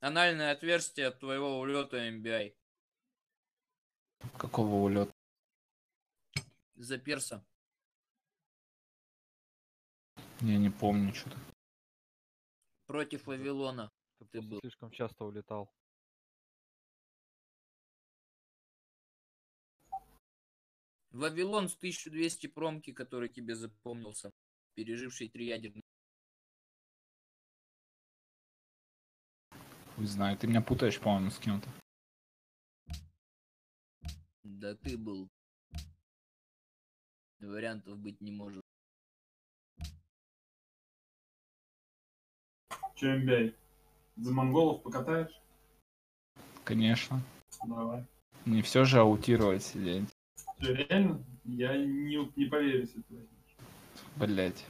Анальное отверстие от твоего улета MBI. Какого улета? За перса. Я не помню что-то. Против Вавилона. Ты, Ты был. слишком часто улетал. Вавилон с 1200 промки, который тебе запомнился. Переживший три ядерных. Хуй знаю, ты меня путаешь, по-моему, с кем-то. Да ты был. Вариантов быть не может. Че, MBI? За монголов покатаешь? Конечно. Давай. Не все же аутировать сидеть. Че, реально? Я не, не поверю, если ты возьмешь. Блять.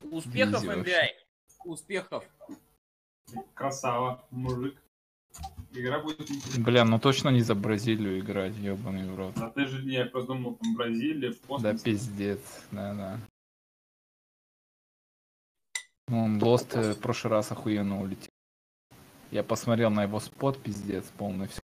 Успехов, Изи MBI! вообще. Успехов! Красава, мужик. Игра будет интересная. Бля, ну точно не за Бразилию играть, ебаный в рот. А ты же, я просто думал, там Бразилия, в Да космосе. пиздец, да-да. Ну, он Лост э, в прошлый раз охуенно улетел. Я посмотрел на его спот, пиздец, полный все.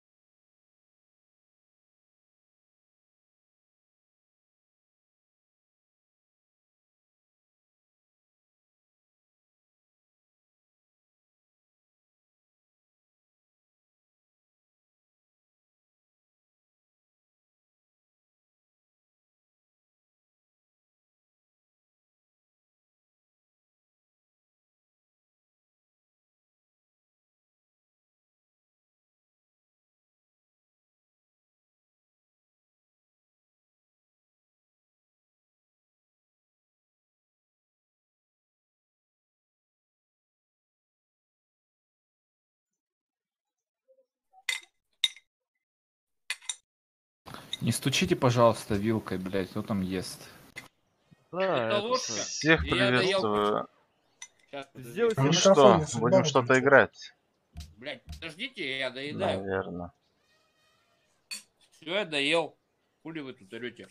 Не стучите, пожалуйста, вилкой, блядь, кто там ест. Да, Это это Всех доел приветствую. Сейчас. Сделайте Ну микрофон что, будем что-то играть? Блять, подождите, я доедаю. Наверное. Все, я доел. Хули вы тут орете?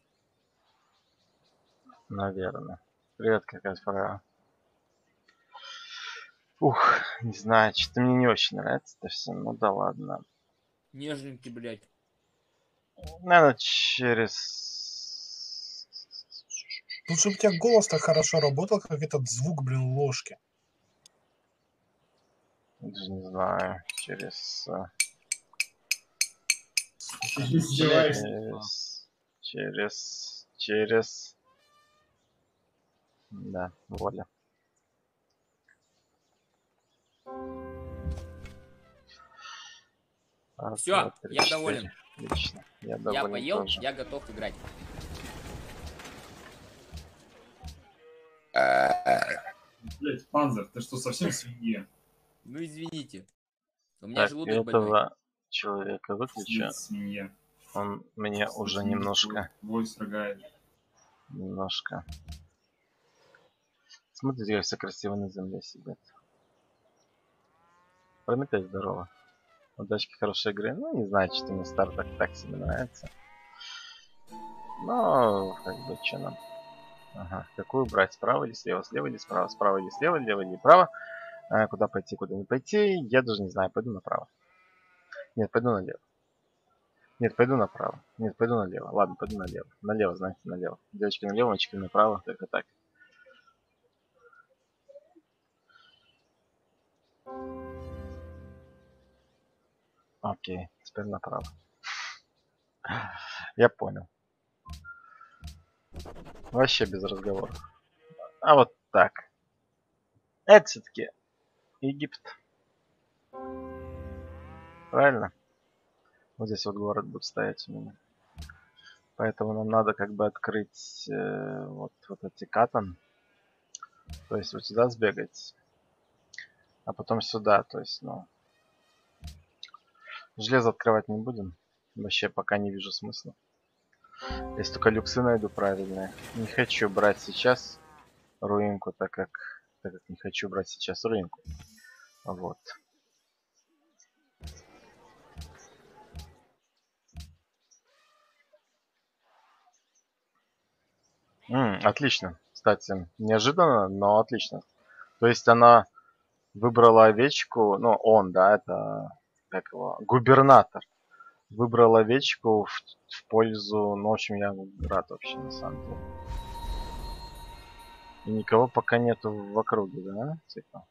Наверное. Привет, какая пора. Ух, не знаю, что-то мне не очень нравится это все. Ну да ладно. Нежненький, блядь. Наверное, через... Лучше бы у тебя голос так хорошо работал, как этот звук, блин, ложки. Даже не знаю, через... э. Через... Через... Через... Да, воля. Три, я доволен. Отлично. Я Я поел, тоже. я готов играть. Блять, Панзер, ты что, совсем свинья? Ну извините. У меня Так, желудок больной. этого человека выключу. Свинья. Он мне уже немножко, Твой строгает. немножко. Смотрите, как все красиво на земле сидят. Прометей здорово. Удачки хорошей игры. Ну, не знаю, что мне старт так, так себе нравится. Но, как бы, что нам. Ага, какую брать? Справа или слева? Слева или справа? Справа или слева? Лево или право? А, куда пойти, куда не пойти? Я даже не знаю. Пойду направо. Нет, пойду налево. Нет, пойду направо. Нет, пойду налево. Ладно, пойду налево. Налево, знаете, налево. Девочки налево, мальчики направо. Только так. Окей, теперь направо. Я понял. Вообще без разговоров. А вот так. Это все-таки Египет. Правильно? Вот здесь вот город будет стоять у меня. Поэтому нам надо как бы открыть э, вот, вот эти катан. То есть вот сюда сбегать. А потом сюда. То есть, ну... Железо открывать не будем. Вообще пока не вижу смысла. Если только люксы найду правильные. Не хочу брать сейчас руинку, так как, так как не хочу брать сейчас руинку. Вот. М, отлично. Кстати, неожиданно, но отлично. То есть она выбрала овечку, ну, он, да, это, как его, губернатор. Выбрал овечку в, в пользу, ну, в общем, я рад вообще, на самом деле. И никого пока нету в округе, да, типа?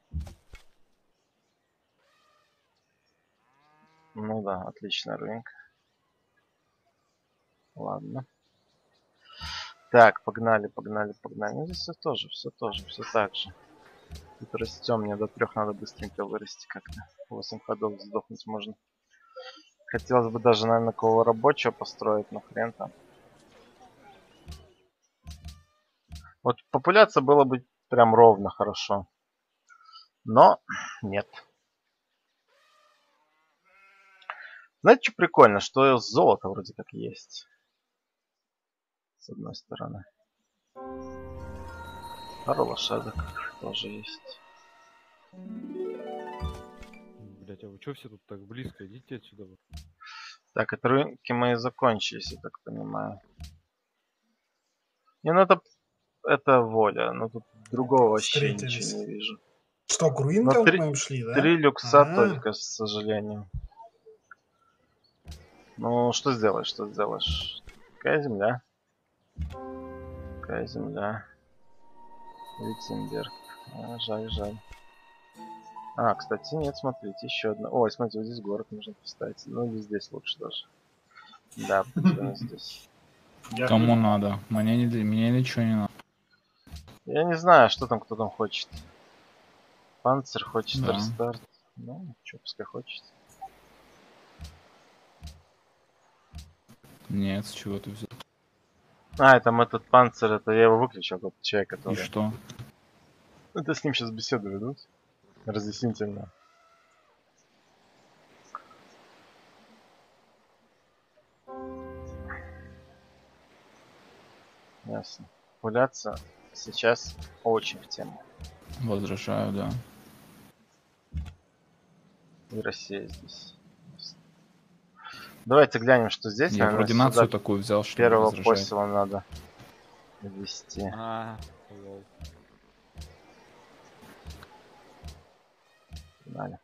Ну да, отличная рынка. Ладно. Так, погнали, погнали, погнали. Ну, здесь все тоже, все тоже, все так же. Тут растем, мне до трех надо быстренько вырасти как-то. 8 ходов сдохнуть можно. Хотелось бы даже, наверное, кого рабочего построить, но хрен там. Вот популяция было бы прям ровно хорошо. Но нет. Знаете, что прикольно? Что золото вроде как есть. С одной стороны. Пару лошадок тоже есть. Блять, а вы чё все тут так близко? Идите отсюда. Так, это рынки мои закончились, я так понимаю. Не, ну это, это воля, но тут другого вообще ничего не вижу. Что, к руинам Ну, три- мы шли, да? Три люкса А. только, с сожалением. Ну, что сделаешь, что сделаешь? Какая земля? Какая земля? Виттенберг. А, жаль, жаль. А, кстати, нет, смотрите, еще одна. Ой, смотрите, вот здесь город можно поставить. Ну, или здесь лучше даже. Да, определенно здесь. Кому надо? Мне, не, мне ничего не надо. Я не знаю, что там кто там хочет. Панцер хочет Да. рестарт. Ну, что, пускай хочет. Нет, с чего ты взял? А, там этот панцир, это я его выключил, тот человек, И который... что? Это с ним сейчас беседу ведут. Разъяснительно. Ясно. Популяция сейчас очень в тему. Возражаю, да. И Россия здесь. Давайте глянем, что здесь. Я Наверное, вроде нацию такую взял, что первого посела надо ввести. А, лол. Погнали.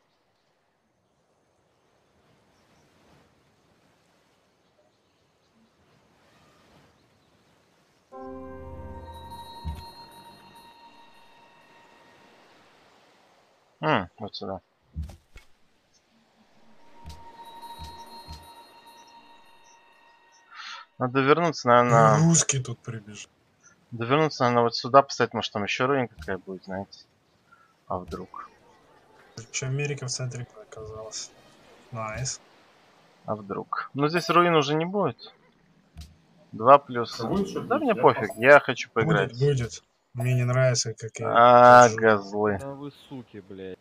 М, вот сюда. Надо вернуться, наверное, Русский тут прибежал. надо вернуться, наверное, вот сюда поставить, может там еще руин какая будет, знаете. А вдруг? Еще Америка в центре оказалась. Nice. А вдруг? Ну здесь руин уже не будет. Два плюса. А будет? Да мне пофиг, я хочу поиграть. Будет, будет. Мне не нравится, как я... А, держу. козлы. Да вы суки, блядь.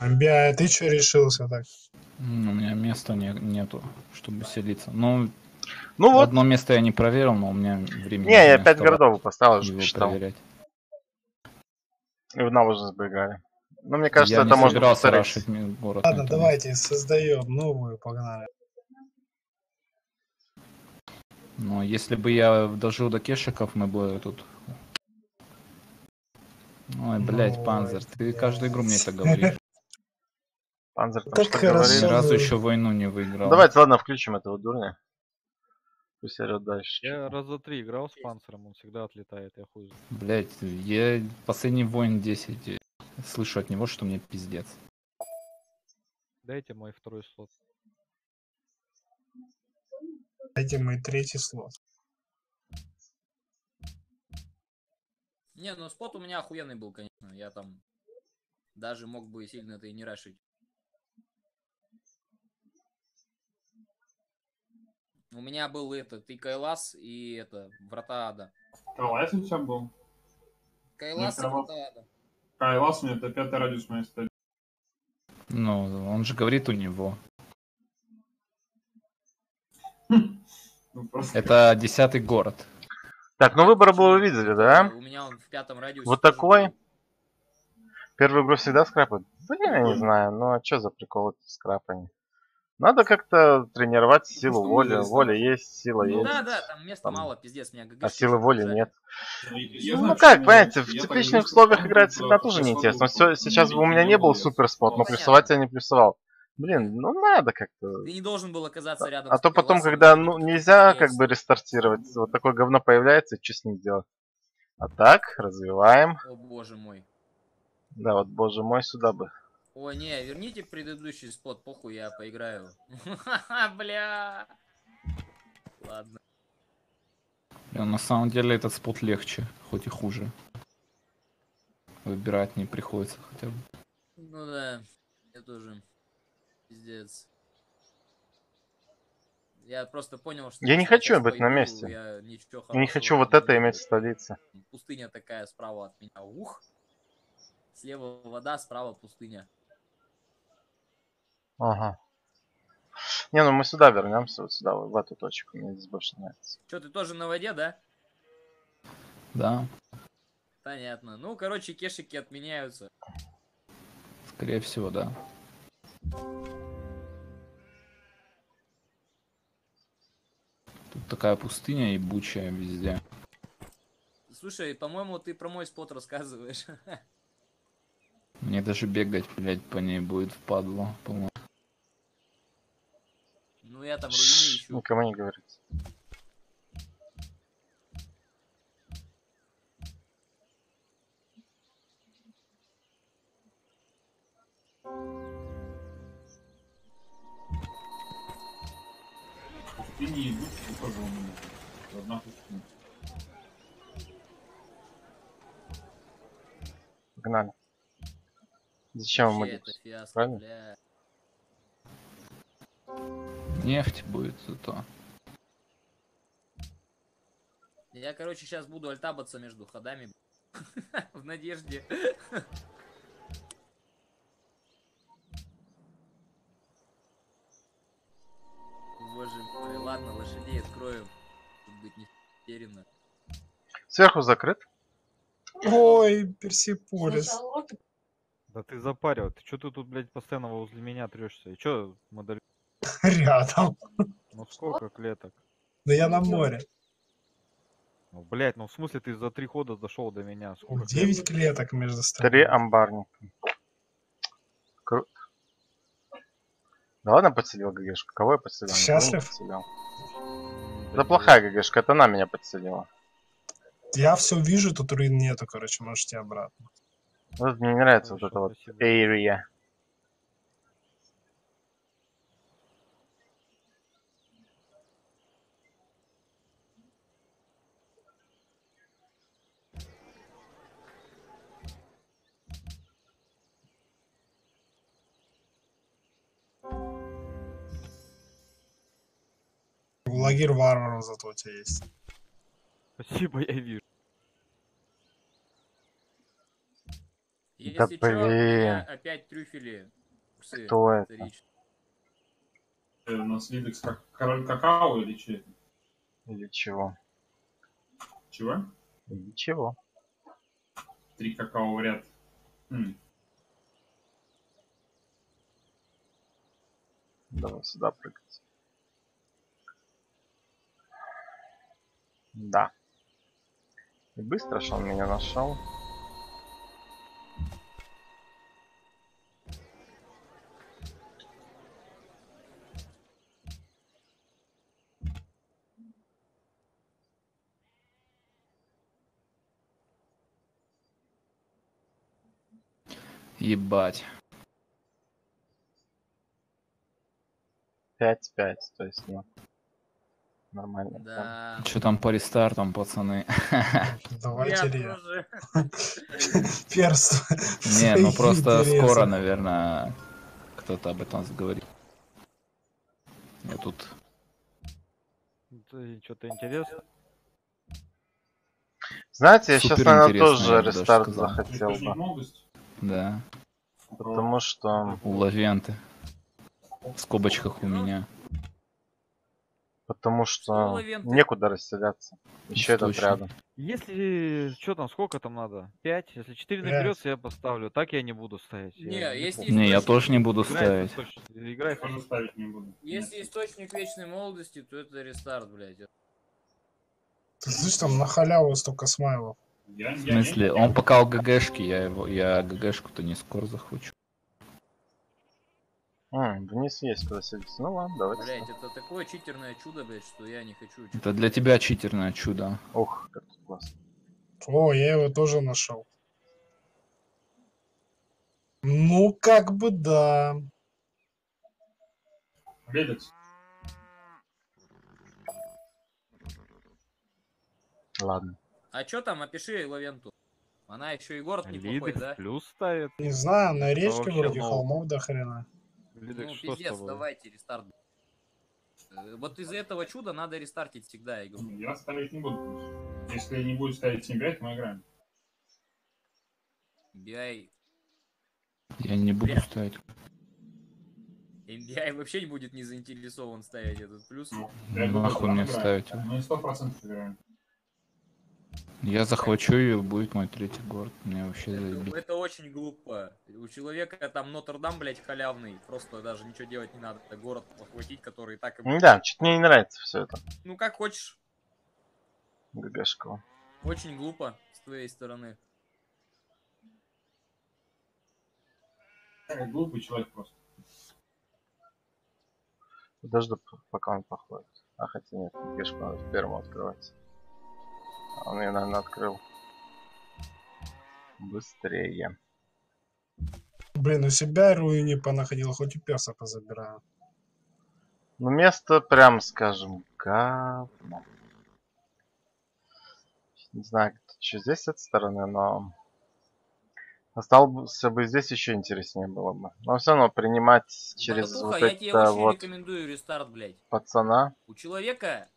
Амбия, а ты что решился так? М, У меня места не- нету, чтобы селиться. Ну, Ну вот. одно место я не проверил, но у меня времени Не, я не пять городов поставил, уже его посчитал. проверять. И в Навозность поиграли. Ну, мне кажется, я это не можно повторить. город. Ладно, давайте создаем новую, погнали. Но если бы я дожил до кешиков, мы бы тут... Ой, блять, Ой, Панзер, ты блядь. каждую игру мне это говоришь. Панзер там Так что хорошо. Ни разу еще войну не выиграл. Давайте, ладно, включим этого дурня. Пусть орет дальше. Я раза три играл с панциром, он всегда отлетает, я хуй знаю. Блять, я последний воин 10 э, слышу от него, что мне пиздец. Дайте мой второй слот. Дайте мой третий слот. Не, ну спот у меня охуенный был, конечно. Я там даже мог бы сильно это и не рашить. У меня был этот и Кайлас, и это, Врата Ада. Кайлас у тебя был? Кайлас и. Врата Ада. Кайлас у меня это пятый радиус моей стадии. Ну, он же говорит у него. Ну, просто... Это десятый город. Так, ну выбор был, вы видели, да? У меня он в пятом радиусе. Вот такой? был. Первую игру всегда скрапают? Блин, я не знаю, ну а что за прикол это скрапание? Надо как-то тренировать силу воли. есть, Воля есть, сила Ну Ну есть. да, да, там места Там- мало, пиздец, меня ГГ. А силы воли нет. Я Ну, как, понимаете, в по-английски условиях играть да, всегда тоже неинтересно. Всё- сейчас бы у меня не был могу. супер спот, но плюсовать я не плюсовал. Блин, ну надо как-то. Ты не должен был оказаться рядом А то потом, когда ну, нельзя как бы рестартировать, вот такое говно появляется, что с ним делать? А так, развиваем. О боже мой. Да, вот, боже мой, сюда бы. Ой, не, верните предыдущий спот, похуй, я поиграю. Бля. Ладно. Бля, На самом деле этот спот легче, хоть и хуже. Выбирать не приходится хотя бы. Ну да, я тоже. Пиздец. Я просто понял, что... Я не хочу быть на месте. Я, не хочу вот это иметь в столице. Пустыня такая справа от меня. Ух. Слева вода, справа пустыня. Ага. Не, ну мы сюда вернемся, вот сюда, вот в эту точку. Мне здесь больше нравится. Че, ты тоже на воде, да? Да, Понятно. Ну, короче, кешики отменяются. скорее всего, да. Тут такая пустыня ебучая везде. Слушай, по-моему, ты про мой спот рассказываешь. Мне даже бегать, блядь, по ней будет впадло, по-моему. Я там руины ищу. Никому не говорить. Пустыни идут по зонам. Одна пустыня. Погнали. Зачем Вообще, лить? это фиаско, правильно? бля. Нефть будет зато. Я, короче, сейчас буду альтабаться между ходами. В надежде. Боже мой, ладно, лошадей открою. Чтобы быть не потеряно. Сверху закрыт. Ой, Персиполис. Да ты запарил. Ты что ты тут, блядь, постоянно возле меня трешься? И чё, модель? Рядом. Ну сколько клеток? Да я на море. Ну, блядь, ну в смысле ты за три хода зашел до меня? Сколько клеток? Девять клеток между Три стороной. амбарника. Круто. Да ладно подселил ГГшку. Кого я подселил? Счастлив? подселил. Да плохая ГГшка, это она меня подселила. Я все вижу, тут руин нету, короче, можете обратно. Вот мне не нравится вот Хорошо, это вот area. Лагерь варваров зато у тебя есть. Спасибо, я вижу. Если чё, у блин. меня опять трюфели. Усы Кто это? Э, У нас Лидекс как король какао или че? это? Или чего? Чего? Или чего? Три какао в ряд. М, Давай сюда прыгать. Да. И быстро что он меня нашел. Ебать. 5-5, то есть, ну, нормально. да. Что там по рестартам, пацаны? Давайте Я ре. тоже. Перст. Не, ну просто скоро, наверное, кто-то об этом заговорит. Я тут Что-то интересно? Знаете, я сейчас, наверное, тоже рестарт захотел бы. Да, Потому что... у Лавенты. В скобочках у меня. Потому что некуда расселяться. Еще этот рядом. Если... Что там, сколько там надо? 5? Если 4 Пять. наберется, я поставлю. Так я не буду стоять. Не, я если. Не, я тоже не буду ставить. Играй Тоже ставить не буду. Если Нет. источник вечной молодости, то это рестарт, блядь. Ты слышишь, там на халяву столько смайлов. Я, В смысле, он пока у ГГшки, я его, я ГГшку-то не скоро захвачу. М, вниз есть куда садиться. Ну ладно, давайте. Блядь, это такое читерное чудо, блядь, что я не хочу. Это для тебя читерное чудо. Ух, как тут классно. О, я его тоже нашел. Ну, как бы да. Ледекс. Ладно. А чё там, опиши Лавенту. Она еще и город неплохой, Лидекс да? плюс ставит. Не знаю, на речке вроде холмов до хрена. Лидекс, Ну, что пиздец, давайте рестарт. Э, Вот из-за этого чуда надо рестартить всегда игру. Ну, Я ставить не буду. Если не будет ставить 7 мы играем. MBI... Я не буду Бля. ставить. MBI вообще не будет не заинтересован ставить этот плюс. Ну, Нахуй мне ставить. Мы 100% играем. Я захвачу ее, будет мой третий город. Мне вообще Это, заебись. это очень глупо. У человека там Нотр-Дам, блядь, халявный. Просто даже ничего делать не надо. Это город похватить, который и так и... Да, что-то мне не нравится все это. Ну как хочешь. ГГшково. Очень глупо с твоей стороны. Э, Глупый человек просто. Подожду, пока он походит. А хотя нет, ГГшку надо первому открывать. Он ее, наверное, открыл. Быстрее. Блин, у себя руини понаходил, хоть у перса позабираю. Ну, место, прям скажем, говно. Не знаю, что здесь с этой стороны, но... Остался бы здесь еще интереснее было бы. Но все равно принимать через Братуха, вот я тебе это очень вот рекомендую рестарт, блядь. пацана. У человека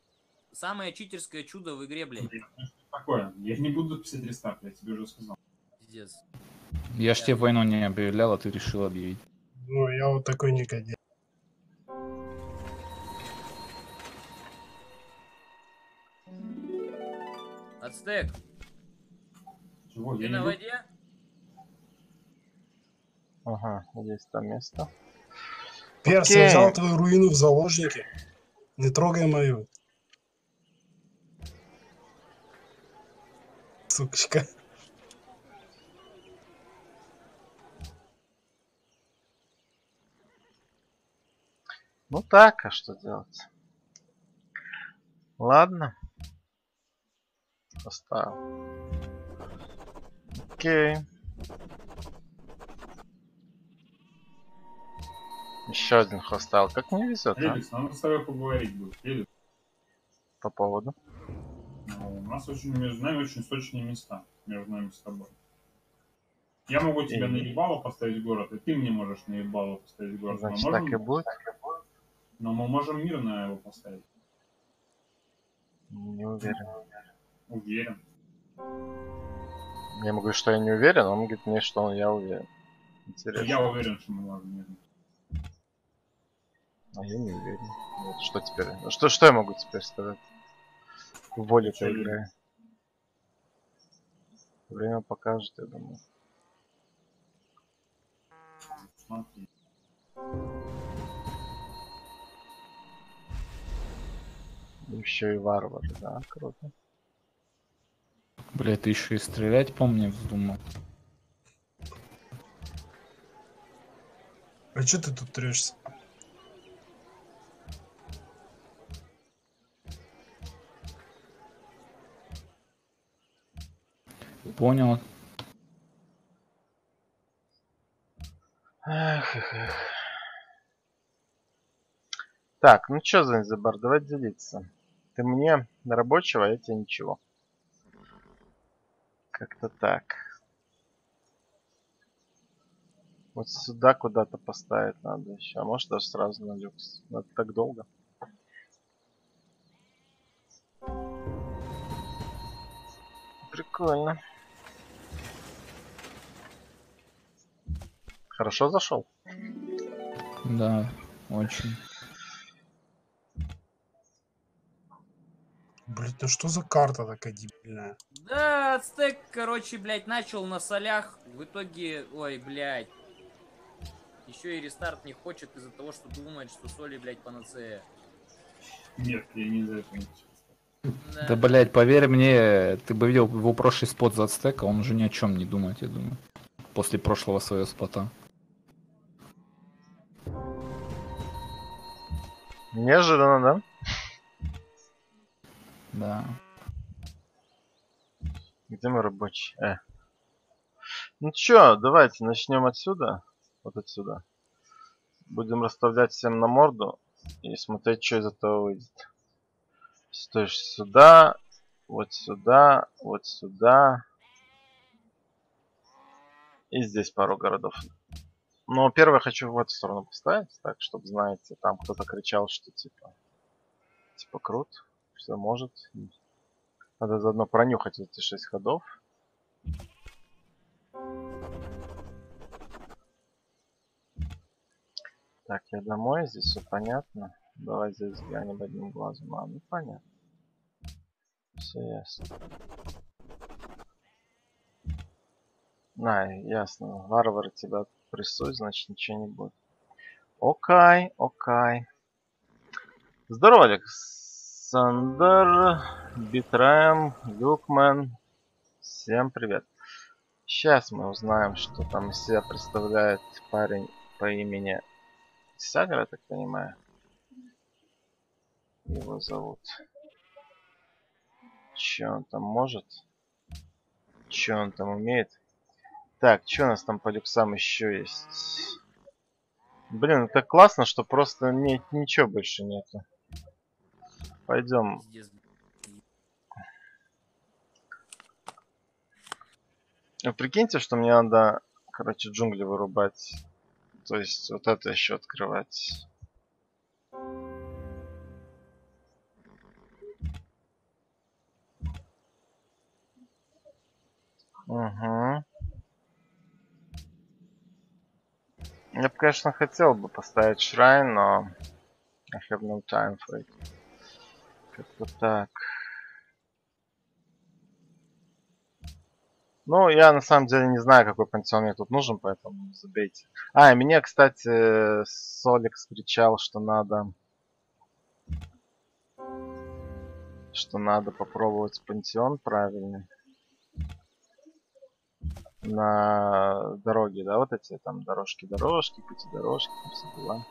самое читерское чудо в игре, блядь. Такое. Я не буду писать рестарт, я тебе уже сказал. Пиздец. Я ж тебе войну не объявлял, а ты решил объявить. Ну, я вот такой негодяй. Ацтек, Чего? ты на воде? Ага, есть там место. Перс, я взял твою руину в заложники. Не трогай мою. Сучка. Ну так, а что делать? Ладно. Поставил. Окей. Еще один хостайл. Как мне везет, а? Ледекс, надо с тобой поговорить будет. Ледекс. По поводу. У нас очень между нами очень сочные места. Между нами с тобой. Я могу тебе И- на ебало поставить город, и ты мне можешь на ебало поставить город. Мы Значит, можем- так и будет. Но мы можем мирно его поставить. Не уверен. Уверен. Я ему говорю, что я не уверен, он говорит мне, что я уверен. Но Интересно. Я уверен, что мы можем мирно. А я не уверен. Вот что теперь? Ну, Что, что я могу теперь сказать? В воле-то Ничего не- играю. Время покажет, я думаю. Смотри. Еще и варвары, да, круто. Бля, ты еще и стрелять по мне вздумал. А что ты тут трешься? Понял. Эх, эх, эх. Так, ну что, Занзибар, давай делиться. Ты мне на рабочего, а я тебе ничего. Как-то так. Вот сюда куда-то поставить надо еще. А может даже сразу на люкс. Но так долго. Прикольно. Хорошо зашел. Да, очень. Блядь, ну что за карта такая дебильная? Да, ацтек, короче, блядь, начал на солях. В итоге, ой, блядь. Еще и рестарт не хочет из-за того, что думает, что соли, блядь, панацея. Нет, я не за это. Да. Да, блядь, поверь мне, ты бы видел его прошлый спот за ацтека, он уже ни о чем не думает, я думаю. После прошлого своего спота. Неожиданно, да? Да. Где мой рабочий? Э. Ну чё, давайте начнем отсюда. Вот отсюда. Будем расставлять всем на морду и смотреть, что из этого выйдет. То есть сюда, вот сюда, вот сюда. И здесь пару городов. Но первое хочу в эту сторону поставить, так, чтобы, знаете, там кто-то кричал, что типа, типа крут, что может. Надо заодно пронюхать эти шесть ходов. Так, я домой, здесь все понятно. Давай здесь глянем одним глазом. А, ну понятно. Все ясно. На, ясно. Варвар тебя прессует, значит ничего не будет. Окей, окей. Здорово, Александр, Битрэм, Люкмен. Всем привет. Сейчас мы узнаем, что там из себя представляет парень по имени Сагар, я так понимаю. Его зовут. Че он там может? Че он там умеет? Так, что у нас там по люксам еще есть? Блин, это классно, что просто не, ничего больше нету. Пойдем. Вы прикиньте, что мне надо, короче, джунгли вырубать. То есть вот это еще открывать. Угу. Я бы, конечно, хотел бы поставить шрайн, но I have no time for it. Как-то так. Ну, я на самом деле не знаю, какой пантеон мне тут нужен, поэтому забейте. А, и мне, кстати, Соликс кричал, что надо... Что надо попробовать пантеон правильный. На дороге, да, вот эти там дорожки-дорожки, пути-дорожки, там все дела.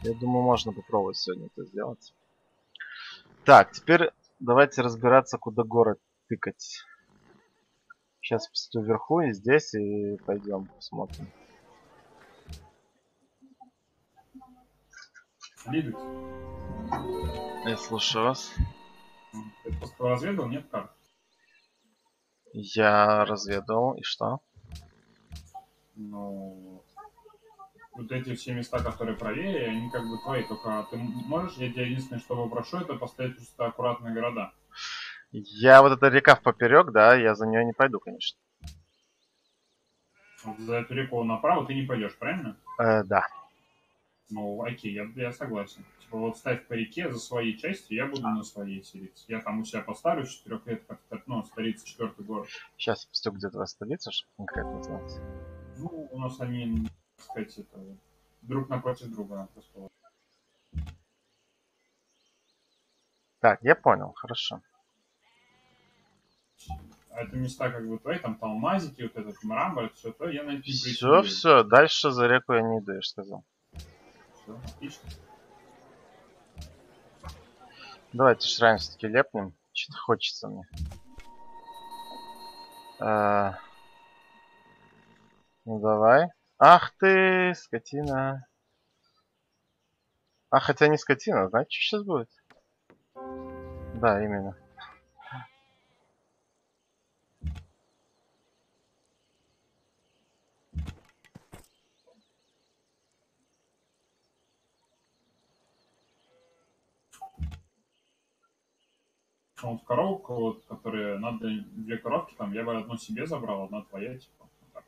Я думаю, можно попробовать сегодня это сделать. Так, теперь давайте разбираться, куда город тыкать. Сейчас посмотрю вверху и здесь, и пойдем посмотрим. Лидекс. Я слушаю вас. Ты просто разведал, нет карт? Я разведал, и что? Ну, вот эти все места, которые правее, они как бы твои, только ты можешь, я тебя единственное, что попрошу, это поставить просто аккуратные города. Я вот эта река в поперек, да, я за нее не пойду, конечно. Вот за эту реку направо ты не пойдешь, правильно? Э, да. Ну, окей, я, я согласен. Типа вот ставь по реке за свои части, я буду на своей селиться. Я там у себя поставлю с четырех лет, как ну, столица четвертый город. Сейчас я посмотрю, где твоя столица, чтобы конкретно знать. Ну, у нас они, так сказать, это, друг напротив друга просто. Так, я понял, хорошо. А это места как бы твои, там алмазики, вот этот мрамор, все то, я на это не Все, все, дальше за реку я не иду, я же сказал. Все, отлично. Давайте шрайн все-таки лепнем. Что-то хочется мне. А... Ну давай. Ах ты, скотина. А, хотя не скотина, знаете, что сейчас будет? Да, именно. А вот коровку, вот, которые надо две коровки, там я бы одну себе забрал, одна твоя, типа. Так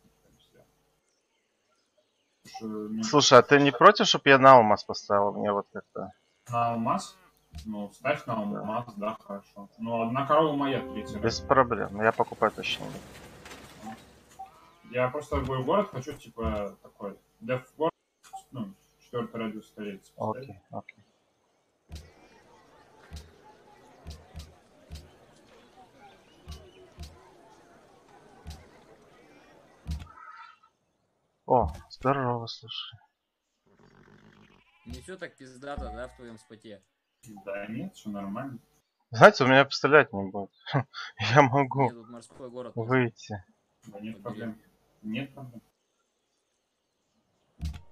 мне Слушай, а ты не против, чтобы я на алмаз поставил? Мне вот как-то... На алмаз? Ну, ставь на алмаз, да, хорошо. Ну, одна корова моя раз. Без проблем. Я покупаю точно. Я просто в город хочу, типа, такой, да в город, ну, четвертый радиус столицы. Окей, окей. О, здорово, слушай. Не все так пиздато, да, в твоем споте? Да нет, все нормально. Знаете, у меня пострелять не будет. Я могу тут морской город. выйти. Да нет проблем. Нет проблем.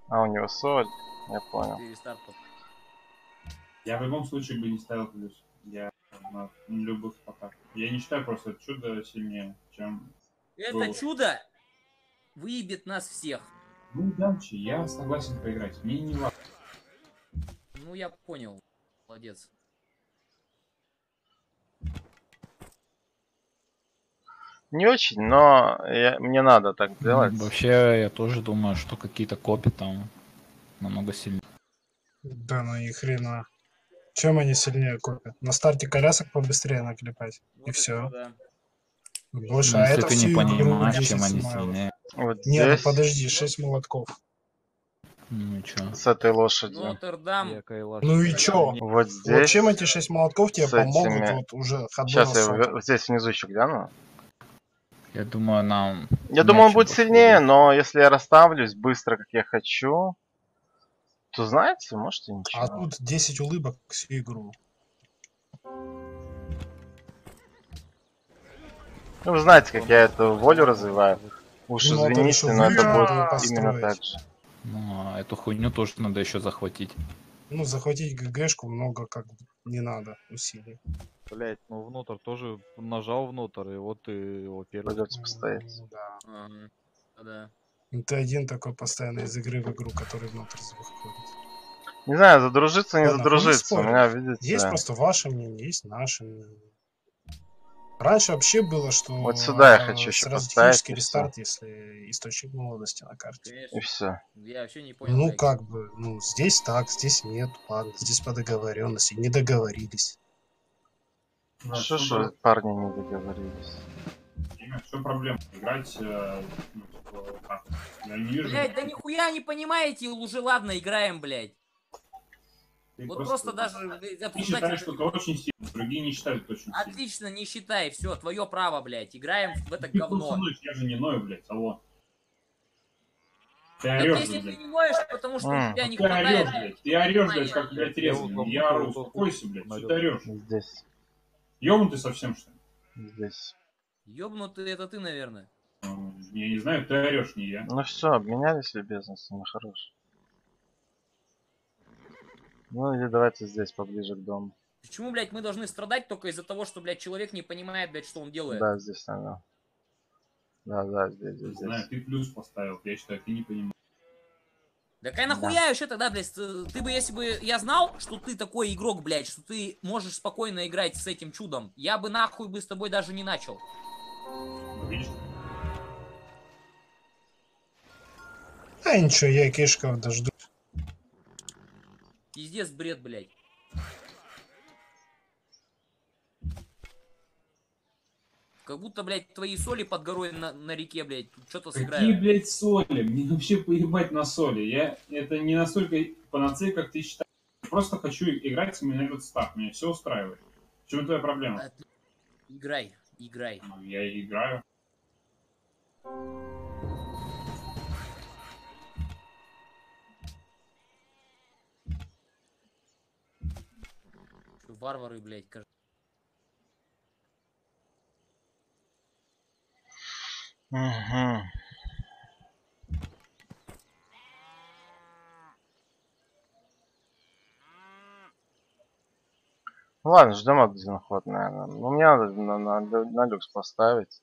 А, у него соль. Я понял. Я в любом случае бы не ставил плюс. Я на любых спотах. Я не считаю просто чудо сильнее, чем... Это Было. чудо выебет нас всех. Ну, Дамчи, я согласен поиграть. Мне не важно. Ну, я понял. Молодец. Не очень, но я- мне надо так делать. Вообще, я тоже думаю, что какие-то копи там намного сильнее. Да ну ни хрена. Чем они сильнее копят? На старте колясок побыстрее наклепать. Вот И всё. да. Больше, Ну, а если это ты не понимаешь, 10 чем они смайлов. Вот сильнее. Не, ну здесь, подожди, 6 молотков. Ну и чё? с этой лошадью. Нотр-Дам. Кайла Ну и чё? Вот Вот здесь. чем эти 6 молотков тебе с помогут этими- вот уже Сейчас я в- вот здесь внизу еще гляну. Я думаю, нам... Я думаю, он будет посмотреть. сильнее, но если я расставлюсь быстро, как я хочу, то знаете, может и ничего. А тут 10 улыбок всю игру. Ну, вы знаете, как я эту волю развиваю. Уж Ну, извините, что но это будет надо именно построить. так же. Ну, а эту хуйню тоже надо еще захватить. Ну, захватить ГГшку много как бы не надо усилий. Блять, ну внутрь тоже нажал внутрь, и вот ты его первый. Придется постоять. Ну, Да. Ага. Да. Ну, Ты один такой постоянно из игры в игру, который внутрь выходит. Не знаю, задружиться, не Ладно, задружиться. У меня, видите, Есть просто ваше мнение, есть наше мнение. Раньше вообще было, что Вот сюда я э, хочу ещё сразу поставить, технический и рестарт, если источник молодости на карте. и Конечно. все. Я вообще не понял. Ну блядь. как бы, ну здесь так, здесь нет, ладно, здесь по договоренности, не договорились. Да, Что ж парни не договорились? чем проблема? Играть, э, ну, типа. Я не вижу... Блять, да нихуя не понимаете, уже ладно, играем, блядь. Ты Вот просто даже блядь, Ты считаешь, это- что ты очень сильный, другие не считают очень сильным. Отлично, не считай, все, твое право, блядь. Играем в это Ты просто говно. ноешь, я же не ною, блядь, алло. Ты орешь, если блядь. ты не ноешь, потому что М. у тебя не Ты хватает, орешь, блядь. Ты орешь, блядь, как, блядь, резаный. Я ору, успокойся, блядь. Что ты орешь? Здесь, Ёбнутый совсем, что ли? здесь. Ёбнутый это ты, наверное. Я не знаю, ты орешь, не я. Ну все, обменялись любезностями, хорош. Ну или давайте здесь поближе к дому. Почему, блядь, мы должны страдать только из-за того, что, блядь, человек не понимает, блядь, что он делает? Да, здесь надо. Да, да, здесь, Не здесь, знаю, здесь. ты плюс поставил. Я считаю, ты не понимаешь. Да кай нахуя еще тогда, блядь, ты бы, если бы я знал, что ты такой игрок, блядь, что ты можешь спокойно играть с этим чудом, я бы нахуй бы с тобой даже не начал. Видишь? А ничего, я кишков дожду. Пиздец, бред, блядь. Как будто, блядь, твои соли под горой на, на реке, блядь, что-то Какие, сыграют. блядь, соли? Мне вообще поебать на соли. Я... Это не настолько панацея, как ты считаешь. Просто хочу играть именно этот став. Меня все устраивает. В чем твоя проблема? Играй, играй. Я играю. Варвары, блядь, кажется. Мгм. Ну ладно, ждем один ход, наверное. Ну, мне надо на, на, на люкс поставить.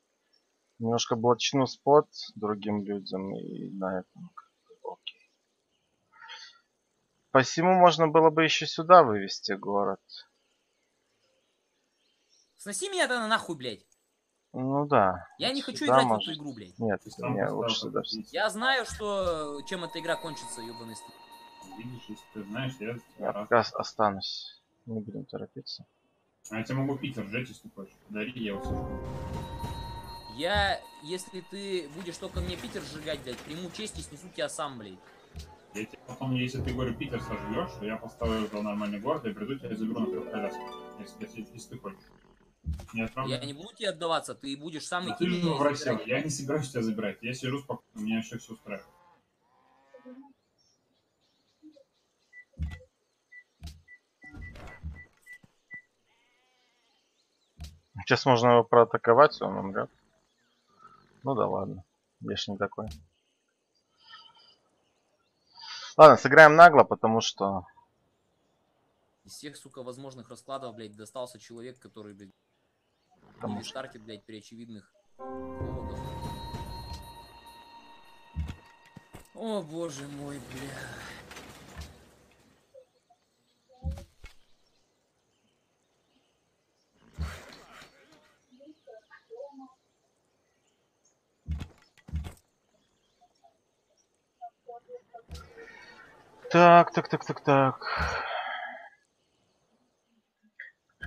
Немножко блочну спот другим людям и на этом окей. Посему можно было бы еще сюда вывести город. Сноси меня тогда нахуй, блядь. Ну да. Я не хочу Сюда играть в может. эту игру, блядь. Нет, Ты сам не, лучше сюда. Я знаю, что чем эта игра кончится, ебаный стыд. Видишь, если ты знаешь, я Я пока останусь. Не будем торопиться. А я тебе могу Питер сжечь, если хочешь. Дари, я его сожгу. Я, если ты будешь только мне Питер сжигать, блядь, приму честь и снесу тебя сам, блядь. Я тебе потом, если ты, говорю, Питер сожжешь, то я поставлю это нормальный город и приду тебя заберу на трех колясках. Если, если, если ты хочешь. Не отправлю. Я не буду тебе отдаваться, ты будешь сам идти ты же меня забирать. Я не собираюсь тебя забирать. Я сижу спокойно, меня еще все устраивает. Сейчас можно его проатаковать, он умрет. Ну да ладно. Я ж не такой. Ладно, сыграем нагло, потому что... Из всех, сука, возможных раскладов, блядь, достался человек, который, блядь, Потому не что- стартит, блядь, при очевидных поводах. О, боже мой, бля. Так, так, так, так, так.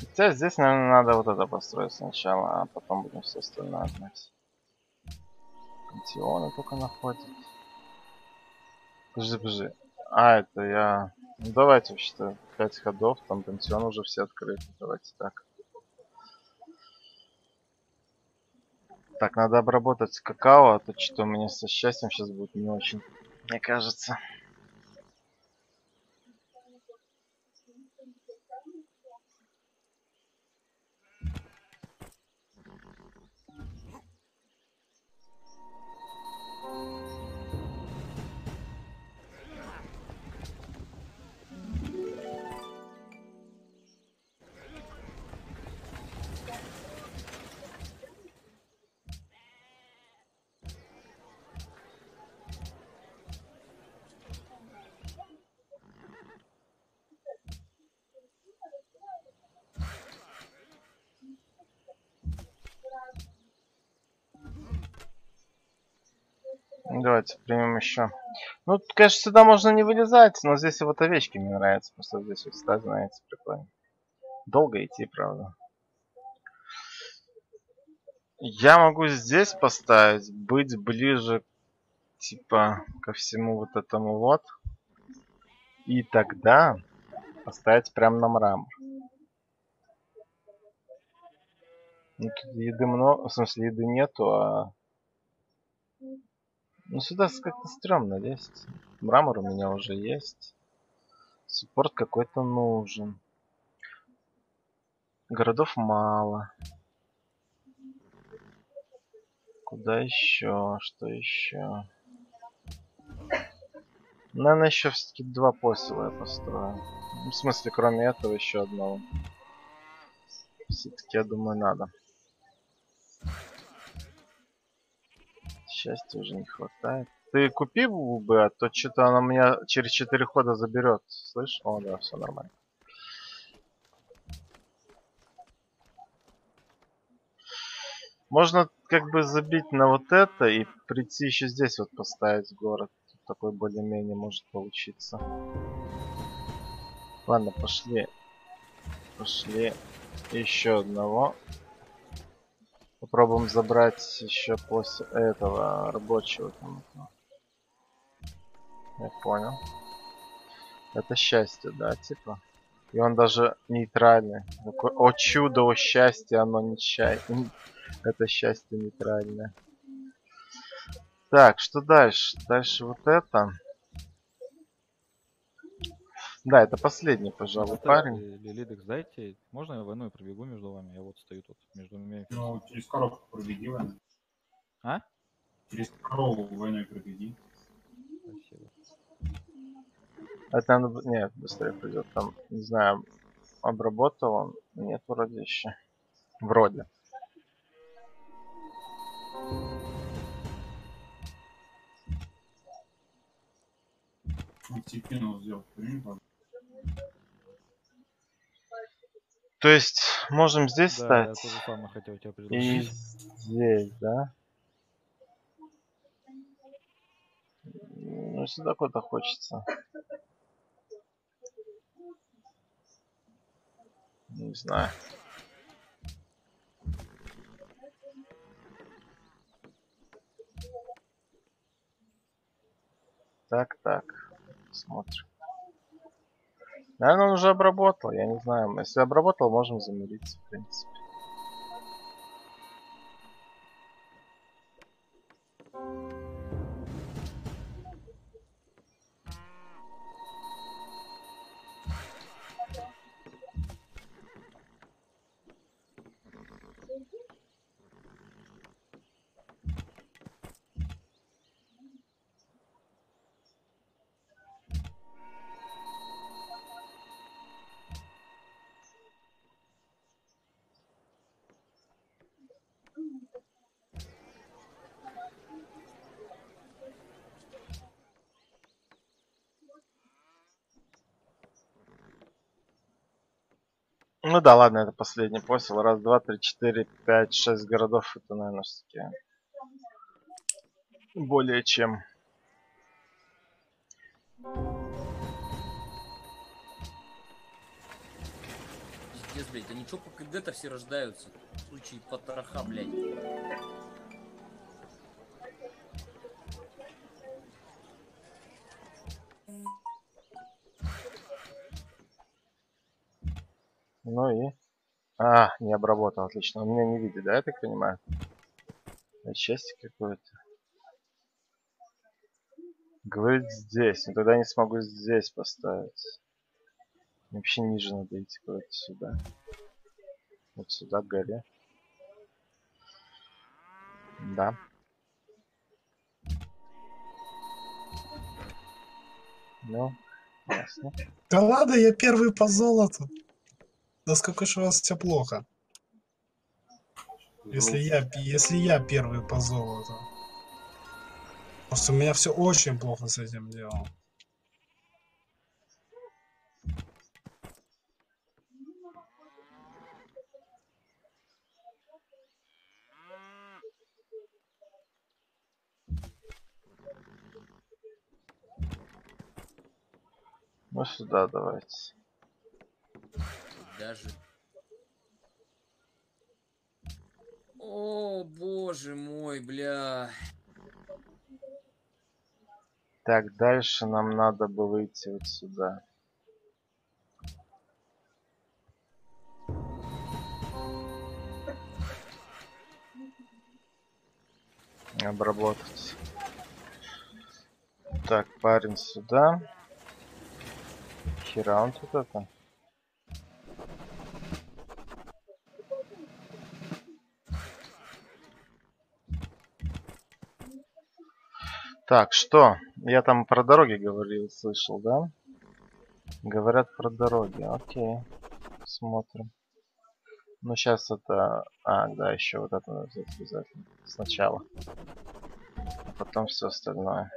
Хотя здесь, наверное, надо вот это построить сначала, а потом будем все остальное знать. Пантеоны только находят. Подожди, подожди. А, это я... Ну, давайте вообще-то 5 ходов, там пантеон уже все открыты. Давайте так. Так, надо обработать какао, а то что у меня со счастьем сейчас будет не очень, мне кажется. Давайте примем еще. Ну, тут, конечно, сюда можно не вылезать, но здесь вот овечки мне нравятся. Просто здесь вот стать, знаете, прикольно. Долго идти, правда. Я могу здесь поставить, быть ближе, типа, ко всему вот этому вот. И тогда поставить прям на мрамор. Ну, тут еды много, в смысле, еды нету, а ну сюда как-то стрёмно лезть. Мрамор у меня уже есть. Суппорт какой-то нужен. Городов мало. Куда еще? Что еще? Наверное, еще все-таки два посела я построю. Ну, в смысле, кроме этого, еще одного. Все-таки, я думаю, надо. Счастья уже не хватает. Ты купи бы, а то что-то она меня через 4 хода заберет. Слышь? О, да, все нормально. Можно как бы забить на вот это и прийти еще здесь вот поставить город. Тут Такой более-менее может получиться. Ладно, пошли. Пошли. Еще одного. Попробуем забрать еще после этого рабочего. Там. Я понял. Это счастье, да, типа. И он даже нейтральный. О чудо, о счастье, оно не счастье. Это счастье нейтральное. Так, что дальше? Дальше вот это. Да, это последний, пожалуй, парень. Лилидекс, дайте. Можно я войной пробегу между вами? Я вот стою тут между вами. Ну, через коробку пробеги. А? Через корову войной пробеги. Спасибо. Это надо... б- Нет, быстрее придет. Там, не знаю, обработал он. Нет, вроде еще. Вроде. Типинул сделал. То есть, можем здесь Да, я стать. самое хотел тебе И здесь, да? Ну, сюда куда хочется. не знаю. Так, так. Смотрим. Наверное, он уже обработал, я не знаю. Если обработал, можем замериться, в принципе. Ну да, ладно, это последний посел. Раз, два, три, четыре, пять, шесть городов. Это, наверное, все-таки более чем. Пиздец, блядь, они чё по КД-то все рождаются? В случае потроха, блядь. Ну и... А, не обработал, отлично. Он меня не видит, да, я так понимаю? Это счастье какое-то. Говорит здесь. Но тогда не смогу здесь поставить. Вообще ниже надо идти куда-то сюда. Вот сюда, к горе. Да. Ну, ясно. Да ладно, я первый по золоту. Да сколько же у вас все плохо, если я, если я первый по золоту. Просто у меня все очень плохо с этим делом. Ну сюда давайте. Даже. О, боже мой, бля. Так, дальше нам надо бы выйти вот сюда. Обработать. Так, парень сюда. Хера он тут это. Так, что? Я там про дороги говорил, слышал, да? Говорят про дороги. Окей. Смотрим. Ну, сейчас это... А, да, еще вот это надо взять обязательно. Сначала. А потом все остальное.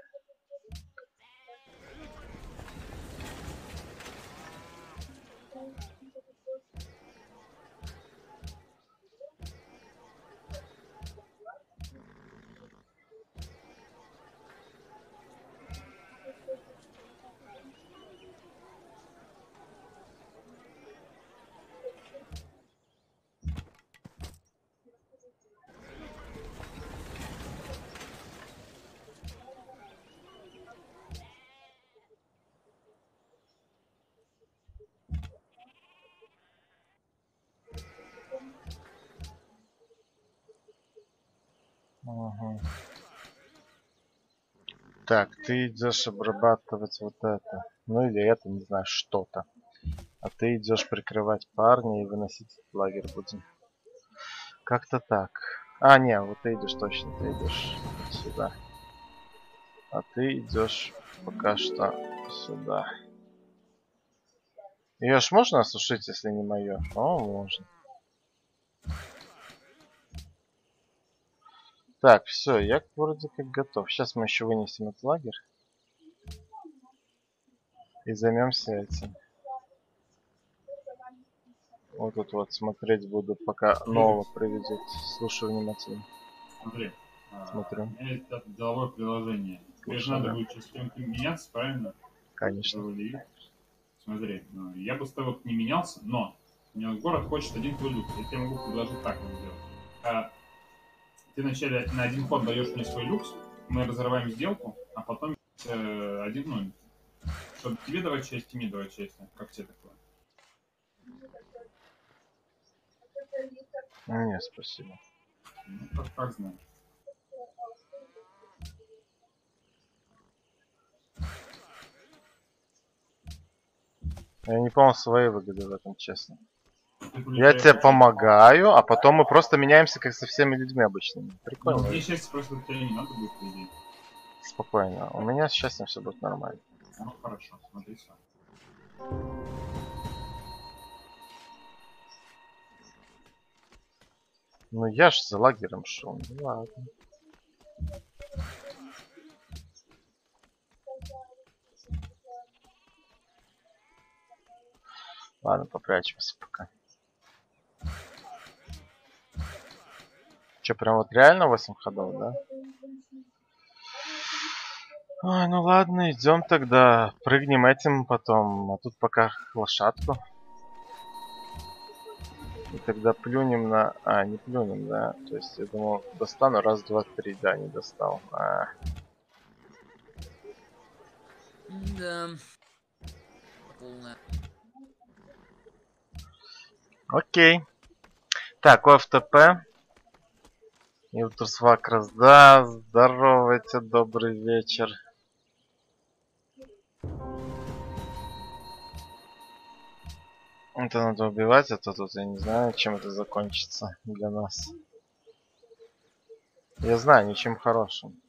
Ты идешь обрабатывать вот это. Ну или это, не знаю, что-то. А ты идешь прикрывать парня и выносить этот лагерь будем. Как-то так. А, не, вот ты идешь точно, ты идешь сюда. А ты идешь пока что сюда. Ее ж можно осушить, если не мое? О, можно. Так, все, я вроде как готов. Сейчас мы еще вынесем этот лагерь. И займемся этим. Вот тут вот смотреть буду, пока нового приведет. Слушаю внимательно. Смотри. а, Смотрю. У меня есть деловое приложение. Тебе же надо да. будет сейчас кем-то меняться, правильно? Конечно. Смотри, ну, я бы с тобой не менялся, но У него город хочет один люкс. Я тебе могу предложить так сделать. Ты вначале на один ход даешь мне свой люкс, мы разрываем сделку, а потом э, один, ну, чтобы тебе давать часть, и мне давать часть. Как тебе такое? Ну, нет, спасибо. Ну, как, как знаешь. Я не понял своей выгоды в этом, честно. Я тебе помогаю, а потом мы просто меняемся, как со всеми людьми обычными. Ну, Прикольно. мне счастье просто тебе не надо будет, по идее. Спокойно. У меня с счастьем все будет нормально. Ну, хорошо, смотри сам. Ну я ж за лагерем шел. Ну ладно. Ладно, попрячемся пока. Че, прям вот реально 8 ходов, да? Ой, ну ладно, идем тогда. Прыгнем этим потом. А тут пока лошадку. И тогда плюнем на... А, не плюнем, да. То есть я думал, достану раз, два, три. Да, не достал. А, Да. Полная. окей. Так, ОФТП. Ютрсвакрас, да, здоровайте, добрый вечер. Это надо убивать, а то тут я не знаю, чем это закончится для нас. Я знаю, ничем хорошим.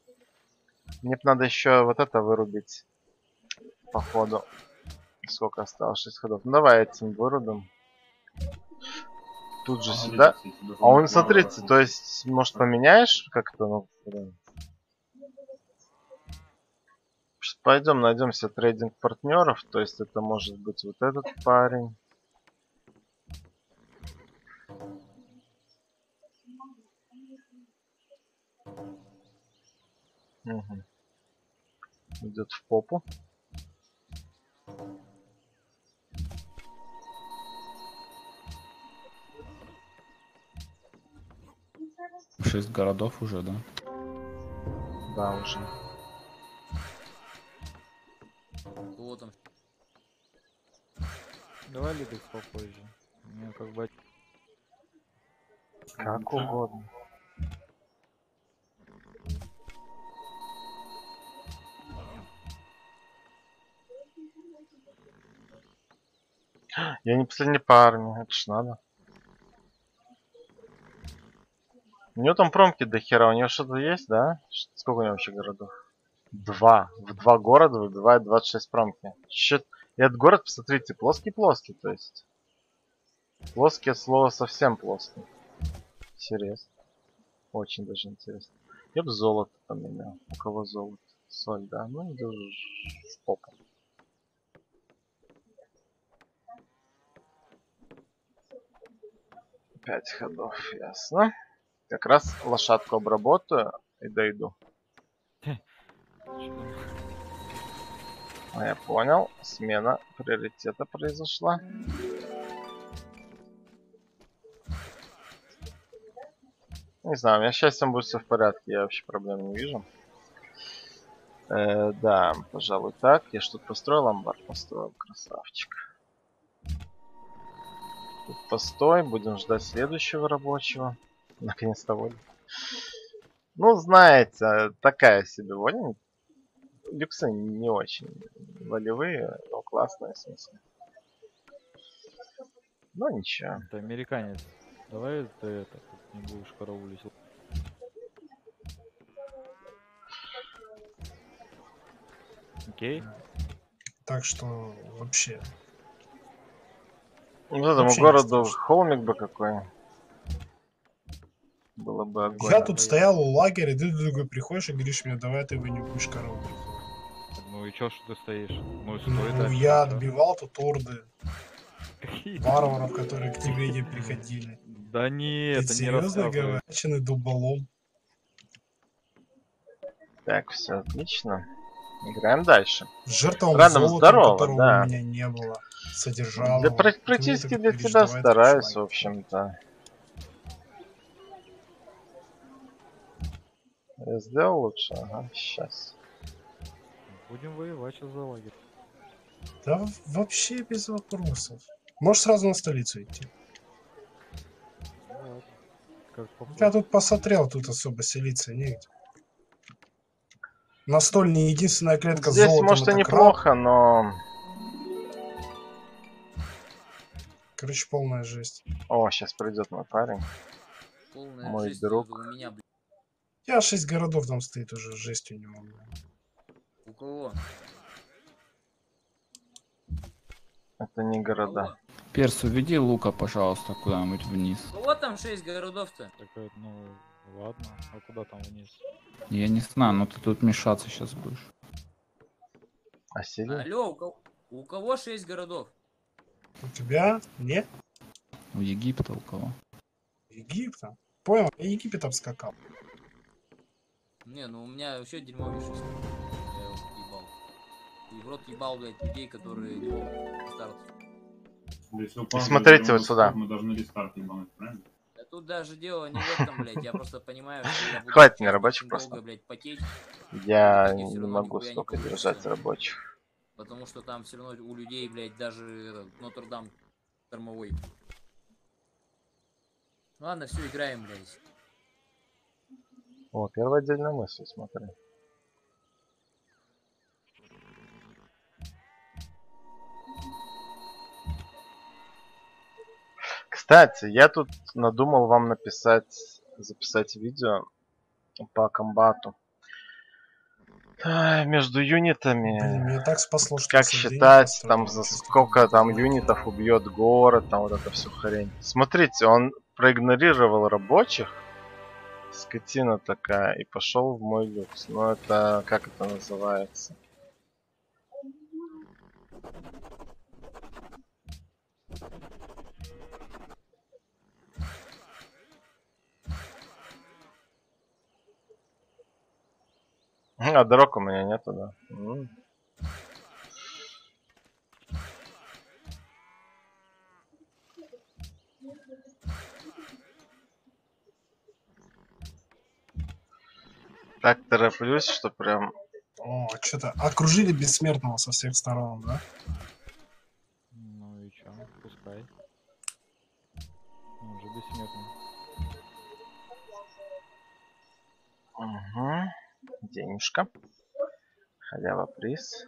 Мне б надо еще вот это вырубить. Походу. Сколько осталось? 6 ходов. Ну давай этим вырубим. Тут же сюда. А он, смотрите, то есть, может, поменяешь как-то, ну. Пойдем найдем себе трейдинг партнеров, то есть это может быть вот этот парень. Мгм. Идет в попу. Шесть городов уже, да? Да, уже. Кого там? Давай Лидекс попозже. Мне как бы... Как угодно. Я не последний парень, это ж надо. У него там промки до хера, у него что-то есть, да? Сколько у него вообще городов? Два. В два города выбивает 26 промки. Чё- И этот город, посмотрите, плоский-плоский, то есть. Плоский от слова совсем плоский. Интересно. Очень даже интересно. Я бы золото поменял. У кого золото? Соль, да? Ну, иду в попу. Пять ходов, ясно. Как раз лошадку обработаю и дойду. А я понял. Смена приоритета произошла. Не знаю, у меня счастьем будет все в порядке, я вообще проблем не вижу. Э, да, пожалуй так. Я что-то построил, амбар построил, красавчик. Тут постой, будем ждать следующего рабочего. Наконец-то воля. Ну, знаете, такая себе воля. Люксы не очень волевые, но классные, в смысле. Ну, ничего. Это американец. Давай ты это, тут не будешь караулить. Окей? Так что вообще. Вот этому Вообще городу холмик бы какой. Было бы огонь. Я тут стоял у лагеря, ты такой приходишь и говоришь мне, давай ты его не будешь караулить. Ну и чё, что ты стоишь? Ну, стой Ну, дальше, я чё? отбивал тут орды варваров, которые к тебе не приходили. Да не, Ты это не серьезно рассказывай. говоришь? Начаны дуболом. Так, все отлично. Играем дальше. Жертвам Рандом здорово, которого да. у меня не было. содержал. Да практически для тебя стараюсь, в общем-то. Я сделал лучше? Ага, сейчас. Будем воевать сейчас за лагерь. Да вообще без вопросов. Можешь сразу на столицу идти. Ну Я тут посмотрел, тут особо селиться негде. Настольная единственная клетка Здесь, золотом может, и это краб. неплохо, но... Короче, полная жесть. О, сейчас придет мой парень. Полная Мой жесть друг. у меня. Я шесть городов там стоит уже, жесть у него. бля. У кого? Это не города. Перс, уведи Лука, пожалуйста, куда-нибудь вниз. Кого там 6 городов-то? Такая, ну, ладно. А куда там вниз? Я не знаю, но ты тут мешаться сейчас будешь. А Сирия? Алло, у кого, у кого 6 городов? У тебя? Нет? У Египта у кого? Египта? Понял, я Египет обскакал. Не, ну у меня вообще дерьмовейший сын. Я его ебал. И в рот ебал, блядь, людей, которые не могут. Если упал, смотрите вот сюда. Мы должны рестарт ебануть, правильно? Да тут даже дело не в этом, блядь. Я просто понимаю, что я буду Хватит мне рабочих долго, просто. блядь, потеть, Я не могу столько держать рабочих. потому что там все равно у людей, блядь, даже Нотр-Дам тормовой. Ладно, все, играем, блядь. О, первая отдельная мысль, смотри. Кстати, я тут надумал вам написать, записать видео по комбату. Между Блин, юнитами. меня так спасло, что Как считать, там за сколько там юнитов убьет город, там вот это все хрень. Смотрите, он проигнорировал рабочих, скотина такая, и пошел в мой люкс. Ну это, как это называется? А, дорог у меня нету, да. Так тороплюсь, что прям... О, что-то окружили бессмертного со всех сторон, да? Ну и чё, пускай. Он уже бессмертный. Угу. Денежка. Халява приз.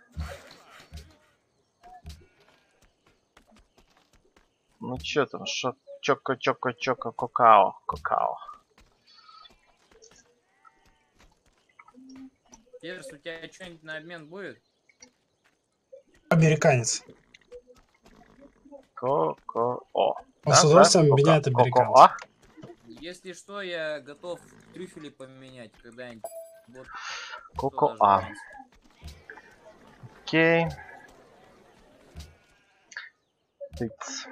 Ну чё там, шо? Чоко, чоко, чоко, Перс, у тебя что-нибудь на обмен будет? Американец. Коко, о. Он с удовольствием меняет американца. Если что, я готов трюфели поменять когда-нибудь. Вот, что Коко, даже а. разница. Окей. Тыц.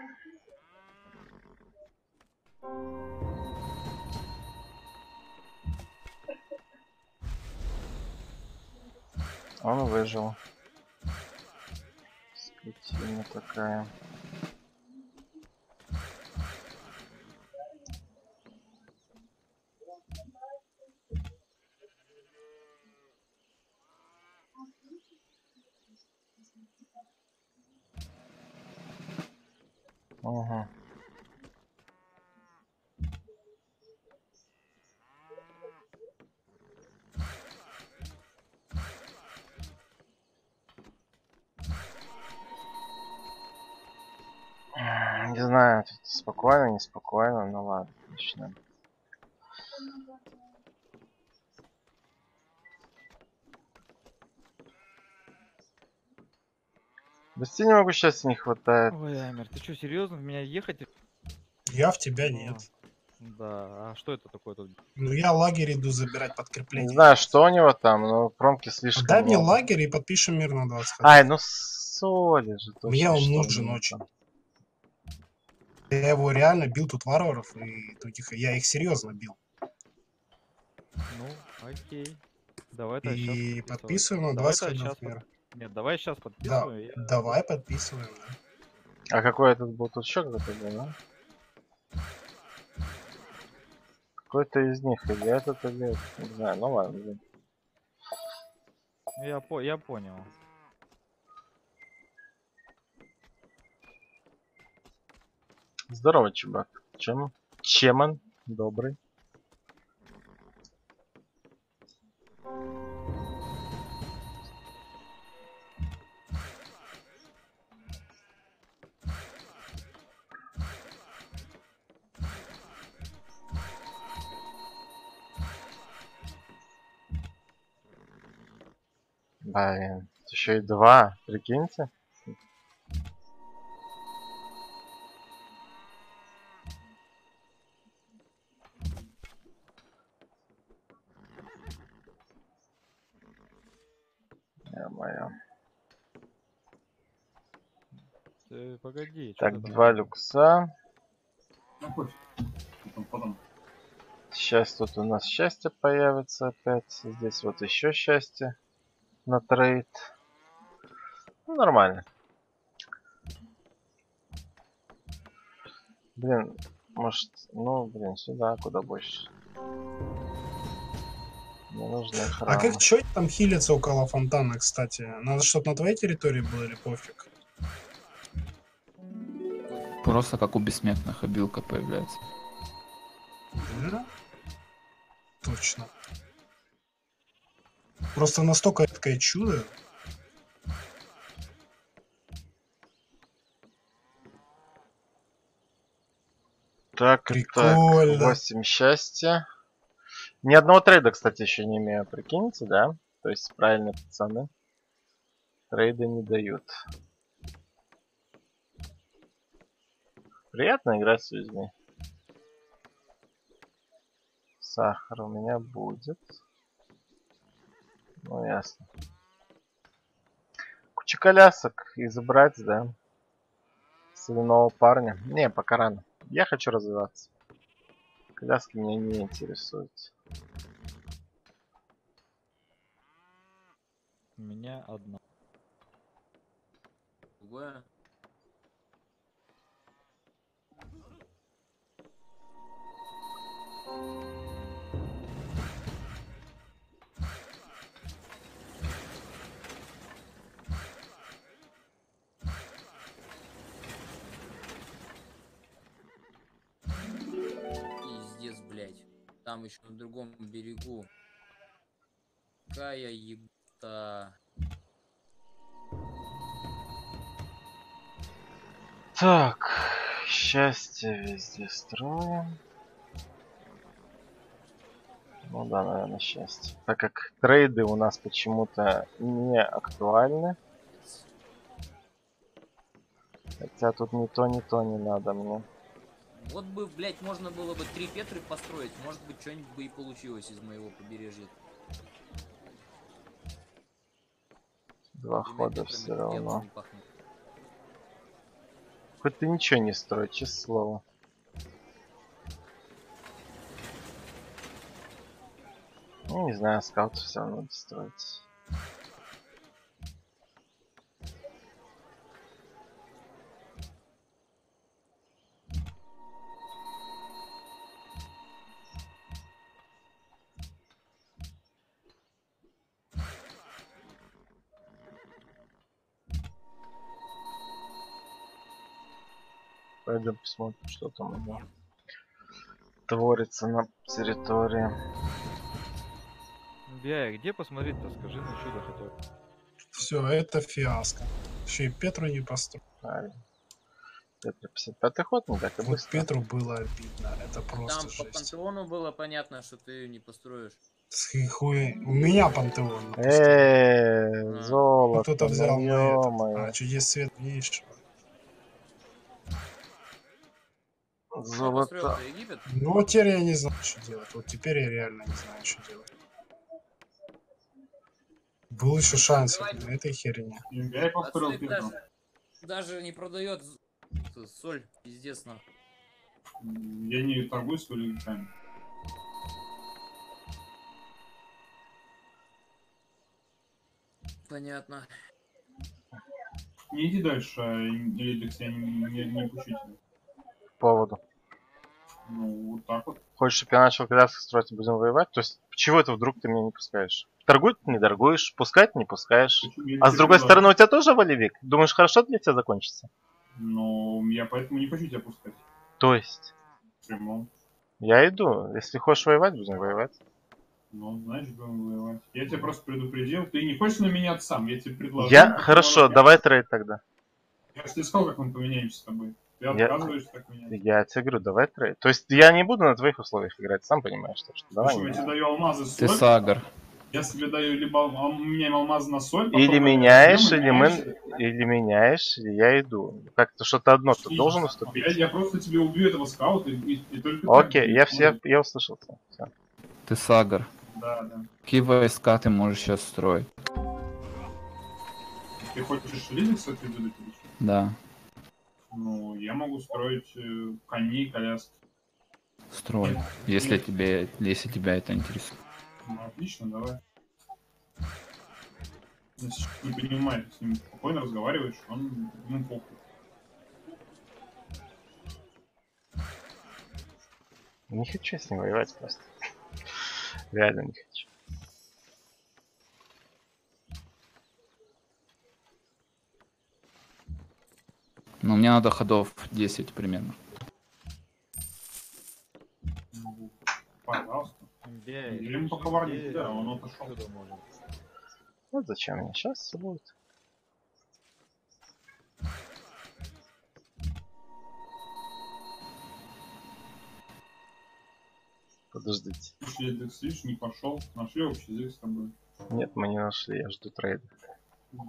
Он выжил. Скотина такая. Ага. Не знаю, тут спокойно, неспокойно, ну ладно, начнем. Вести не могу, счастья не хватает. Ой, Амер, ты что, серьезно в меня ехать? Я в тебя нет. Да, а что это такое тут? Ну я лагерь иду забирать Не подкрепление. знаю, что у него там, но промки слишком Дай мне лагерь и подпишем мир на 20 Ай, ну соли же точно. Мне он нужен очень. там. Я его реально бил тут варваров, и тут их, я их серьезно бил. Ну, окей. Давай тогда И подписываем на Давай 20 тогда ходов щас под- мира. Нет, давай сейчас Да, подписываем. я- давай подписываем. да. А какой этот был тут какой-то был, да? Какой-то из них, или этот, или... этот, Не знаю, ну ладно, блин. Ну, Я, по я понял. Здорово, чувак. Чем? Чем он? Добрый. Блин, еще и два, прикиньте. Ты погоди. Так, там? два люкса. Ну, пофиг. Потом, потом. Сейчас тут у нас счастье появится опять. Здесь вот еще счастье на трейд. Ну, нормально. Блин, может, ну, блин, сюда, куда больше. Мне нужны А храмы. как чё там хилится около фонтана, кстати? Надо, чтобы на твоей территории было или пофиг? Просто как у бессмертных обилка появляется. Да? Точно. Просто настолько редкое чудо. Так, Прикольно. так, 8 счастья. Ни одного трейда, кстати, еще не имею, прикиньте, да? То есть, правильно, пацаны. Трейды не дают. Приятно играть с людьми. Сахар у меня будет. Ну, ясно. Куча колясок избрать, да? Соляного парня. Не, пока рано. Я хочу развиваться. Коляски меня не интересуют. У меня одна. Другое. Там еще на другом берегу. Какая ебта. Так, счастье везде строим. Ну да, наверное, счастье. Так как трейды у нас почему-то не актуальны. Хотя тут ни то, ни то не надо мне. Вот бы, блядь, можно было бы три Петры построить, может быть, что-нибудь бы и получилось из моего побережья. Два Тремя хода Петрами все равно. Хоть ты ничего не строй, честное слово. Ну, не знаю, скаут все равно строить. Посмотрим, что там у него творится на территории. Бия, где посмотреть-то? Скажи на чудо хотя бы. Все, это фиаско. Еще и Петру не построил. Это 55 ход, не так и Вот быстро. Петру было обидно. Это просто Там по жесть. пантеону было понятно, что ты не построишь. С хуй- У меня пантеон. Эээ, золото, Кто-то взял ну ё-моё. А, чудес свет видишь? Что Золото. Ну вот теперь я не знаю, что делать. Вот теперь я реально не знаю, что делать. Был еще шанс Давай. на этой херне. Я Петру. даже, даже не продает соль, пиздец на. Я не торгую с валютами. Понятно. Не иди дальше, Лидекс, я не, не, не пущу тебя. По поводу. Ну, вот так вот. Хочешь, чтобы я начал коляску строить и будем воевать? То есть, чего это вдруг ты меня не пускаешь? Торгует не торгуешь, пускать не пускаешь. Почему я А с другой предлагаю? стороны, у тебя тоже волевик? Думаешь, хорошо для тебя закончится? Ну, я поэтому не хочу тебя пускать. То есть, В прямом. я иду. Если хочешь воевать, будем воевать. Ну, значит, будем воевать. Я тебя просто предупредил. Ты не хочешь на меня сам, я тебе предложил. Я, хорошо, давай трейд тогда. Я же тебе сказал, как мы поменяемся с тобой. Ты Я- отказываешься так менять. Я тебе говорю, давай трейд. То есть, я не буду на твоих условиях играть, сам понимаешь, так что давай. Почему я тебе даю алмазы с Ты соль, Сагар. я себе даю либо меняем алмазы на соль, Или меняешь, или мы... Или меняешь, или я иду. Как-то что-то одно ты должен Я, уступить. я просто тебе убью этого скаута и, и- и только так Окей, будет. я все, я услышал. Всё. Ты Сагар. Да, да. Какие войска ты можешь сейчас строить? Ты хочешь или что? Да, Ну, я могу строить э, коней, коляски. строй. Если тебе, если тебя это интересует. Ну, отлично, давай. Если человек не понимает, с ним спокойно разговариваешь, он, ему похуй. Не хочу с ним воевать просто. Реально не хочу. Но мне надо ходов 10 примерно. Ну, Пожалуйста. Где? Или ему поковарнее, да, он отошел. Вот зачем мне сейчас все будет. Подождите. Слушай, видишь, не пошел. Нашли общий язык с тобой. Нет, мы не нашли, я жду трейда.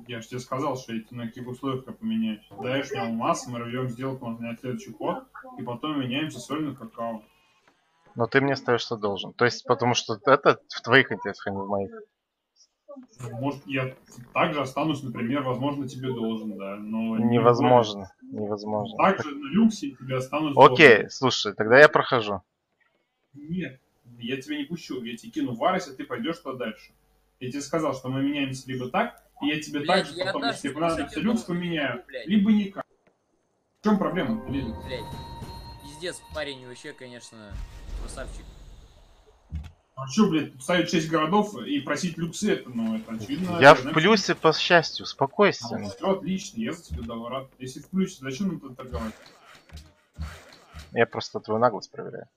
Я же тебе сказал, что тебе на каких условиях я поменяюсь. Даешь мне алмаз, мы рвем сделку на следующий ход, и потом меняемся соль на какао. Но ты мне что должен. То есть, потому что это в твоих интересах, а не в моих. Может, я также останусь, например, возможно, тебе должен, да, но... не Невозможно. Невозможно. Также на люксе тебе останусь Окей, слушай, тогда я прохожу. должен. Нет, я тебя не пущу, я тебе кину варис, а ты пойдешь туда дальше. Я тебе сказал, что мы меняемся либо так, и я тебе Блядь, также я потом, даже если понадобится люкс, поменяю, блядь. либо никак. В чем проблема, Лили? Блять. Пиздец, парень вообще, конечно, красавчик. А что, блядь, ставить 6 городов и просить люксы, это, ну, это очевидно. Я в плюсе по счастью, успокойся. Все отлично, я за тебя дал рад. Если в плюсе, зачем нам тут торговать? Я просто твою наглость проверяю.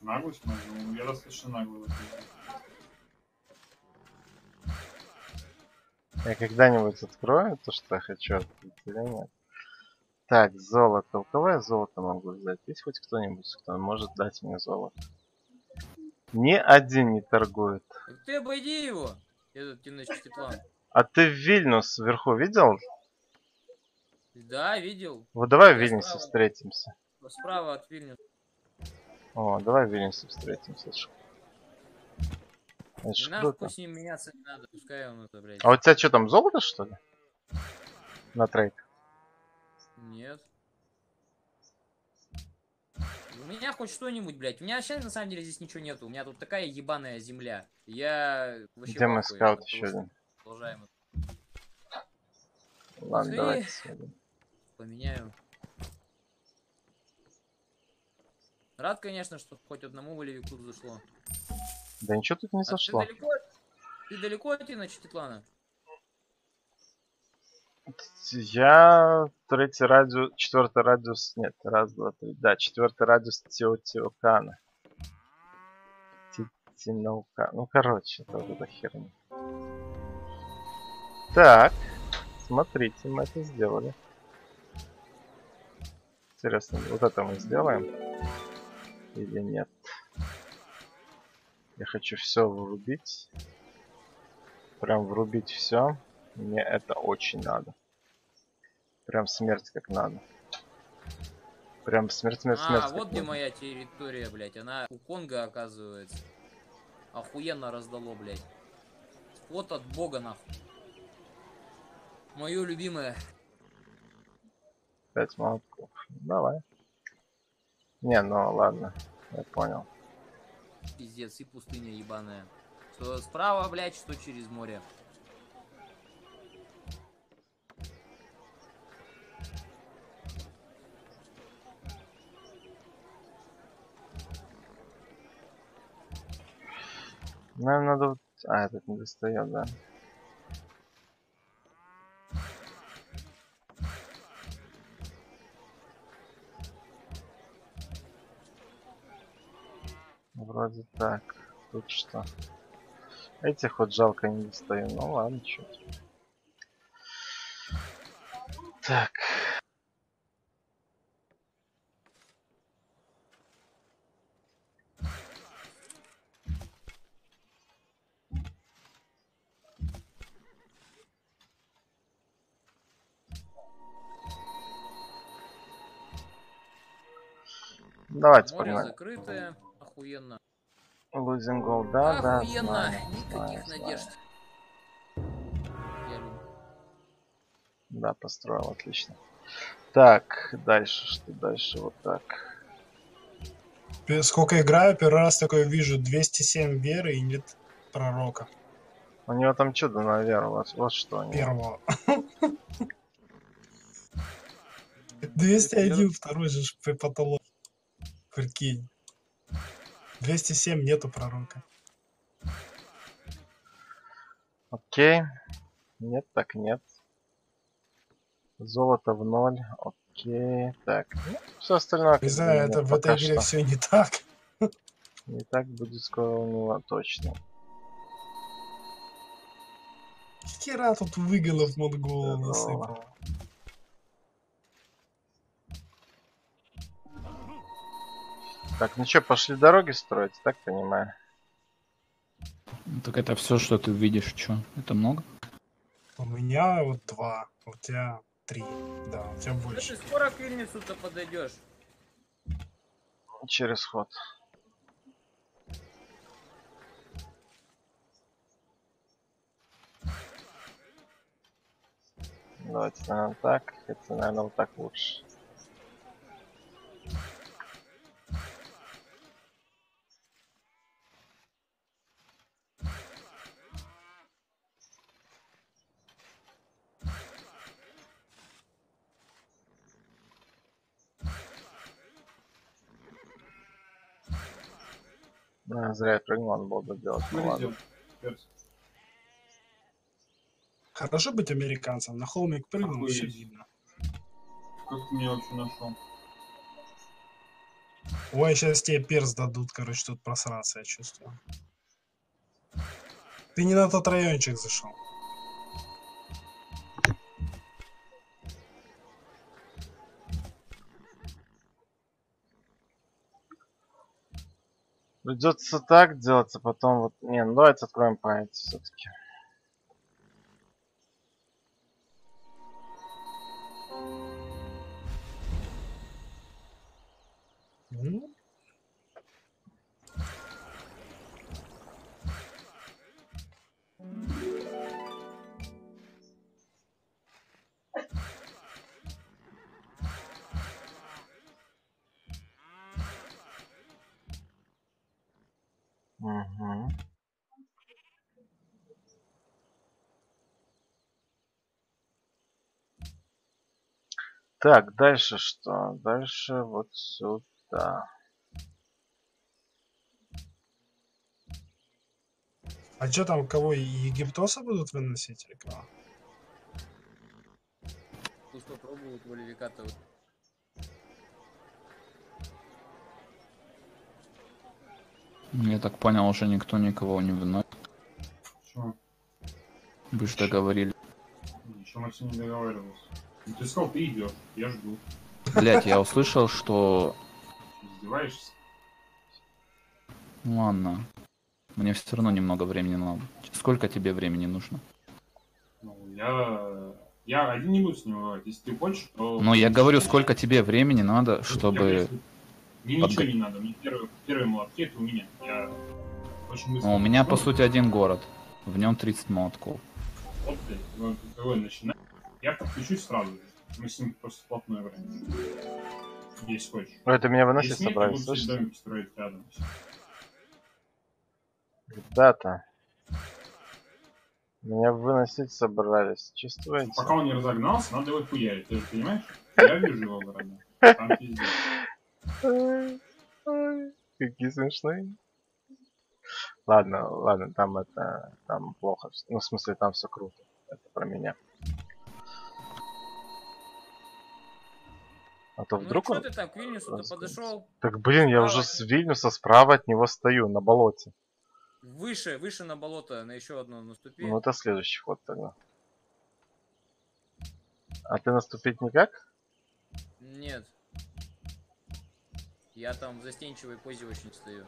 Наглость, ну, я достаточно наглый. в этом деле. Я когда-нибудь открою то, что я хочу открыть или нет. Так, золото. У кого я золото могу взять? Есть хоть кто-нибудь, кто может дать мне золото? Ни один не торгует. Ты обойди его, этот Теночтитлан. А ты в Вильнюс вверху видел? Да, видел. Вот давай в Я Вильнюсе справа. встретимся. Справа от Вильнюса. О, давай в Вильнюсе встретимся. Это ж Нахуй круто. с ним меняться не надо, пускай он это, блядь. А у тебя что там, золото что ли? На трейд. Нет. У меня хоть что-нибудь, блядь. У меня вообще на самом деле здесь ничего нету. У меня тут такая ебаная земля. Я вообще Где ахуе скаут еще один? Продолжаем. Ладно, Ты- давайте. Поменяю. Рад, конечно, что хоть одному волевику зашло. Да ничего тут не А ты зашло. далеко? Ты далеко от Теночтитлана? Я третий радиус, четвертый радиус, нет, раз, два, три, да, четвертый радиус Теотиокана. Тинаука, ну короче, это вот эта херня. Так, смотрите, мы это сделали. Интересно, вот это мы сделаем или нет? Я хочу все врубить. Прям врубить все. Мне это очень надо. Прям смерть как надо. Прям смерть, смерть, смерть. А, вот где надо. моя территория, блядь. Она у Конга, оказывается. Охуенно раздало, блядь. Вот от бога, нахуй. Мое любимое. Пять молотков. Давай. Не, ну ладно, я понял. Пиздец, и пустыня ебаная. Что справа, блядь, что через море. Нам надо... А, этот не достает, да. Вроде так. Тут что? Этих вот жалко не достаю. Ну ладно, чё. Так. Давайте Море погнали. закрытое. Охуенно. Goal, да, да. Охуенно. знаю, Никаких знаю, знаю. надежд. Люблю. Да, построил, отлично. Так, дальше, что дальше? Вот так. Сколько играю, первый раз такое вижу. 207 веры и нет пророка. У него там чудо на веру, вот, вот что у него. Первого. 201, второй же потолок. Прикинь. 207 нету пророка. Окей. Нет, так нет. Золото в ноль. Окей. Так. все остальное. Не знаю, это в этой игре что. все не так. Не так будет скоро у него точно. Хера тут выгонов монголов насыпал. Так, ну что, пошли дороги строить, так понимаю? Ну, Так это все, что ты видишь, что? Это много? У меня вот два, у тебя три. Да, у тебя Да больше. ты скоро к Вильнюсу-то подойдешь. Через ход. Давайте, наверное, так. Хотя, наверное, вот так лучше. Зря я прыгнул, надо было бы делать. Ну ладно. Хорошо быть американцем. На холмик прыгнул, все видно. Как ты меня вообще нашел? Ой, сейчас тебе перс дадут, короче, тут просраться, я чувствую. Ты не на тот райончик зашел. Придется так делать, а потом вот... Не, ну давайте откроем память все-таки. Ну, Угу. Так, дальше что? Дальше вот сюда. А что там, кого, египтоса будут выносить или кого? Пусть попробуют Валивиката. Я так понял, уже никто никого не выносит. Чё? Вы же договорились. Еще мы не договаривались. Ну, ты сказал, ты идешь. Я жду. Блять, я услышал, что... Издеваешься? Ну Ладно. Мне все равно немного времени надо. Сколько тебе времени нужно? Ну, я... Я один не буду с ним воевать. Если ты хочешь, то... Ну, я говорю, сколько тебе времени надо, Я, чтобы... Мне ничего подго- не надо. Мне первые, первые молотки это у меня. Я очень быстро... Ну, у меня, по сути, один город. В нем 30 молотков. Вот, блядь, ну, какой начинай. Я подключусь сразу же. Мы с ним просто вплотную играем. Если хочешь. Ой, это меня выносить Если нет, будем все слышите? домики строить рядом. Ребята. Меня выносить собрались. Чувствуете? Пока он не разогнался, надо его хуярить. Ты понимаешь? Я вижу его города. Там пиздец. Какие смешные. Ладно, ладно, там это, там плохо. Ну, в смысле, там все круто. Это про меня. А то Ну вдруг что он... ты там к Вильнюсу-то подошел? Так, блин, я уже с Вильнюса справа от него стою, на болоте. Выше, выше на болото, на еще одно наступи. Ну, это следующий ход тогда. А ты наступить никак? Нет. Я там в застенчивой позе очень стою.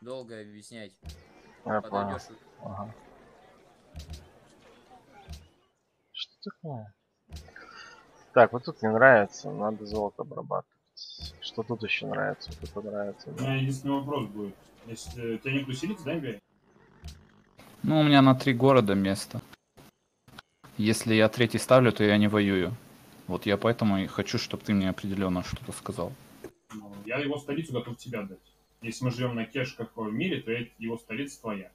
Долго объяснять. Я понял. Подойдешь. Ага. Что такое? Так, вот тут не нравится, надо золото обрабатывать. Что тут еще нравится? Вот это нравится. У да. меня единственный вопрос будет. Если у тебя нет усилить, дай мне. Ну, у меня на три города место. Если я третий ставлю, то я не воюю. Вот я поэтому и хочу, чтобы ты мне определенно что-то сказал. Ну, Я его столицу готов тебе отдать. Если мы живем на кешках в мире, то его столица твоя.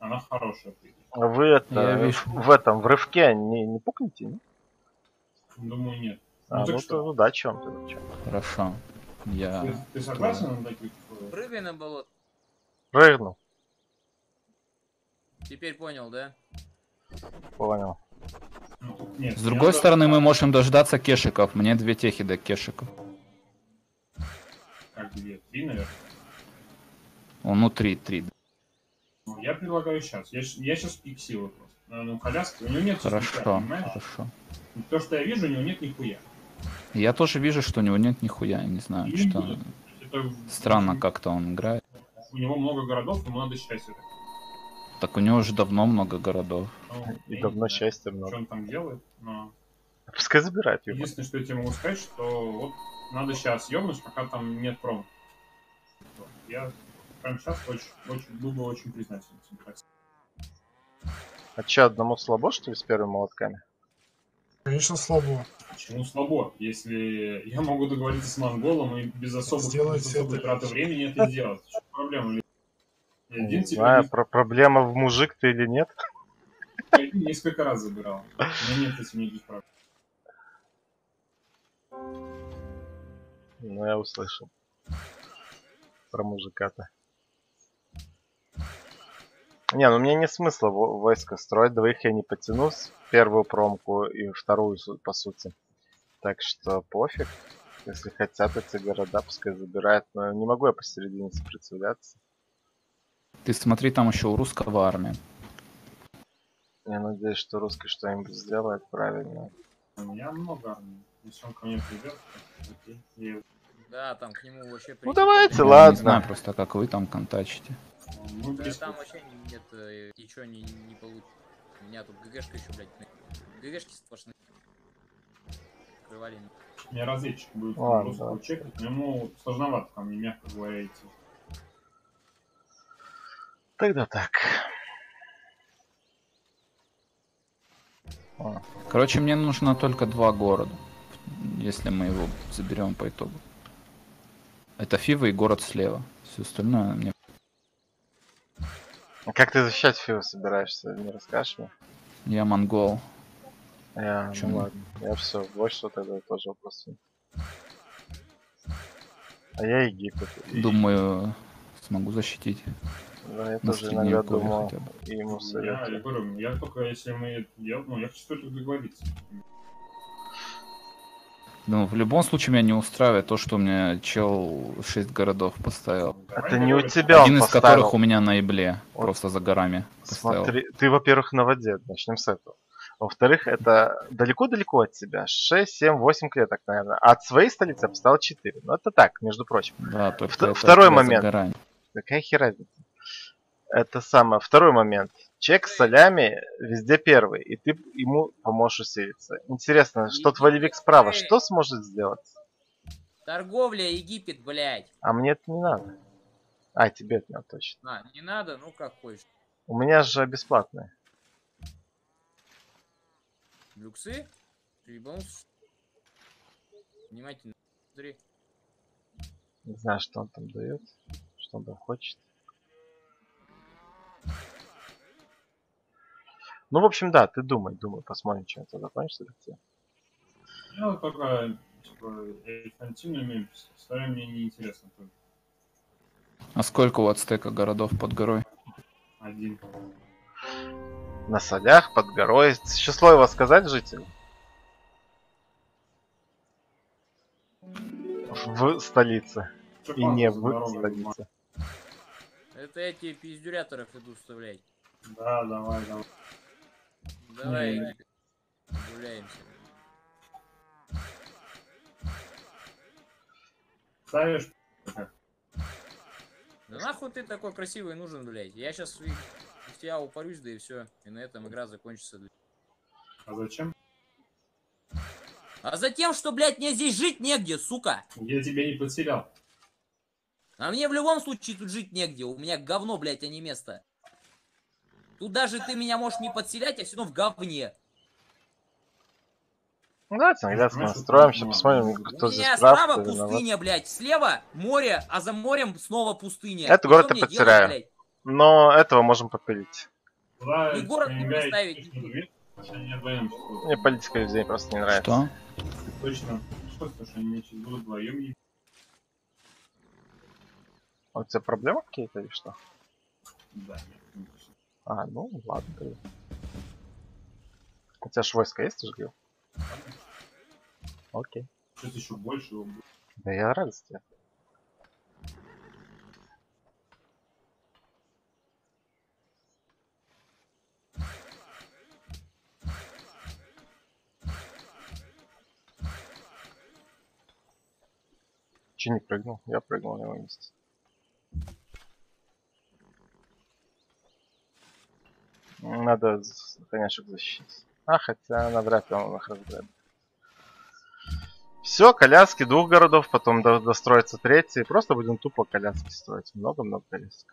Она хорошая. А Вы это, Я вижу. в этом, в рывке не, не пукнете? не? Думаю, нет. А, Ну, так ну, что? то, да, чем ты? Хорошо. Я... Ты, ты согласен на таких? Прыгай на болото. Прыгнул, Теперь понял, да? понял. Нет, С другой надо- стороны, мы можем дождаться кешиков. Мне две техи до кешиков. Как две? Три, наверное. О, ну три, три. Ну, я предлагаю сейчас. Я, я сейчас пик силы просто. Ну, коляска, у него нет Хорошо, понимаешь? хорошо. То, что я вижу, у него нет нихуя. Я тоже вижу, что у него нет нихуя, я не знаю, И что... Это, Странно как-то он играет. У него много городов, ему надо счастье. Так. У него уже давно много городов. Ну, И давно знаю, счастья Что много. он там делает, но... Пускай забирает его. Единственное, что я тебе могу сказать, что вот надо сейчас ёбнуть, пока там нет пром. Я прям сейчас очень, очень, был бы очень признателен. А че, одному слабо, что ли, с первыми молотками? Конечно, слабо. Почему слабо? Если я могу договориться с монголом и без особых без особой это. траты времени это сделать. В чем проблема? Я один Не тебе знаю, про проблема в мужик ты или нет. несколько раз забирал. У меня нет с этим никаких проблем. Ну, я услышал. Про мужика-то. Не, ну мне не смысла во- войско строить. Двоих я не потяну. с- Первую промку и вторую, по сути. Так что пофиг. Если хотят эти города, пускай забирают. Но не могу я посередине сопротивляться. Ты смотри, там еще у русского армия. Я надеюсь, что русский что-нибудь сделает правильно. У меня много армии. Если он ко мне придет, окей. Я Да, там к нему вообще... Ну давайте, Я ладно. не знаю просто, как вы там контачите. Мы Да, там вообще нет, э, ничего не, не получится. У меня тут ГГшка еще, блядь, на- ГГшки сплошные. Открывали. У меня разведчик будет Ладно, русского да. чекать, но ему сложновато ко мне, мягко говоря, идти. Тогда так. О, Короче, мне нужно только два города, если мы его заберем по итогу. Это Фива и город слева. Все остальное мне... а как ты защищать Фио собираешься? Не расскажешь мне? Я монгол. Я, Чё ну ладно. Я все, больше что тогда тоже вопрос. А я Египет. И- Думаю, смогу защитить. Да, я На тоже иногда думал и ему Я, я советую. говорю, я только если мы делаем, ну, я хочу только договориться. Ну, в любом случае меня не устраивает то, что у меня чел 6 городов поставил. Это не у тебя Один он из поставил. которых у меня на ибле, Вот. просто за горами поставил. Смотри, ты, во-первых, на воде, начнем с этого. Во-вторых, это далеко-далеко от тебя. 6, 7, 8 клеток, наверное. А от своей столицы я поставил 4. Ну, это так, между прочим. Да, только Вто- это второй я момент. Какая хер разница? Это самое. Второй момент. Чек с солями везде первый, и ты ему поможешь усилиться. Интересно, что твоевик справа, что сможет сделать? Торговля, Египет, блядь. А мне это не надо. А, тебе это надо точно. А, не надо, ну как хочешь. У меня же бесплатные. Люксы? Ты ебанулся? Внимательно. Смотри. Не знаю, что он там дает, что он там хочет. Ну, в общем, да, ты думай, думай, посмотрим, чем это закончится. для тебя. Вот только, типа, Мемфис. Вторая мне не интересно тоже. А сколько у ацтека городов под горой? Один. На солях, под горой. Число его сказать, житель? В столице. И не в столице. Это я тебе пиздюляторов иду вставлять. Да, давай, давай. Давай, гуляемся. Ставишь? Да нахуй ты такой красивый нужен, блядь? Я сейчас в тебя упорюсь, да и все. И на этом игра закончится. А зачем? А затем, что, блядь, мне здесь жить негде, сука. Я тебя не подселял. А мне в любом случае тут жить негде. У меня говно, блядь, а не место. Тут даже ты меня можешь не подселять, а все равно в говне. Ну, давайте наглядно настроимся, вот, посмотрим, ну, кто У здесь прав, справа кто виноват. пустыня, блядь. Слева море, а за морем снова пустыня. Это город я мне делать, потеряю. блядь? Но этого можем попилить. И город не представить. Мне политика людей просто не нравится. Что? Точно. Что, потому что они сейчас будут вдвоем. А У тебя проблемы какие-то или что? Да, нет. А, ну ладно. тогда. У тебя ж войска есть, ты же говорил? Окей. Сейчас еще больше его будет. Да я рад за тебя. Че не прыгнул? Я прыгнул на его месте. Надо конячек защитить. А, хотя навряд ли он их разграбит. Все, коляски двух городов, потом до- достроится третий. Просто будем тупо коляски строить. Много-много колясок.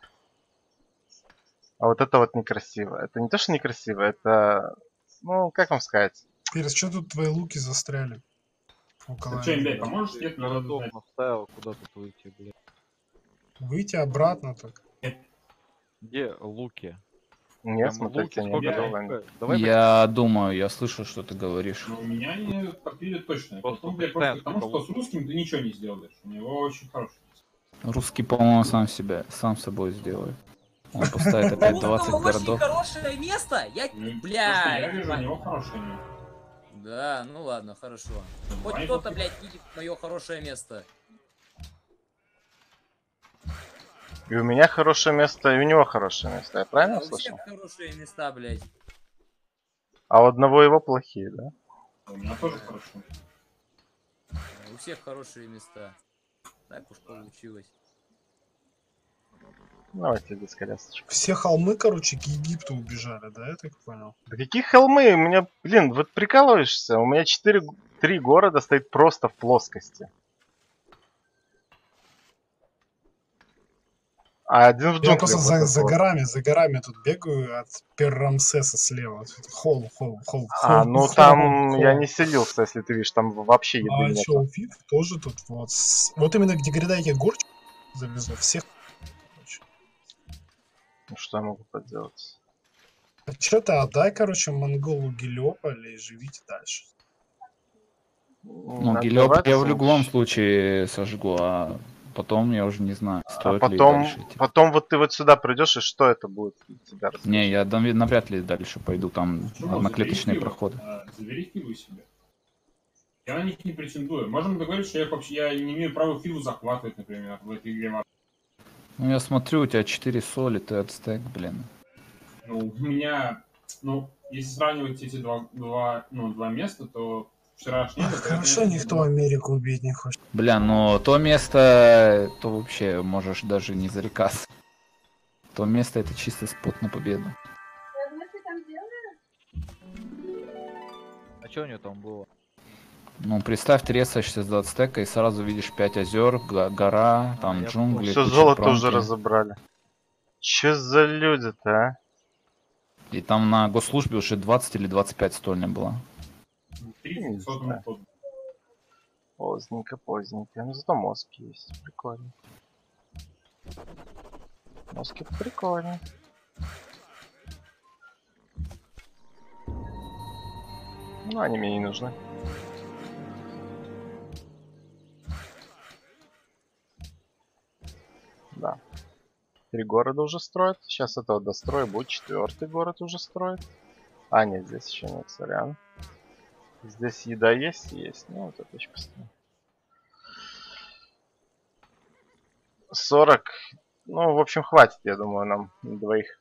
А вот это вот некрасиво. Это не то, что некрасиво, это... Ну, как вам сказать? Пирс, что тут твои луки застряли? Около Так что. Имбей, поможешь Городок знать? наставил, куда тут выйти, блядь. Выйти обратно так. Где луки? Нет, смотрите, луки не было. Сколько? Давай Я думаю, я слышу, что ты говоришь. Но у меня они подпили точно. Потом, блядь, просто потому, что с русским ты ничего не сделаешь. У него очень хороший. Русский, по-моему, сам себя, сам собой сделает. Он поставит опять Ну, 20 это очень городов. хорошее место. Я... Ну, Бля. Я вижу, у него хорошее место. Да, ну ладно, хорошо. Хоть кто-то, блядь, видит мое хорошее место. И у меня хорошее место, и у него хорошее место. Я правильно у всех услышал? хорошие места, блядь. А у одного его плохие, да? У меня тоже хорошо. У всех хорошие места. Так уж получилось. Давайте без колясочек. Все холмы, короче, к Египту убежали, да, я так понял? Да какие холмы? У меня, блин, вот прикалываешься? У меня четыре, г- три города стоит просто в плоскости. А один в Я просто за, за горами, за горами тут бегаю от Перрамсеса слева. Тут Холм, холм, холм. А, ну холм, там я холм. не селился, если ты видишь, там вообще еды А нет. еще Уфик тоже тут вот. Вот именно где гряда этих гор завезло. Всех. короче. Ну что я могу поделать? Что-то отдай, короче, монголу Гелиополя и живите дальше. Ну, Отдавать Гелиоп я в любом случае сожгу, а потом я уже не знаю, А стоит ли потом, дальше идти. потом вот ты вот сюда придешь, и что это будет для тебя? Не, я дам- навряд ли дальше пойду, там Почему? одноклеточные Заверифицируй. проходы. А, Заверифицируй себе. Я на них не претендую. Можем договориться, что я вообще я не имею права филу захватывать, например, в этой игре. Ну я смотрю, у тебя 4 соли, ты ацтек, блин. Ну, у меня, ну, если сравнивать эти два, два, ну, два места, то Ах, это, хорошо, конечно, никто Америку убить не хочет. Бля, ну то место, то вообще можешь даже не зарекаться. То место это чисто спот на победу. А что у него там было? Ну, представь, ты резаешься за ацтека и сразу видишь 5 озер, гора, там я джунгли. Все золото промки. уже разобрали. Че за люди-то, а? И там на госслужбе уже 20 или 25 стольня была. 30 Не сотен знаю. тот. Поздненько, поздненько. Ну зато мозг есть. Прикольно. Мозги прикольно. Ну, они мне не нужны. Да. Три города уже строят. Сейчас этого дострою, будет четвертый город уже строит. А, нет, здесь еще нет, сорян. Здесь еда есть? Есть. Ну, вот это еще поставим. 40. Ну, в общем, хватит, я думаю, нам на двоих.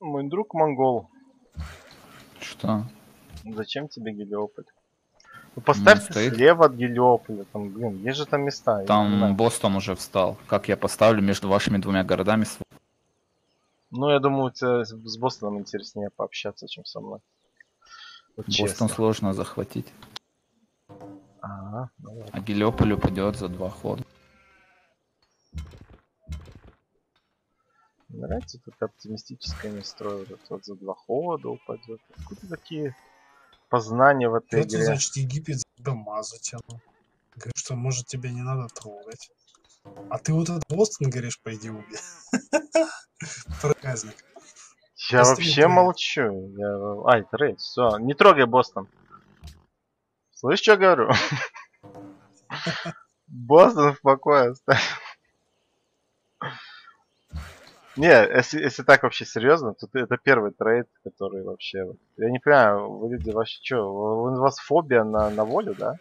Мой друг монгол. Что? Зачем тебе Гелиополь? Ну поставь стоит. слева от Гелиополя. Там, блин, есть же там места. Там. Бостон уже встал. Как я поставлю между вашими двумя городами? Ну, я думаю, тебе с Бостоном интереснее пообщаться, чем со мной. Вот Бостон честно. сложно захватить. Ага, ну ладно. А Гелиополь упадет за два хода. Мне нравится такое оптимистическое настрой. Вот это вот за два хода упадет. Откуда такие познания в этой Вот ты, игре? значит, Египет за дома затянул. Говорит, что может тебя не надо трогать. А ты вот этот Бостон, говоришь, пойди убей. Проказник. Я Быстрее вообще молчу. Я... Ай, трейд, все. Не трогай Бостон. Слышь, что говорю? Бостон в покое оставь. Не, если, если так вообще серьезно, то это первый трейд, который вообще... Я не понимаю, вы люди вообще что, у вас фобия на, на волю, да?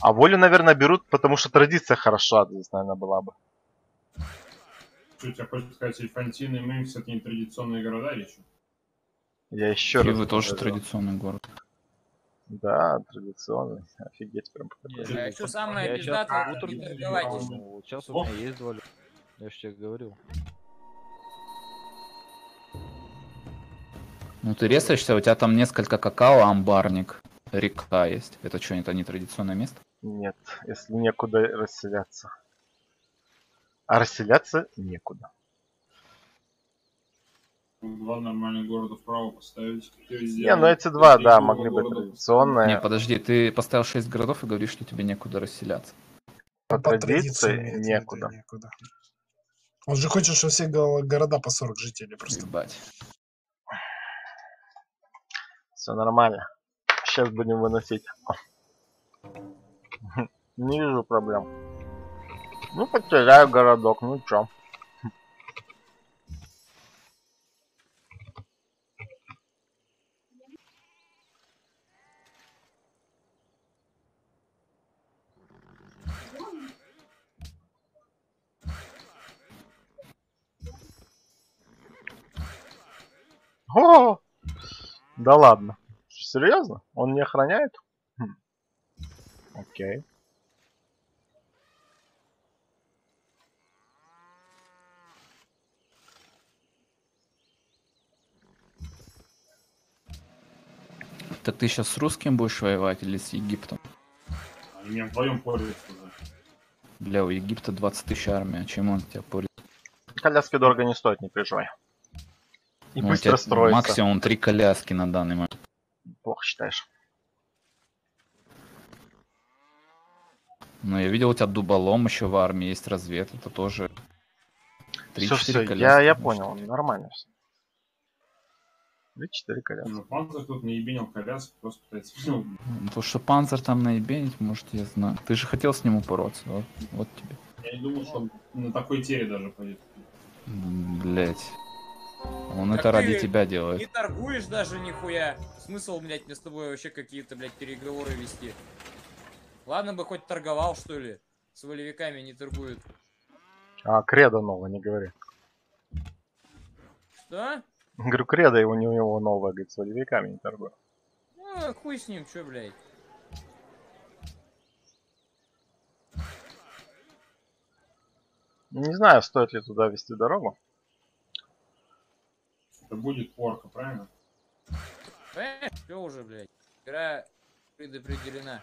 А волю, наверное, берут, потому что традиция хороша здесь, наверное, была бы. Что, тебя хочет сказать, Эльфантин и Мэнкс это не традиционные города или что? Я еще раз... Киевы тоже традиционный город. Да, традиционный. Офигеть прям. А что самое Я щас пиздатое, утром не торговайтесь. ну, вот сейчас у меня есть два лю- Я же тебе говорил. Ну ты резаешься, у тебя там несколько какао, амбарник, река есть. Это что, это не традиционное место? Нет, если некуда расселяться. А расселяться некуда. Два нормальных города вправо поставить. Не, ну эти два, да, могли быть традиционные. Не, подожди, ты поставил 6 городов и говоришь, что тебе некуда расселяться. По По традиции виду некуда. некуда. Он же хочет, что все го- города по 40 жителей просто. Ебать. Все нормально. Сейчас будем выносить. Не вижу проблем. Ну, потеряю городок, ну чё. О! Да ладно. Серьезно? Он не охраняет? Хм. Окей. Так ты сейчас с русским будешь воевать или с Египтом? Они меня вдвоем порят. Бля, у Египта 20 тысяч армия, чем он тебя порит? Коляски дорого не стоят, не переживай. И Ну, быстро строится. Максимум три коляски на данный момент. Плохо считаешь. Но я видел, у тебя дуболом еще в армии есть развед, это тоже Все, 3-4 все, я, я понял, нормально все. 3-4 коляски. Ну, Панцер тут не ебенил коляску, просто пытается ну, Ну, То, что Панцер там наебенить, может, я знаю. Ты же хотел с ним упороться, вот, вот тебе. Я не думал, что он на такой тере даже пойдет. Блять. Он Так это ради ты тебя Не делает. торгуешь даже нихуя. Смысл, блядь, мне с тобой вообще какие-то, блядь, переговоры вести. Ладно бы хоть торговал, что ли. С волевиками не торгуют. А, кредо новое, не говори. Что? Говорю, кредо его не у него новое, говорит, с волевиками не торгую. Ну, хуй с ним, чё, блядь. Не знаю, стоит ли туда вести дорогу. Это будет порка, правильно? Понимаешь, все уже, блядь. Игра предопределена.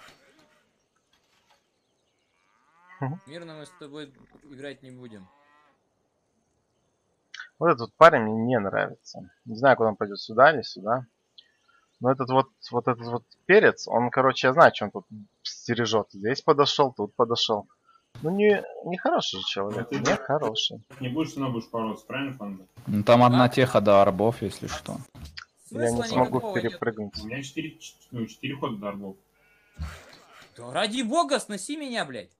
Мирно мы с тобой играть не будем. Вот этот парень мне не нравится. Не знаю, куда он пойдет, сюда или сюда. Но этот вот, вот этот вот перец, он, короче, я знаю, что он тут стережет. Здесь подошел, тут подошел. Ну, не, не хороший же человек, Ну, ты- не хороший. Не будешь, равно будешь бороться, правильно, Фанда? Ну, там одна теха до арбов, если что. Я не смогу перепрыгнуть. У меня 4, ну, 4 хода до арбов. Да ради бога, сноси меня, блядь.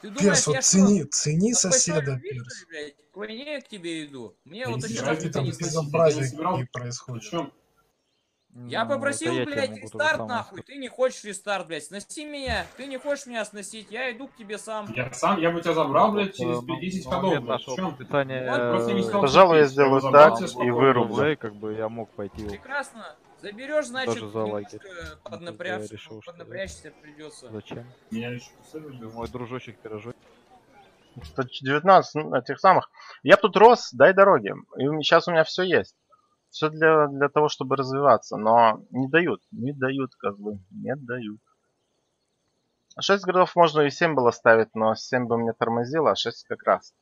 Ты думаешь, Перс, вот я что, цени, цени соседа, Перс. блядь, к войне к тебе иду? Мне Я вот не Какие там не какие происходят. Причем, Я Ну, попросил, блядь, рестарт нахуй, ты не хочешь рестарт, блядь, сноси меня, ты не хочешь меня сносить, я иду к тебе сам. я сам, я бы тебя забрал, блядь, через э, 10 на ходов, блядь. чем? не э, Пожалуй, я сделаю так тебя и вырублю. как бы я мог пойти Прекрасно. Заберешь, значит, Даже за лагерь. немножко я поднапрячься, решил, что придется. Зачем? Меня еще посадили. Мой дружочек пирожок. 119 ну, этих самых. Я тут рос, дай дороги. И сейчас у меня все есть. Все для, для того, чтобы развиваться. Но не дают. Не дают, козлы. Не дают. 6 городов можно и 7 было ставить, но 7 бы мне тормозило, а 6 как раз.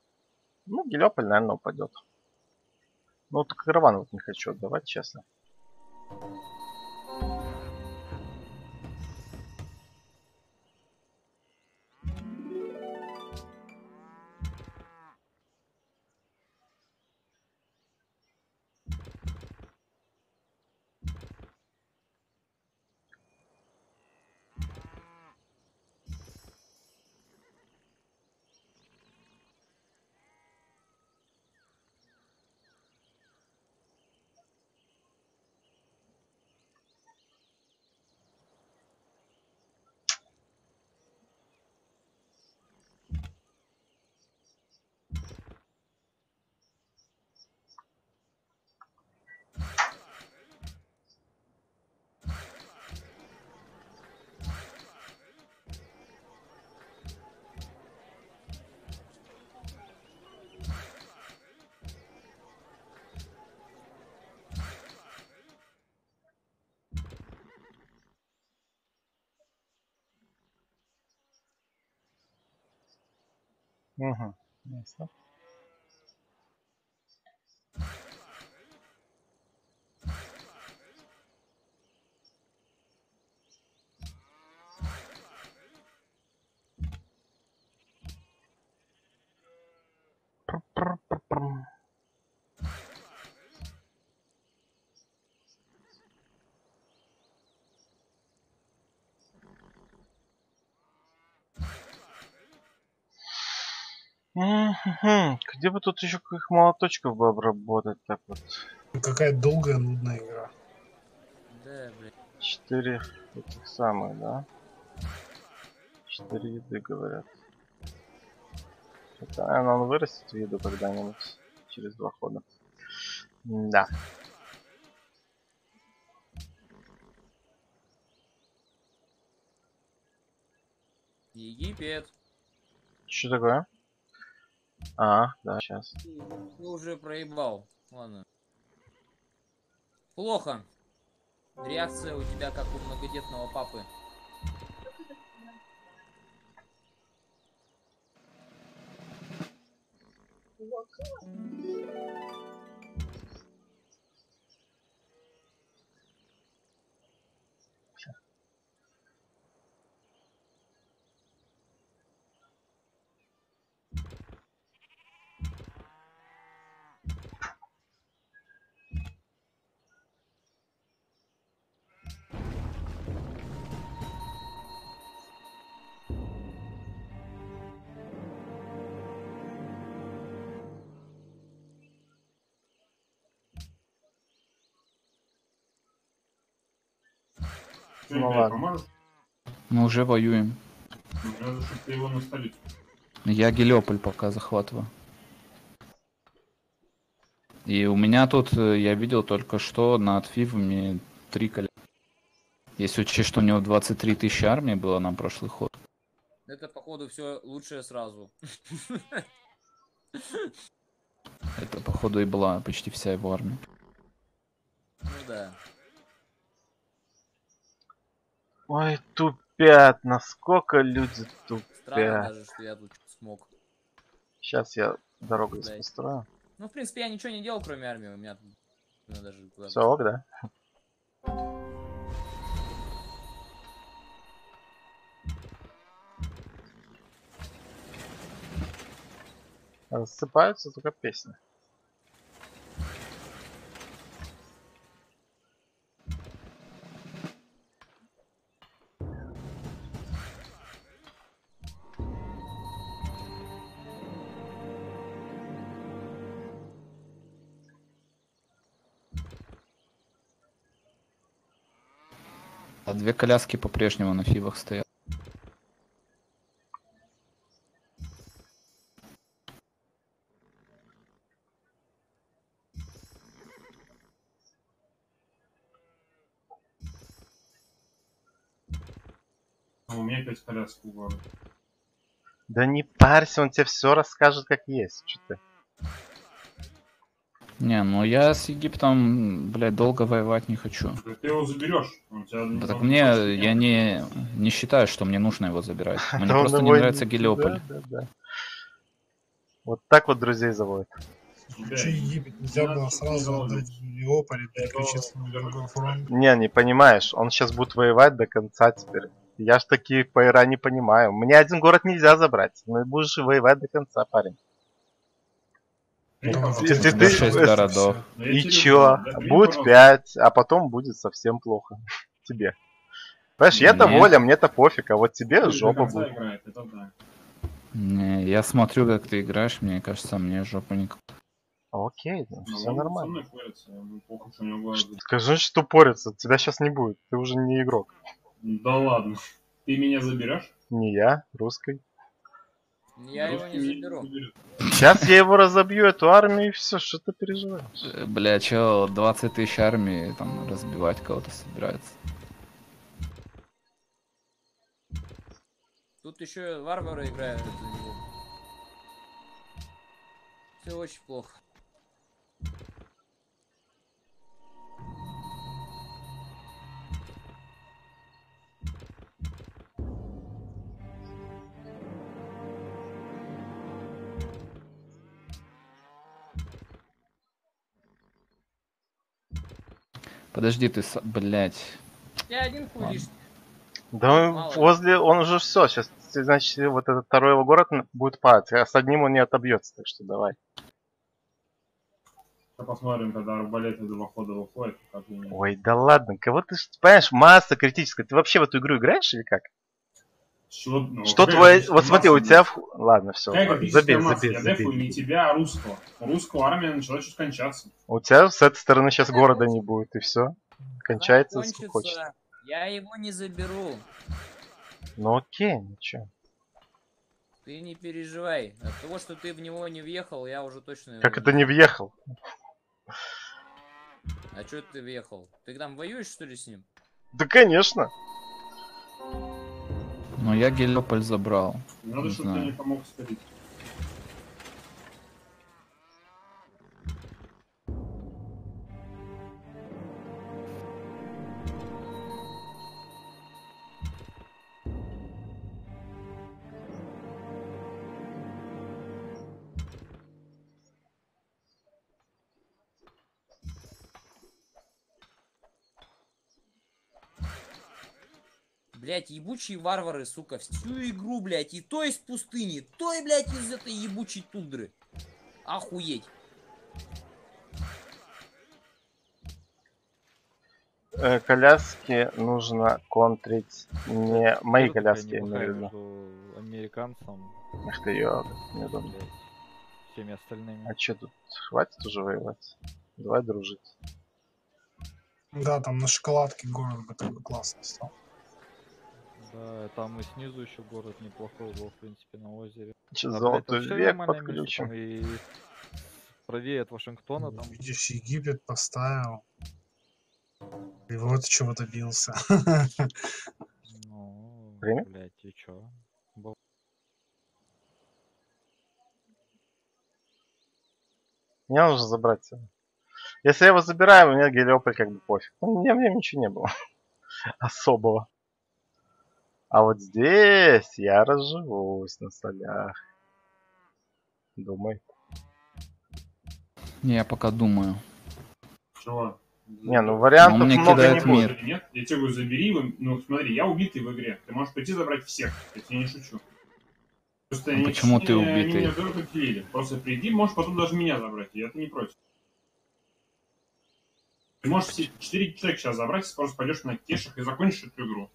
Ну, Гелиополь, наверное, упадет. Ну, только караван вот не хочу отдавать, честно. Угу. Ясно. Где бы тут еще каких молоточков бы обработать так вот? Какая долгая, нудная игра. Да, блядь. Четыре этих самых, да? Четыре еды, говорят. Это, наверное, он вырастет в еду когда-нибудь. Через два хода. Да. Египет. Что такое? А, да, сейчас. Ты уже проебал. Ладно. Плохо. Реакция у тебя как у многодетного папы. Что, Ну ладно. Мы уже воюем. Надо, ты его на. Я Гелиополь пока захватываю. И у меня тут, э, я видел только что над Фивами три коля. Если учесть, что у него 23 тысячи армии было на прошлый ход. Это, походу, все лучшее сразу. Это, походу, и была почти вся его армия. Ну да. Ой, тупят. Насколько люди Странно тупят. даже, что я тут смог. Сейчас я дорогу Да. построю. Ну, в принципе, я ничего не делал, кроме армии. У меня тут ну, даже Все, ок, да? Рассыпаются только песни. Две коляски по-прежнему на фивах стоят. А у меня опять коляска в городе. Да не парься, он тебе все расскажет как есть. Что ты? Не, ну я с Египтом, блядь, долго воевать не хочу. Да ты его заберешь. Да так мне, я не, не считаю, что мне нужно его забирать. Мне просто не нравится Гелиополь. Да, да, да. Вот так вот друзей заводят. Че Египет нельзя было сразу отдать Леополе, Я переключиться на другой фронт? Не, не понимаешь, он сейчас будет воевать до конца теперь. Я ж такие поэра не понимаю. Мне один город нельзя забрать. Ну и будешь воевать до конца, парень. Ты как ты- ты- У меня ты- шесть это городов. Ну, я И чё? Будет пожалуйста. 5, а потом будет совсем плохо. Тебе. Понимаешь, я-то воля, мне-то пофиг, а вот тебе жопа будет. Не, я смотрю, как ты играешь, мне кажется, мне жопа не... Окей, ну, Ну, все нормально. Скажи, что порется, тебя сейчас не будет, ты уже не игрок. Да ладно. Ты меня заберешь? Не я, русской. Я его не заберу. Сейчас я его разобью, эту армию, и все, что ты переживаешь. Э, Бля, чё, 20 тысяч армии, там, разбивать кого-то собирается. Тут еще варвары играют за него. Все очень плохо. Подожди, ты, с- блядь. Я один лишний. Да Мало возле, он уже все, сейчас, значит, вот этот второй его город будет падать, а с одним он не отобьется, так что давай. Сейчас посмотрим, когда арбалеты два хода выходят. Как они... Ой, да ладно, кого ты, ж- понимаешь, масса критическая, ты вообще в эту игру играешь или как? Что, ну, Что критическая вот смотри, у тебя, в- ладно, все, забей, забей, Я дефаю не забей. тебя, а русского. У русского армия начала чуть кончаться. У тебя с этой стороны сейчас города не будет, и все, кончается, сколько хочешь. кончится. Я его не заберу. Ну окей, ничего. Ты не переживай. От того, что ты в него не въехал, я уже точно... Как это не въехал? А чё ты въехал? Ты там воюешь, что ли, с ним? Да, конечно. Ну, я Гелиополь забрал. Надо, чтобы ты мне помог сходить. Блять, ебучие варвары, сука, всю игру, блять, и то из пустыни, то и, блять, из этой ебучей тундры. Охуеть. Э, коляски нужно контрить не мои Что коляски, я имею в виду. американцем Ах ты ё, не думаю. блядь, всеми остальными. А чё тут? Хватит уже воевать? Давай дружить. Да, там на шоколадке город бы такой классный стал. Да, там и снизу еще город неплохой был, в принципе, на озере. А, блядь, золотой век подключим. И правее от Вашингтона там Видишь, Египет поставил. И вот чего добился. Ну, Время? блядь, и чё? Мне нужно забрать его. Если я его забираю, мне Гелиополь как бы пофиг. Ну, мне, мне ничего не было. Особого. А вот здесь я разживусь на солях. Думай. Не, я пока думаю. Чего? Не, ну вариантов Ну, мне много не кидает будет. мир. Нет, я тебе говорю, забери его. Ну, смотри, я убитый в игре. Ты можешь прийти забрать всех. Я тебе не шучу. Просто А они- почему ты они убитый? меня только киллили. Просто приди, можешь потом даже меня забрать. Я это не против. Ты можешь все четыре человека сейчас забрать, просто пойдешь на кешах и закончишь эту игру.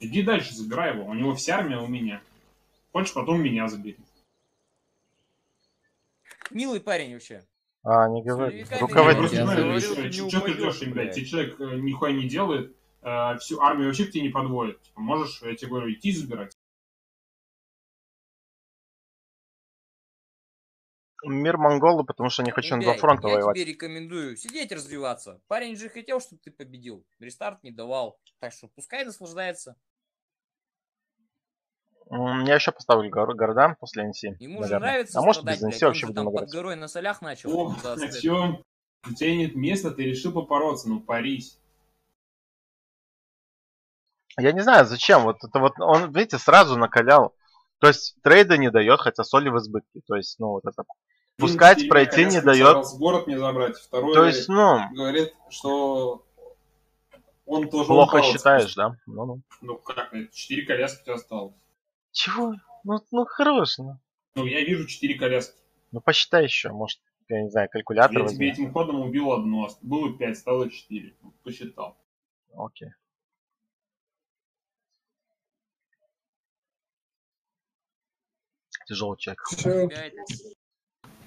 Иди дальше, забирай его. У него вся армия у меня. Хочешь, потом меня забери. Милый парень вообще. А, не говори. Руководитель. Я говорю, что- что ты ждешь, блядь. Тебе человек э, нихуя не делает, э, всю армию вообще к тебе не подводят. Типа, можешь, я тебе говорю, идти забирать. Мир монголы, потому что не хочу на два фронта я воевать. тебе рекомендую сидеть развиваться. Парень же хотел, чтобы ты победил. Рестарт не давал. Так что пускай наслаждается. Я еще поставлю гор- города после NC. Ему же наверное. нравится А может без NC вообще же будем там под играть. горой на солях начал. О, ацтек. чем? У тебя нет места, ты решил попороться, ну парись. Я не знаю, зачем. Вот это вот он, видите, сразу накалял. То есть трейда не дает, хотя соли в избытке. То есть, ну, вот это. Пускать, Один пройти не дает. город мне забрать, второй То есть, ну, говорит, что он тоже плохо упал. считаешь, да? Ну, ну. Ну как, это четыре коляски у тебя осталось. Чего? Ну, ну хорош, ну. Ну, я вижу четыре коляски. Ну, посчитай еще, может, я не знаю, калькулятор Я возьми. тебе этим ходом убил одно. Было пять, стало четыре. Посчитал. Окей. Тяжелый человек.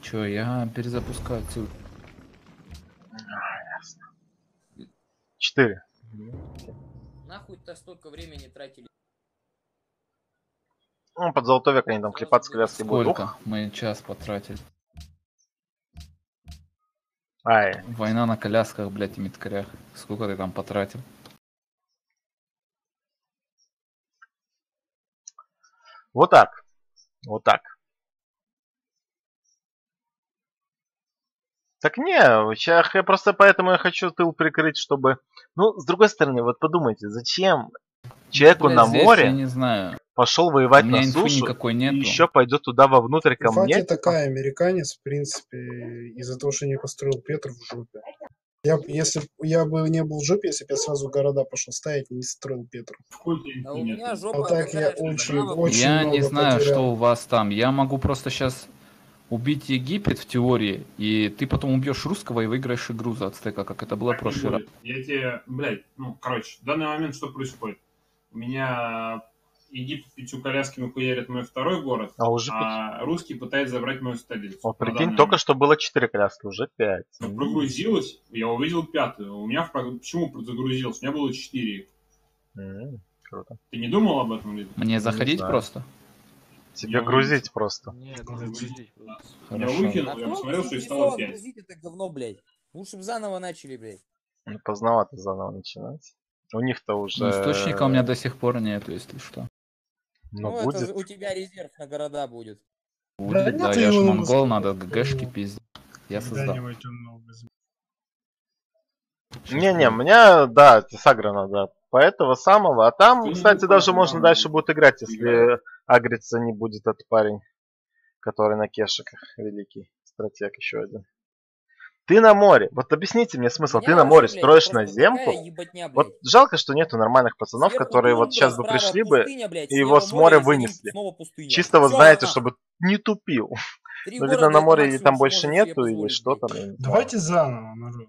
Че, я перезапускаю отсюда. Четыре. Нахуй-то столько времени тратили. Ну, под золотой век они там клепаться коляски будут. Сколько? Мы час потратили. Ай, Война на колясках, блядь, и меткарях. Сколько ты там потратил? вот так. Вот так. Так не, сейчас я просто поэтому я хочу тыл прикрыть, чтобы... Ну, с другой стороны, вот подумайте, зачем человеку Блядь, на здесь море Я не знаю. пошел У воевать меня на сушу никакой и нету. еще пойдет туда вовнутрь ко Фати мне? такая, американец, в принципе, из-за того, что не построил Петр в жопе. Я, если я бы не был в жопе, если бы я сразу города пошел ставить, не строил Петр. В культе А у меня жопа А так я очень, очень Я не много знаю, потерял. что у вас там. Я могу просто сейчас убить Египет в теории, и ты потом убьешь русского и выиграешь игру за ацтека, как это было в прошлый раз. Я тебе, блядь, ну, короче, в данный момент что происходит? У меня Египет пятью колясками хуярит мой второй город, А уже пять. а русский пытается забрать мою столицу. Вот прикинь, только момент. что было 4 коляски, уже 5. Ну, прогрузилось, я увидел пятую. У меня в почему загрузилось? У меня было четыре. Круто. Ты не думал об этом, Лид? Мне заходить знаю. просто? Тебе Я грузить просто. Нет, Грузить. грузить. Я Хорошо. выкинул, На я посмотрел, что их стало заинтересован пять. грузить это говно, блядь? Лучше бы заново начали, блядь. Ну, поздновато заново начинать. У них-то уже... Ну, источника у меня до сих пор нету, если что. Ну, Ну, будет. это у тебя резерв на города будет. Будет, нет, да, ты я ж монгол, надо. ГГшки пиздить. Я создал. Не-не, мне, да, Сагра надо по этого самого. А там, кстати, даже да, можно да. дальше будет играть, если. Агриться не будет этот парень, который на кешиках, великий стратег еще один. Ты на море. Вот объясните мне смысл. Меня Ты на море блядь, строишь просто на земку. такая ебатня, Вот жалко, что нету нормальных пацанов, Сверху которые вот сейчас бы пришли бы пустыня, и его с моря вынесли. Чисто вот Всё, знаете, чтобы не тупил. Три Но, города видно, на море или там больше нету, или что там. Давайте заново, народ.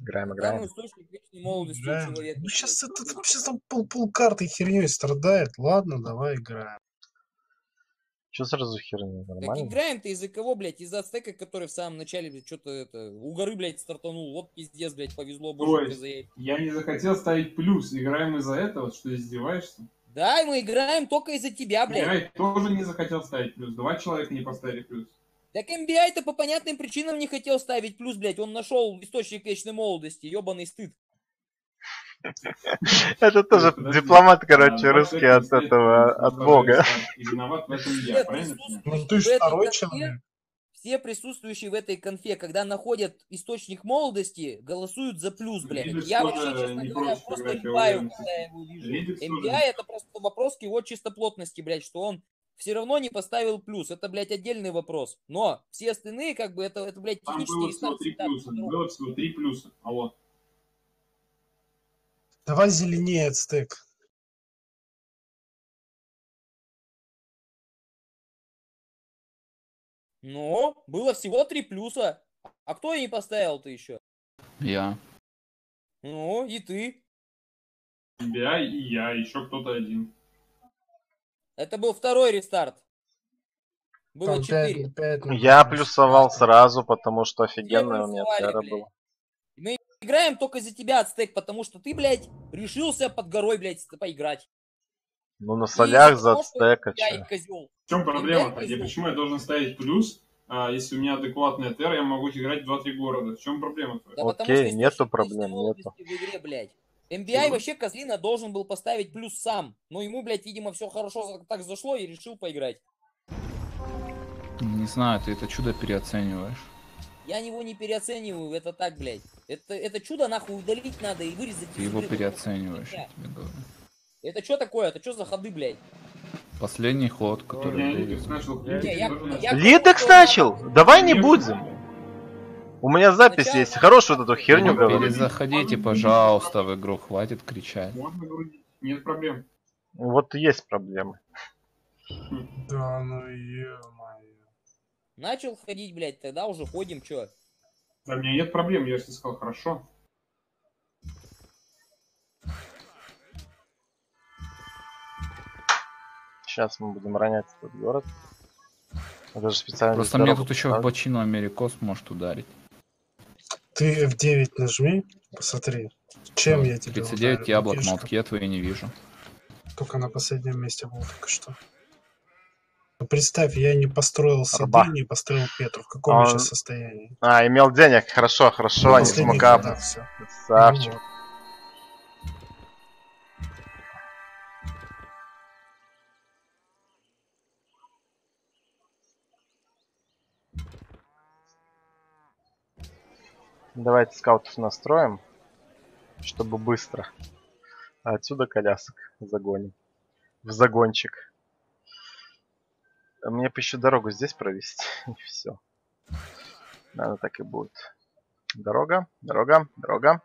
Играем, Там играем. источник вечной молодости Играем. человека. Ну сейчас блядь. это сейчас там пол, пол карты херней страдает. Ладно, давай играем. Что сразу херня? Так Нормально? играем-то из-за кого, блядь? Из-за ацтека, который в самом начале, блядь, что-то это... У горы, блядь, стартанул. Вот пиздец, блядь, повезло, Ой. боже, КЗ. Я не захотел ставить плюс. Играем из-за этого, что издеваешься? Да, мы играем только из-за тебя, блядь. Я тоже не захотел ставить плюс. Два человека не поставили плюс. Так MBI-то по понятным причинам не хотел ставить плюс, блядь. Он нашел источник вечной молодости. Ебаный стыд. Это тоже дипломат, А, короче, два русский от не этого, от не бога. Ну ты же второй человек. Все присутствующие в этой конфе, когда находят источник молодости, голосуют за плюс, блядь. Я вообще, честно не говоря, просто ебаю, уверен. когда я его вижу. MBI это просто вопрос к его чистоплотности, блядь, что он все равно не поставил плюс. Это, блядь, отдельный вопрос. Но все остальные, как бы, это, это блядь, Там технический было всего три плюса. Было всего три плюса. А вот. Давай зеленее ацтек. Но было всего три плюса. А кто не поставил-то еще? Я. Ну, и ты. Я и я, еще кто-то один. Это был второй рестарт. Было Там четыре. пять, пять, ну, Я плюс. плюсовал сразу, потому что офигенная у меня тера была. Мы Играем только за тебя, Ацтек, потому что ты, блядь, решился под горой, блядь, поиграть. Ну на солях за ацтека. В чем проблема-то? Почему я должен ставить плюс, а, если у меня адекватная тера, я могу играть в 2-3 города? В чем проблема-то? Да потому Окей, что нету проблем, молодости в игре, блядь. MBI вообще Козлина должен был поставить плюс сам. Но ему, блядь, видимо, все хорошо так зашло и решил поиграть. Не знаю, ты это чудо переоцениваешь. Я его не переоцениваю, это так, блядь. Это, это чудо нахуй удалить надо и вырезать Ты его игры, переоцениваешь, это я тебе говорю. Это что такое? Это что за ходы, блядь? Последний ход, который вылез. Лидекс начал Я- Не, я- должен- я- Лидекс начал? Давай не будем. У меня запись Сначала- есть. Хорошую вот эту херню говорю. Перезаходите, пожалуйста, в игру, хватит кричать. Можно грудить, нет проблем. Вот есть проблемы. Да, ну ё-моё. Начал ходить, блядь, тогда уже ходим, чё? Да, меня нет проблем, я же тебе сказал, хорошо. Сейчас мы будем ронять этот город. Даже специально Просто мне тут еще в бочину Америкос может ударить. Ты F9 нажми, посмотри. Чем я тебя 39 ударил? яблок, молотки я твои не вижу. Только на последнем месте был только что. Ну, представь, я не построил сады, Арба. не построил Петру. В каком А он- сейчас состоянии? А, имел денег. Хорошо, хорошо. Не Последний смока. год, да, всё. Красавчик. Ну вот. Давайте скаутов настроим, чтобы быстро. А отсюда колясок загоним. В загончик. А Мне бы еще дорогу здесь провести. И все. Наверное, так и будет. Дорога, дорога, дорога.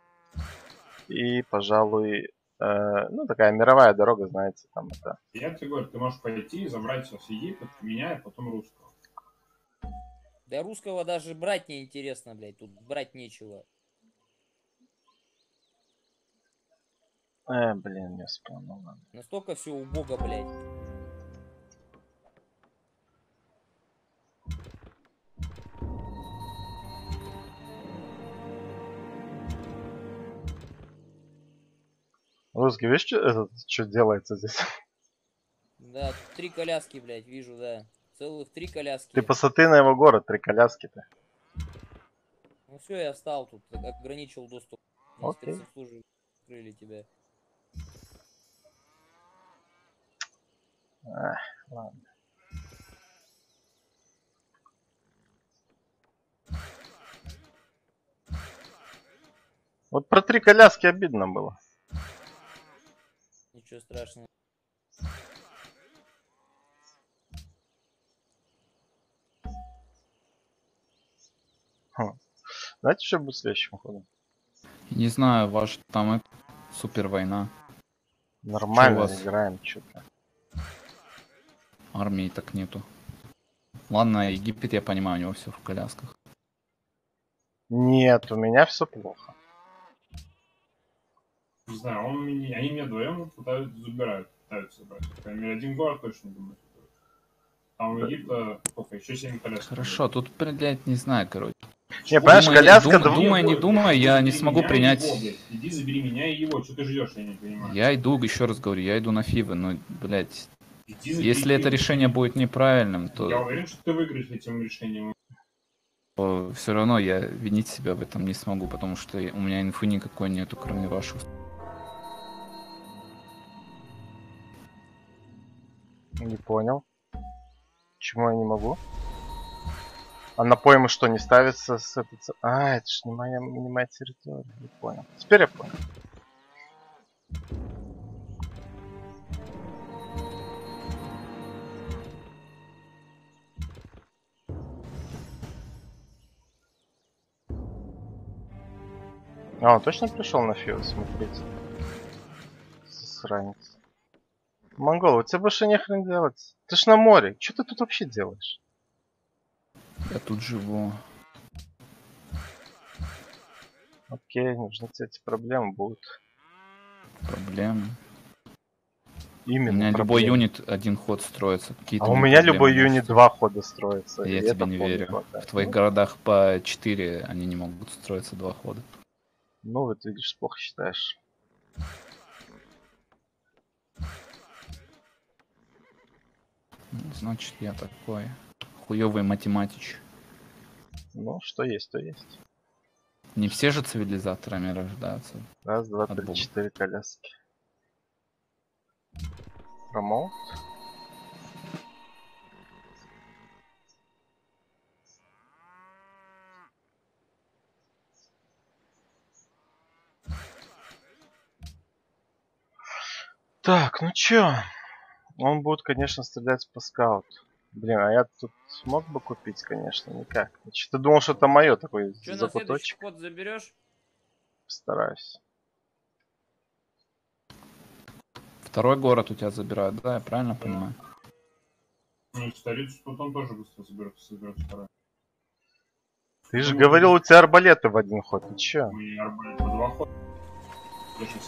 И, пожалуй, э, ну, такая мировая дорога, знаете, там это... Я тебе говорю, ты можешь пойти и забрать сейчас Египет, меня и потом русского. Да русского даже брать не интересно, блядь, тут брать нечего. Э, блин, не успел, ну. Настолько все убого, блядь. Русский, видишь, что делается здесь? Да, три коляски, блядь, вижу, да. Целых три коляски. Ты посмотри на его город, три коляски-то. Ну все, я встал тут, ограничил доступ. Окей. спецслужбы открыли тебя. Эх, ладно. Вот про три коляски обидно было. Ничего страшного. Знаете, что будет следующим ходом? Не знаю, ваш там это, супер война. Нормально вас? играем что-то. Армии так нету. Ладно, Египет, я понимаю, у него все в колясках. Нет, у меня все плохо. Не знаю, он, мне- они мне вдвоем пытаются забирают, пытаются забрать. По крайней мере, один город точно думаю. А у Египта сколько? Еще 7 колес. Хорошо, тут, блядь, не знаю, короче. Не, понимаешь, Думай, коляска... дум- думай, не думай, я не смогу принять-. Иди забери меня и его. Что ты ждешь, я не понимаю. Я иду, еще раз говорю, я иду на Фивы, но, блядь, Иди если это решение будет неправильным, Я то, уверен, что ты выиграешь этим решением. все равно я винить себя в этом не смогу, потому что я- у меня инфы никакой нету, кроме ваших. Не понял. Почему я не могу? А на поймы что, не ставится с этой... А, это ж не моя, не моя территория. Не понял. Теперь я понял. А, он точно пришел на фио, смотрите. Засранец. Монгол, у тебя больше нехрен делать. Ты ж на море. Что ты тут вообще делаешь? Я тут живу. Окей, нужны тебе эти проблемы будут. Проблем. У Именно меня любой проблемы. юнит один ход строится. Какие А у меня любой юнит два хода строится. Я тебе не верю. хватает. В твоих Ну, городах по 4 они не могут строиться два хода. Ну, вот видишь, плохо считаешь. Значит, я такой хуёвый математич. Ну, что есть, то есть. Не все же цивилизаторами рождаются. Раз, два, три, четыре коляски. Промоут. Так, ну чё? Он будет, конечно, стрелять по скаут. Блин, а я тут смог бы купить, конечно, никак. Что-то думал, что это мое такой Че, на следующий ход заберешь? Постараюсь. Второй город у тебя забирают, да, я правильно понимаю? Ну, тут он тоже быстро соберет, соберет второй. Ты же Ну, говорил, у тебя арбалеты в один ход. Ты чё? И арбалет по два хода. Подожди,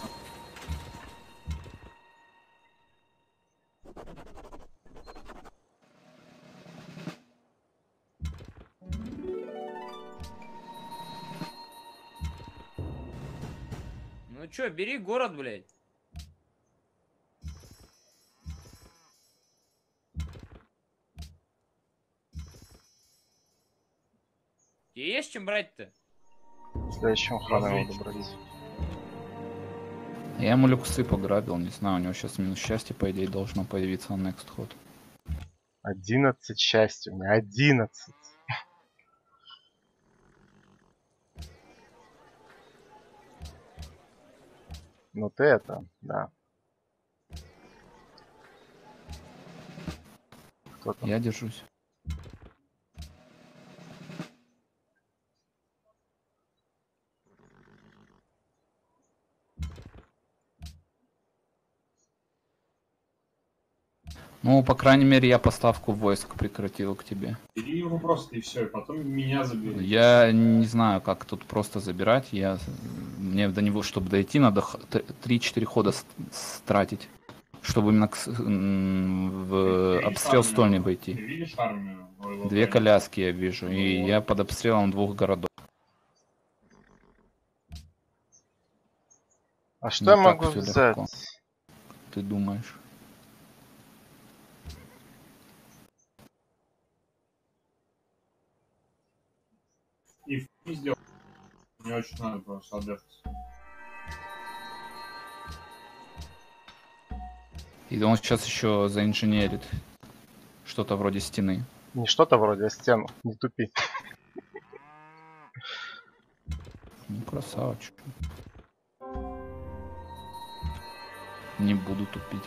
Ну чё, бери город, блядь. Тебе есть чем брать-то? Ходу Развитие. буду брать. Я ему люксы пограбил, не знаю, у него сейчас минус счастья, по идее, должно появиться на next ход. 11 счастья. У меня 11. Ты это, да. Кто там? Я держусь. Ну, по крайней мере, я поставку войск прекратил к тебе. Бери его просто и все, и потом меня забери. Я не знаю, как тут просто забирать. Я... Мне до него, чтобы дойти, надо х- т- 3-4 хода стратить. Чтобы именно к в обстрел стольни Ты войти. видишь армию? Две коляски я вижу, и Вот. я под обстрелом двух городов. А что Не я так могу взять? легко. Ты думаешь? Не сделал. Мне очень надо просто отдышаться. И он сейчас еще заинженерит что-то вроде стены. Не что-то вроде, а стену. Не тупи. Ну, красавчик. Не буду тупить.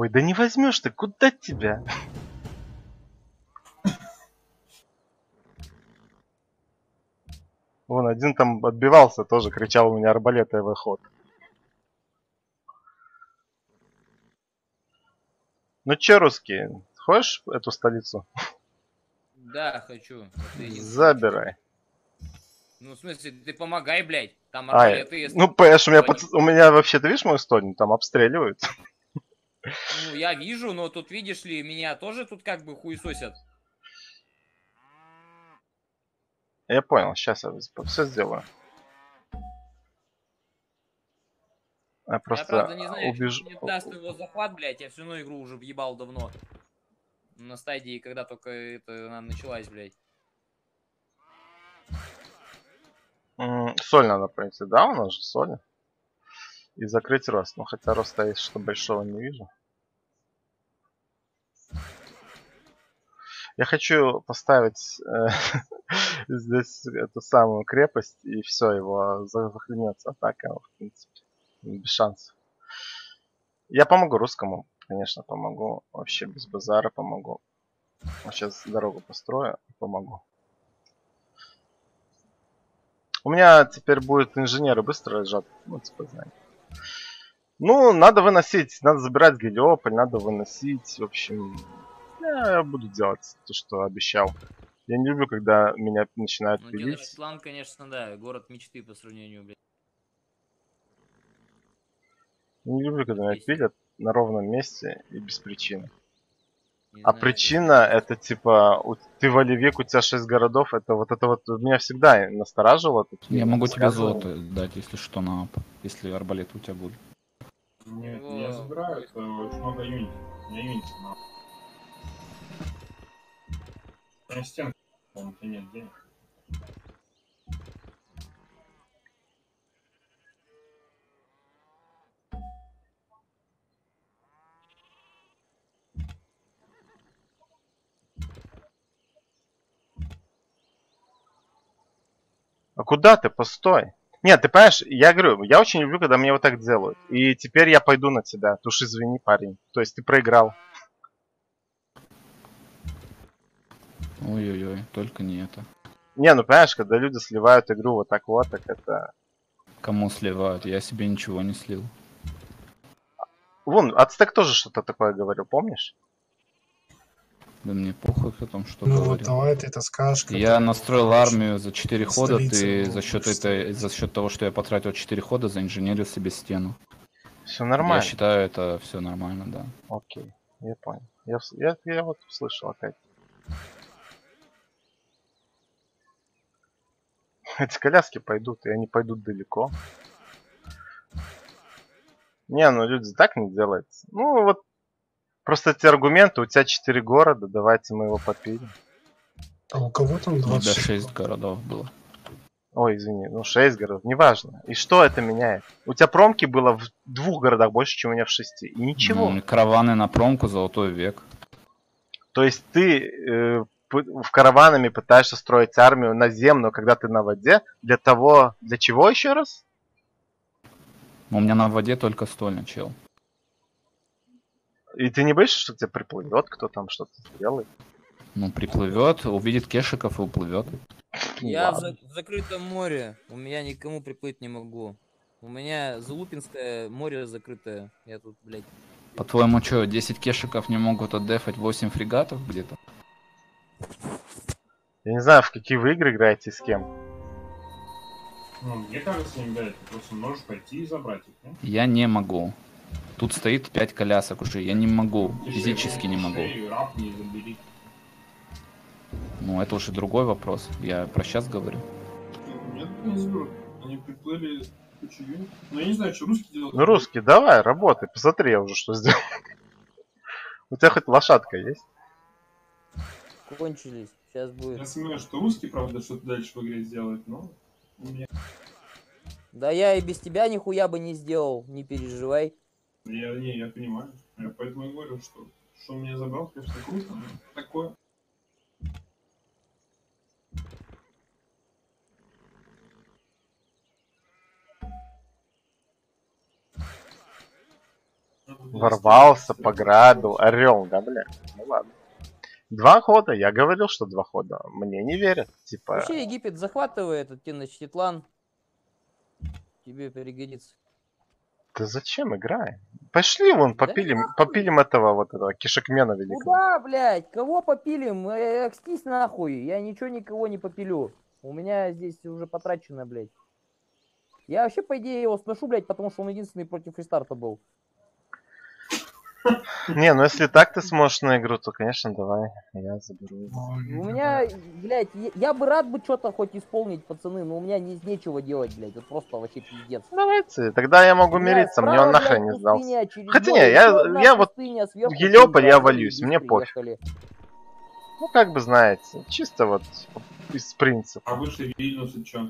Ой, да не возьмешь ты, куда тебя? Вон один там отбивался, тоже кричал у меня арбалетовый ход. Ну че, русские, хочешь эту столицу? Да, хочу. Забирай. Ну, в смысле, ты помогай, блядь. Там арбалеты есть. ну, понимаешь, у меня, пац- у меня вообще, ты видишь мою стольню? Там обстреливают. Ну, я вижу, но тут, видишь ли, меня тоже тут как бы хуесосят. Я понял, сейчас я все сделаю. Я просто я, правда, не знаю, убежу. не даст его захват, блядь, я всю равно игру уже въебал давно. На стадии, когда только это она началась, блядь. Соль надо пройти, да, у нас же соль. И закрыть рост. Ну хотя роста есть, что большого не вижу. Я хочу поставить э, здесь эту самую крепость, и все, его за- захлебнется атака, в принципе. Без шансов. Я помогу русскому, конечно, помогу. Вообще без базара помогу. Сейчас дорогу построю и помогу. У меня теперь будут инженеры быстро лежат. Ну, типа, знаете. Ну, надо выносить, надо забирать Гелиополь, надо выносить, в общем, я буду делать то, что обещал. Я не люблю, когда меня начинают Ну, пилить. Теночтан, конечно, да, город мечты по сравнению, блядь. Не люблю, когда меня пилят на ровном месте и без причины. Не А знаю, причина это типа у- ты в Оливек, у тебя 6 городов, это вот это вот меня всегда настораживало. Я могу тебе золото дать, если что, на ап, если арбалет у тебя будет. Нет, Его- я забираю, это очень много юнитов. Меня юнитов. У меня стенка, по-моему, у тебя нет денег. А куда ты? Постой. Нет, ты понимаешь, я говорю, я очень люблю, когда мне вот так делают. И теперь я пойду на тебя. Ты уж извини, парень. То есть ты проиграл. Ой-ой-ой, только не это. Не, ну понимаешь, когда люди сливают игру вот так вот, так это... Кому сливают? Я себе ничего не слил. Вон, Ацтек тоже что-то такое говорил, помнишь? Да мне похуй о том, что Ну вот говорил. давай ты это скажешь. Я настроил армию за 4 хода, ты за счет этой, за счет того, что я потратил 4 хода, заинженерил себе стену. Все нормально. Я считаю, это все нормально, да. Окей, я понял. Я, я, я вот услышал опять. Эти коляски пойдут, и они пойдут далеко. Не, ну люди так не делают. Ну вот, просто эти аргументы, у тебя 4 города, давайте мы его попилим. А у кого там У тебя 20? 6 городов было. Ой, извини, ну 6 городов, неважно. И что это меняет? У тебя промки было в двух городах больше, чем у меня в шести. И ничего. Ну, караваны на промку, золотой век. То есть ты э, в караванами пытаешься строить армию наземную, когда ты на воде, для того, для чего еще раз? У меня на воде только стольня, чел. И ты не боишься, что тебе приплывет, кто там что-то сделает? Ну, приплывет, увидит кешиков и уплывет. Я в, за- в закрытом море. У меня никому приплыть не могу. У меня Залупинское море закрытое. Я тут, блядь. По-твоему, что, 10 кешиков не могут отдефать 8 фрегатов где-то? Я не знаю, в какие вы игры играете и с кем. Ну, мне кажется, иногда ты просто можешь пойти и забрать их, нет? Я не могу. Тут стоит 5 колясок уже, я не могу, физически не могу. Ну, это уже другой вопрос. Я про сейчас говорю. Нет, не заберут. Они приплыли. Ну, я не знаю, что русские делают. Ну, русский, давай, работай, посмотри, я уже что сделал. У тебя хоть лошадка есть? Кончились. Сейчас Я будет. сомневаюсь, что русские, правда, что-то дальше в игре сделают, но... меня- Да я и без тебя нихуя бы не сделал. Не переживай. Я, не, я понимаю. Я поэтому и говорю, что что он меня забрал, конечно, круто, такое. Ворвался, пограбил, орел, да, бля? Ну ладно. Два хода, я говорил, что два хода. Мне не верят. Типа, Вообще Египет захватывает этот Теночтитлан. Тебе пригодится. Да зачем играем? Пошли вон, Да попилим, попилим этого вот этого кишекмена великого. Куда, блядь? Кого попилим? Э, Экстись нахуй. Я ничего никого не попилю. У меня здесь уже потрачено, блядь. Я вообще, по идее, его сношу, блядь, потому что он единственный против рестарта был. Не, ну если так ты сможешь на игру, то, конечно, давай, я заберу. Ой, У меня, блядь, я, бы рад бы что-то хоть исполнить, пацаны, но у меня не, нечего делать, блядь. Это просто вообще пиздец. Давайте, тогда я могу мириться, мне он нахрен не сдался. Хотя не, я- я вот пустыня, сверху в Гелиополь я валюсь, мне пофиг. Ну, как бы знаете, чисто вот из принципа. А выше Вильнюс и чё?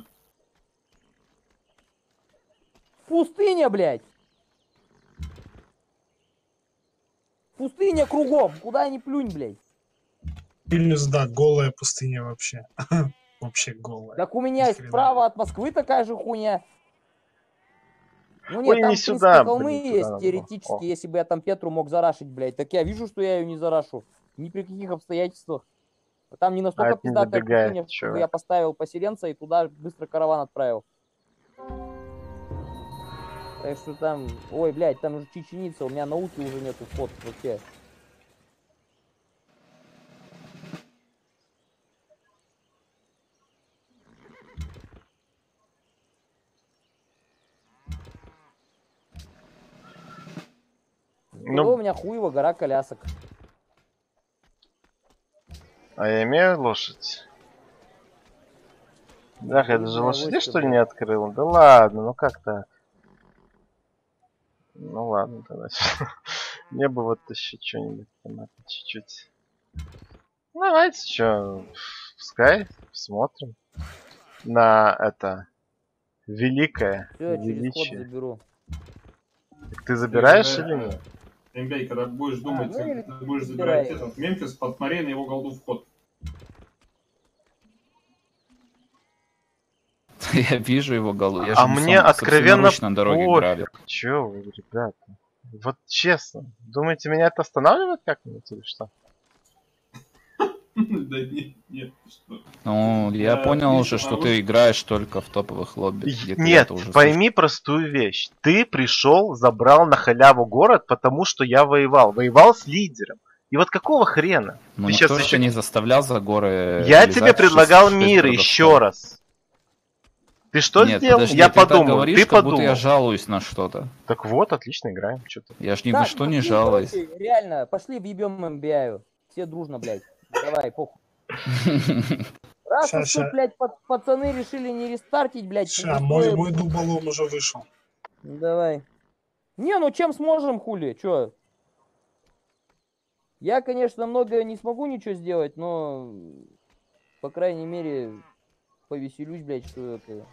Пустыня, блядь! Пустыня кругом, куда ни плюнь, блядь. Вильнюс, да, голая пустыня вообще. Вообще голая. Так у меня есть справа от Москвы такая же хуйня. Ну нет, Ой, там, не в принципе, сюда, холмы блин, есть, было. теоретически, О. если бы я там Петру мог зарашить, блядь. Так я вижу, что я ее не зарашу. Ни при каких обстоятельствах. Там не настолько А пиздатая пустыня, чтобы человек. я поставил поселенца и туда быстро караван отправил. Так что там, ой, блядь, там уже чеченица, у меня науки уже нету вход вообще. у меня хуево гора колясок. А я имею лошадь? Да, я даже Ну, лошади что ли не открыл? Да ладно, ну как так? Ну ладно, тогда. Мне бы вот еще что-нибудь там, это, чуть-чуть. Ну, давайте, что, пускай, посмотрим. На это великое ход величие. заберу. Так Ты забираешь или нет? Эмбей, когда будешь думать, ну или ты будешь забирать этот Мемфис, посмотри на его голду в Я вижу его голу. Я А же мне сам откровенно на дороге пофиг. грабил. Чё вы, ребята? Вот честно, думаете, меня это останавливает как-нибудь или что? Да нет, нет, что. Ну, я понял уже, что ты играешь только в топовых лобби. Нет, пойми простую вещь. Ты пришел, забрал на халяву город, потому что я воевал. Воевал с лидером. И вот какого хрена? Ну, ты никто же ещё- не заставлял за горы я тебе предлагал 6 мир еще раз. Ты что Нет, сделал? подожди, я ты так подумал, говоришь, ты как будто подумал. я жалуюсь на что-то. Так вот, отлично играем. Что ты? Я ж ни Так, на что не жалуюсь. короче, Реально, пошли въебем MBI. Все дружно, блядь. Давай, похуй. Раз уж тут, блядь, пац- пацаны решили не рестартить, блядь. Ща, то мой, мой дуболом уже вышел. Давай. Не, ну чем сможем, хули, чё? Я, конечно, много не смогу ничего сделать, но, по крайней мере, повеселюсь, блядь, что это...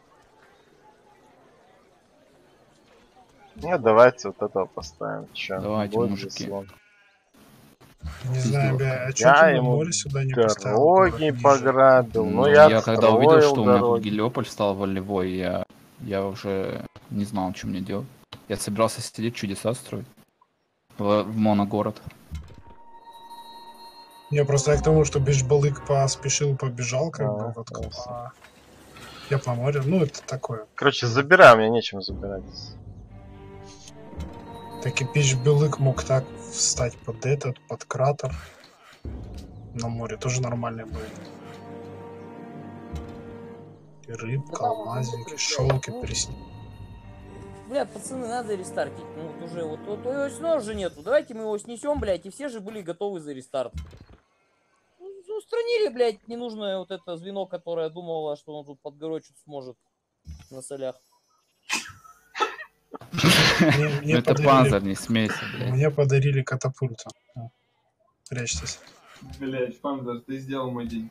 Ну, давайте вот этого поставим. Че? Давайте, мужики. Не знаю, бля, а чё Я ты на ему море сюда не поставил? Дороги пограбил. Ну, Ну, я, я когда увидел, что у меня дороги. Гелиополь стал волевой, я, я уже не знал, что мне делать. Я собирался сидеть чудеса строить. В, в моногород. Не, просто я к тому, что Бишбалык поспешил, побежал, как А, бы, вот, ясно. а я по морю, ну, это такое. Короче, забирай, у меня нечем забирать. Так и Бишбалык мог так встать под этот, под кратер на море, тоже нормально будет. И рыбка, Да алмазики, шелки, ну, пресни. Бля, пацаны, надо рестартить. Ну, вот уже, вот, вот его снова же нету. Давайте мы его снесем, блядь, и все же были готовы за рестарт. Ну, устранили, блядь, ненужное вот это звено, которое думало, что он тут под горой что-то сможет на солях. Мне, мне Ну это подарили- панзер, не смейся, блядь. Мне подарили катапульту. Прячьтесь. Блять, Панзер, ты сделал мой день.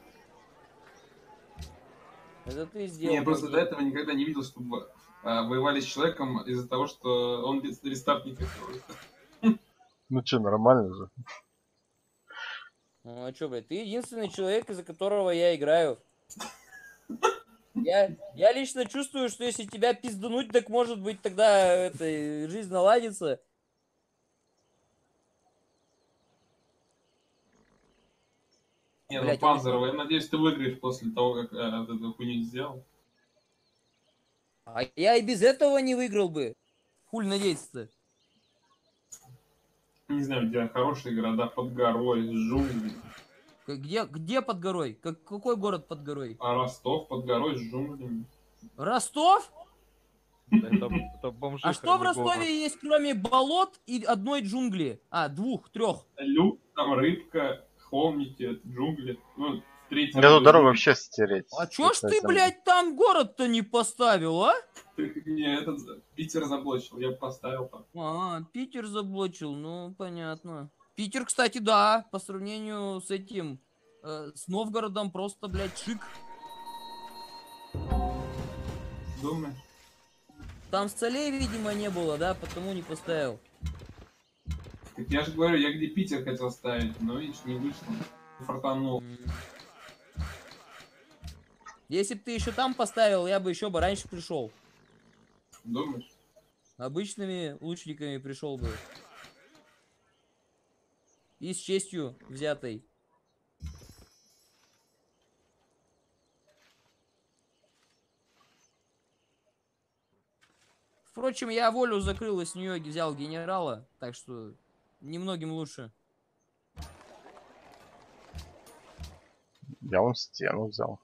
Это ты сделал. Не, я просто блядь. до этого никогда не видел, чтобы а, воевали с человеком из-за того, что он рестарт не хотел. Ну что, нормально же. Ну а чё, блядь, ты единственный человек, из-за которого я играю. Я, я лично чувствую, что если тебя пиздануть, так может быть тогда это, жизнь наладится. Не, Блядь, ну Панзерова, я надеюсь, ты выиграешь после того, как э, вот эту хуйню сделал. А я и без этого не выиграл бы. Хуль надеяться-то. Не знаю, где хорошие города под горой, джунгли. К- Где, где под горой? Как, какой город под горой? А Ростов под горой с джунглями. Ростов? Это, это А что в не город. Ростове есть, кроме болот и одной джунгли? А, двух, трех. Люк, там рыбка, холмики, джунгли. Ну, третьем Эту году дорогу вообще стереть. А чё ж ты, блядь, там город-то не поставил, а? Не, этот Питер заблочил, я поставил там. А, Питер заблочил, ну, понятно. Питер, кстати, да, по сравнению с этим, э, с Новгородом просто, блядь, шик. Думаешь? Там солей, видимо, не было, да, потому не поставил. Так я же говорю, я где Питер хотел ставить, но видишь, не вышло. Фартанул. Если бы ты еще там поставил, я бы еще бы раньше пришел. Думаешь? Обычными лучниками пришел бы. И с честью взятой. Впрочем, я волю закрыл и с нее взял генерала, так что немногим лучше. Я вон стену взял.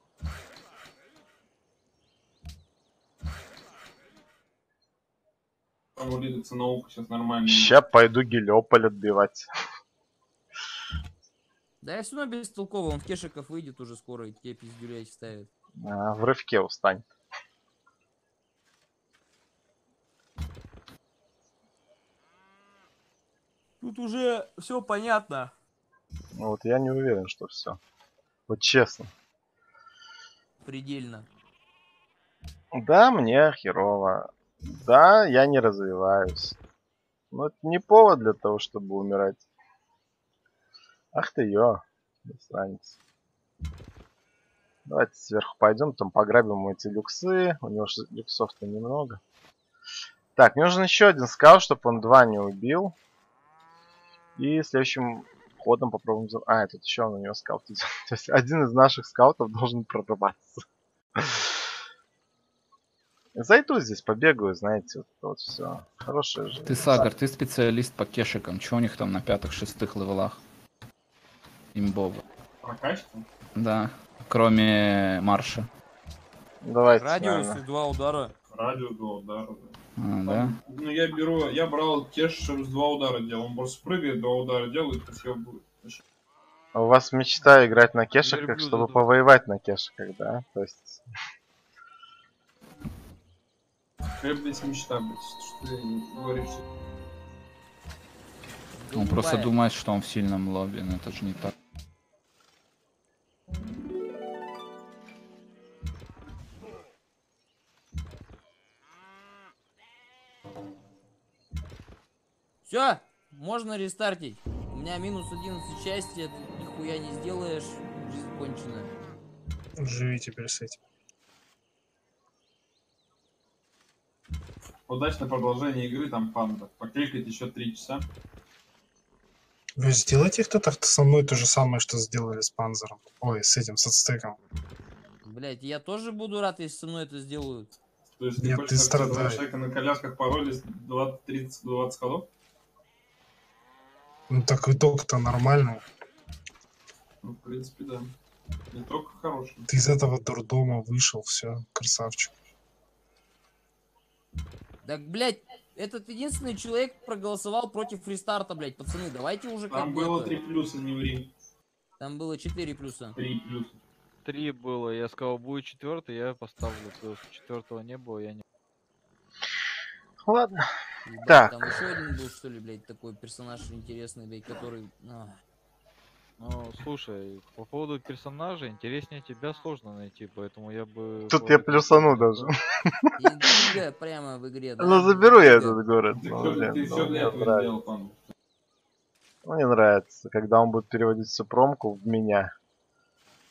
Сейчас нормально. Ща пойду Гелиополь отбивать. Да я все равно бестолковый, он в кешиков выйдет уже скоро и тебе пиздюлей ставит. А, в рывке устанет. Тут уже все понятно. Ну Вот я не уверен, что все. Вот честно. Предельно. Да, мне херово. Да, я не развиваюсь. Но это не повод для того, чтобы умирать. Ах ты ё, засранец. Давайте сверху пойдем, там пограбим эти люксы. У него же люксов-то немного. Так, мне нужен еще один скаут, чтобы он два не убил. И следующим ходом попробуем... А, тут еще он у него скаут идет. То есть один из наших скаутов должен прорваться. Зайду здесь, побегаю, знаете, вот, вот все. Хорошая же. Ты, Сагар, ты специалист по кешикам. Че у них там на пятых-шестых левелах? Имбово. Прокачка? Да, кроме марша. Давайте, Радиус наверное. и два удара. Радио два удара. да. А, да? Ну я беру, я брал кеш, чтобы с два удара делал. Он просто прыгает, два удара делает, красиво будет. У вас мечта играть на кешиках, Верблюда чтобы тут. повоевать на кешиках, да? То есть... Какая, блядь, мечта, блядь, что ты говоришь? Он просто думает, что он в сильном лобби, но это же не так. Все, можно рестартить. У меня минус 11 счастья, ты нихуя не сделаешь, жизнь кончена. Живи теперь с этим. Удачное продолжение игры, там панда. Покликать еще три часа. Вы сделайте кто-то со мной то же самое, что сделали с Панзером. Ой, с этим, с ацтеком. Блять, я тоже буду рад, если со мной это сделают. То есть Нет, ты два страдай. человека на колясках поролись 30-20 ходов? Ну так итог-то нормальный. Ну, в принципе, да. Не только хороший. Ты из этого дурдома вышел, все, красавчик. Так, блять, этот единственный человек проголосовал против рестарта, блять, пацаны, давайте уже как Там бы было три плюса, не ври. Там было 4 плюса. Три плюса. Три было, я сказал, будет четвертый, я поставлю плюс. Четвертого не было, я не... Ладно. Ебать, Так. Там еще один был, что ли, блять, такой персонаж интересный, блять, который... а. Ну, слушай, по поводу персонажа, интереснее тебя сложно найти, поэтому я бы... Тут я плюсану даже. Интрига прямо в игре, да? Ну заберу я этот город. Ты, ну, ну, мне этого нравится. сделал, панда. Мне нравится, когда он будет переводить всю промку в меня.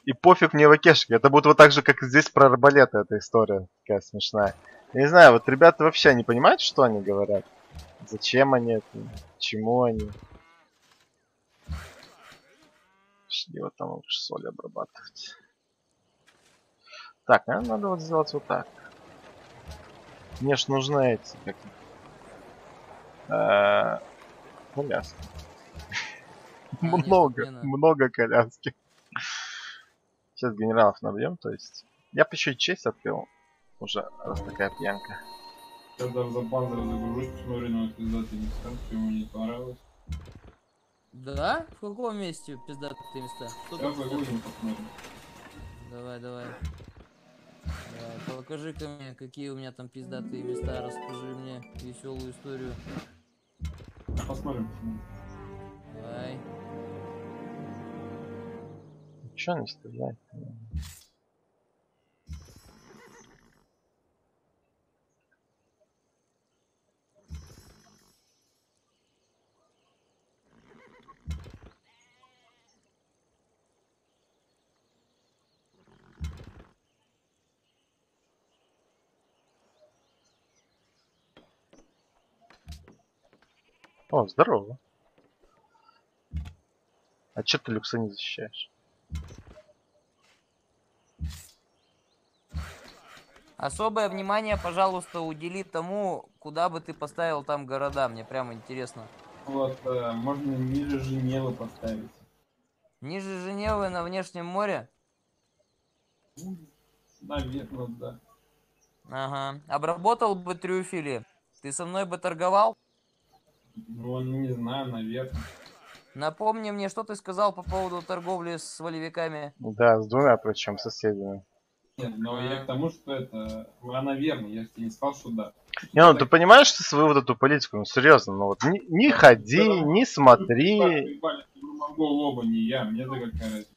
И пофиг мне в окешке. Это будет вот так же, как и здесь про арбалеты эта история. Такая смешная. Я не знаю, вот ребята вообще не понимают, что они говорят? Зачем они это? Чему они? Шли вот там лучше соль обрабатывать. Так, наверное, надо вот сделать вот так. Мне ж нужны эти, как... э, коляски. А, нет, много, не много коляски. Сейчас генералов набьем, то есть. Я бы еще и честь открыл. Уже раз такая пьянка. Сейчас даже за панзера загружусь, посмотрю на пиздатый что ему не понравилось. Да? В каком месте пиздатые места? Что Сейчас там? загрузим, посмотрим. Давай, давай. Давай, покажи-ка мне, какие у меня там пиздатые места, расскажи мне веселую историю. Посмотрим. посмотрим. Давай. Че не стреляет? О, здорово. А че ты люкса не защищаешь? Особое внимание, пожалуйста, удели тому, куда бы ты поставил там города. Мне прямо интересно. Вот, э, можно ниже Женевы поставить. Ниже Женевы на внешнем море? Наверное, да. Ага. Обработал бы трюфели. Ты со мной бы торговал? Ну, не знаю, наверное. Напомни мне, что ты сказал по поводу торговли с волевиками. Да, с двумя причем соседями. Нет, но я к тому, что это... А, наверное, я тебе не сказал, что да. Не, ну ты понимаешь что свою вот эту политику? Ну серьезно, ну вот не, не ходи, не смотри. Могу оба, не я, мне это какая разница.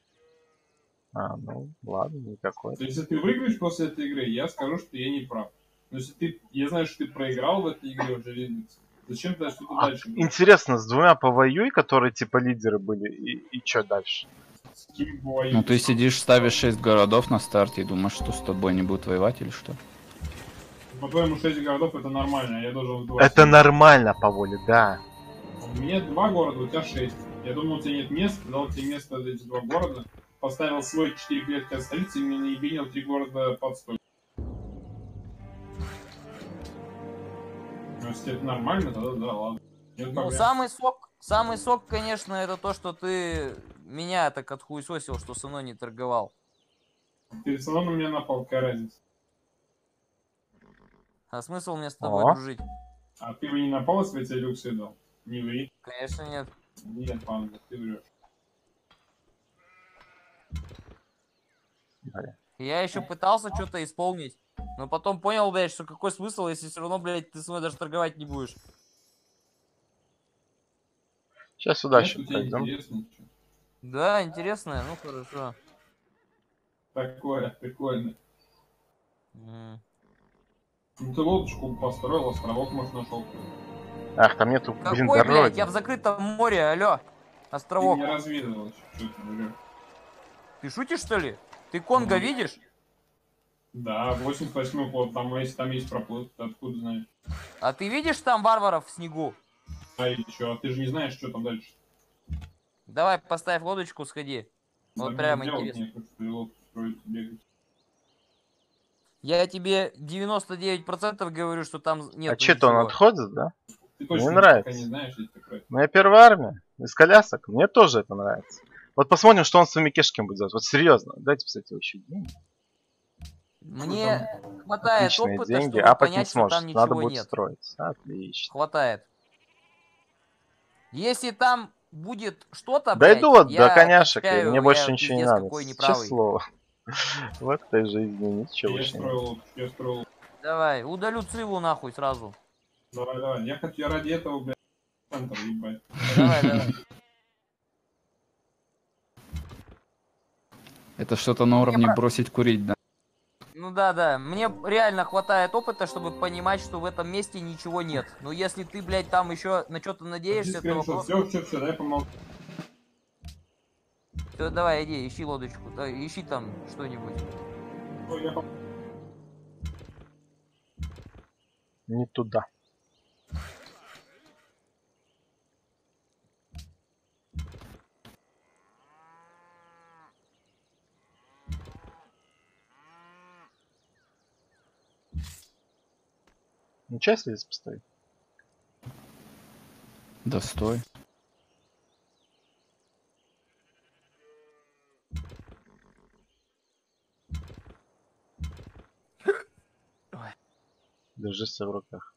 А, ну ладно, никакой. То есть, если ты выиграешь после этой игры, я скажу, что я не прав. Но если ты, я знаю, что ты проиграл в этой игре уже железнице, зачем ты что-то А, дальше? интересно, с двумя повоюй, которые типа лидеры были, и, и что дальше? С кем воюешь? Ну ты сидишь, ставишь 6 городов на старте и думаешь, что с тобой не будут воевать или что? По-твоему, 6 городов это нормально, я должен в два Это нормально по воле, да. У меня два города, у тебя 6. Я думал, у тебя нет места, дал тебе место за эти два города, поставил свой 4 клетки от столицы и мне наебенил 3 города под столь. Ну, если это нормально, тогда да, ладно. Нет Ну, самый сок, самый сок, конечно, это то, что ты меня так отхуесосил, что со мной не торговал. Ты все равно на меня напал, какая разница. А смысл мне с тобой О. дружить? А ты бы не напал, если бы я тебе люксы дал? Не ври. Конечно нет. Нет, панда, ты врешь. Я еще пытался что-то исполнить, но потом понял, блядь, что какой смысл, если все равно, блядь, ты со мной даже торговать не будешь. Сейчас у тебя пойдем. Да, интересно, ну хорошо. Такое, прикольно. М. Ну ты лодочку построил, островок, может, нашел. Ах, там нету, блин, Какой, блядь, дороги. я в закрытом море, алло. Ты Островок. не разведывал еще, что ты. Ты шутишь, что ли? Ты Конго Мгм. видишь? Да, 88 год, там, если там есть проплыв, ты откуда знаешь? А ты видишь там варваров в снегу? А и чё, а ты же не знаешь, что там дальше. Давай, поставь лодочку, сходи. Вот Да, прямо делать интересно. строить. Я тебе 99% говорю, что там нет а что-то он отходит, да? Ты точно Мне нравится. не знаешь. Моя первая армия. Из колясок. Мне тоже это нравится. Вот посмотрим, что он с своими кешками будет делать. Вот серьезно. Дайте, кстати, еще деньги. Мне хватает Отличные опыта, деньги. чтобы А не понять, что там Надо ничего будет нет. строить. Отлично. Хватает. Если там будет что-то, Дойду блядь, вот до коняшек, и отвечаю, мне больше ничего не надо. слово. В этой жизни ничего Я надо. строил я строил. Давай, удалю Циву нахуй сразу. Давай, давай. Я хочу я ради этого, блядь, центр ебать. Давай, давай. Это что-то на уровне бросить курить, да? Ну да, да. Мне реально хватает опыта, чтобы понимать, что в этом месте ничего нет. Но если ты, блядь, там еще на что-то надеешься, то вопрос... Все, все, все, дай помолчи. Всё, давай, иди, ищи лодочку. Да, ищи там что-нибудь. Не туда. Ничего, если здесь постоит? Да стой. Держи себя в руках.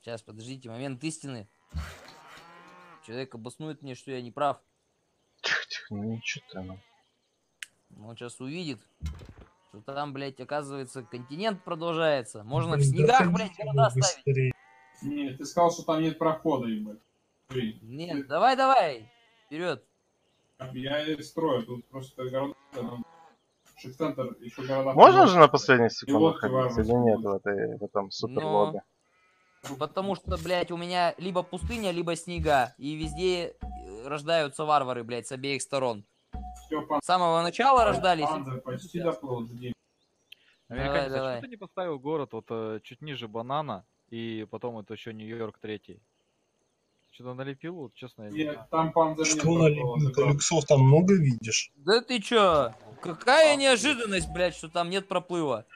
Сейчас, подождите, момент истины. Человек обоснует мне, что я не прав. Тихо, ну ничего ты, ну. Он сейчас увидит, что там, блядь, оказывается, континент продолжается. Можно в Блин, снегах, доходите блядь, города ставить. быстрее. Не, ты сказал, что там нет прохода, ебать. Нет, давай, давай. Вперед. я и строю, тут просто города... там Шифт-центр, еще города... Можно же на последних секундах ходить или нет в, этой, в этом супер Но-? Потому что, блядь, у меня либо пустыня, либо снега. И везде рождаются варвары, блядь, с обеих сторон. Все, пан... С самого начала рождались. Панзер почти доплыл, жди. Американец, а давай. что ты не поставил город вот э, чуть ниже банана, и потом это еще Нью-Йорк третий? Что-то налепил, вот честно, Нет, там панзер Что налепил? ты люксов там много видишь? Да ты чё? Какая неожиданность, блядь, что там нет проплыва.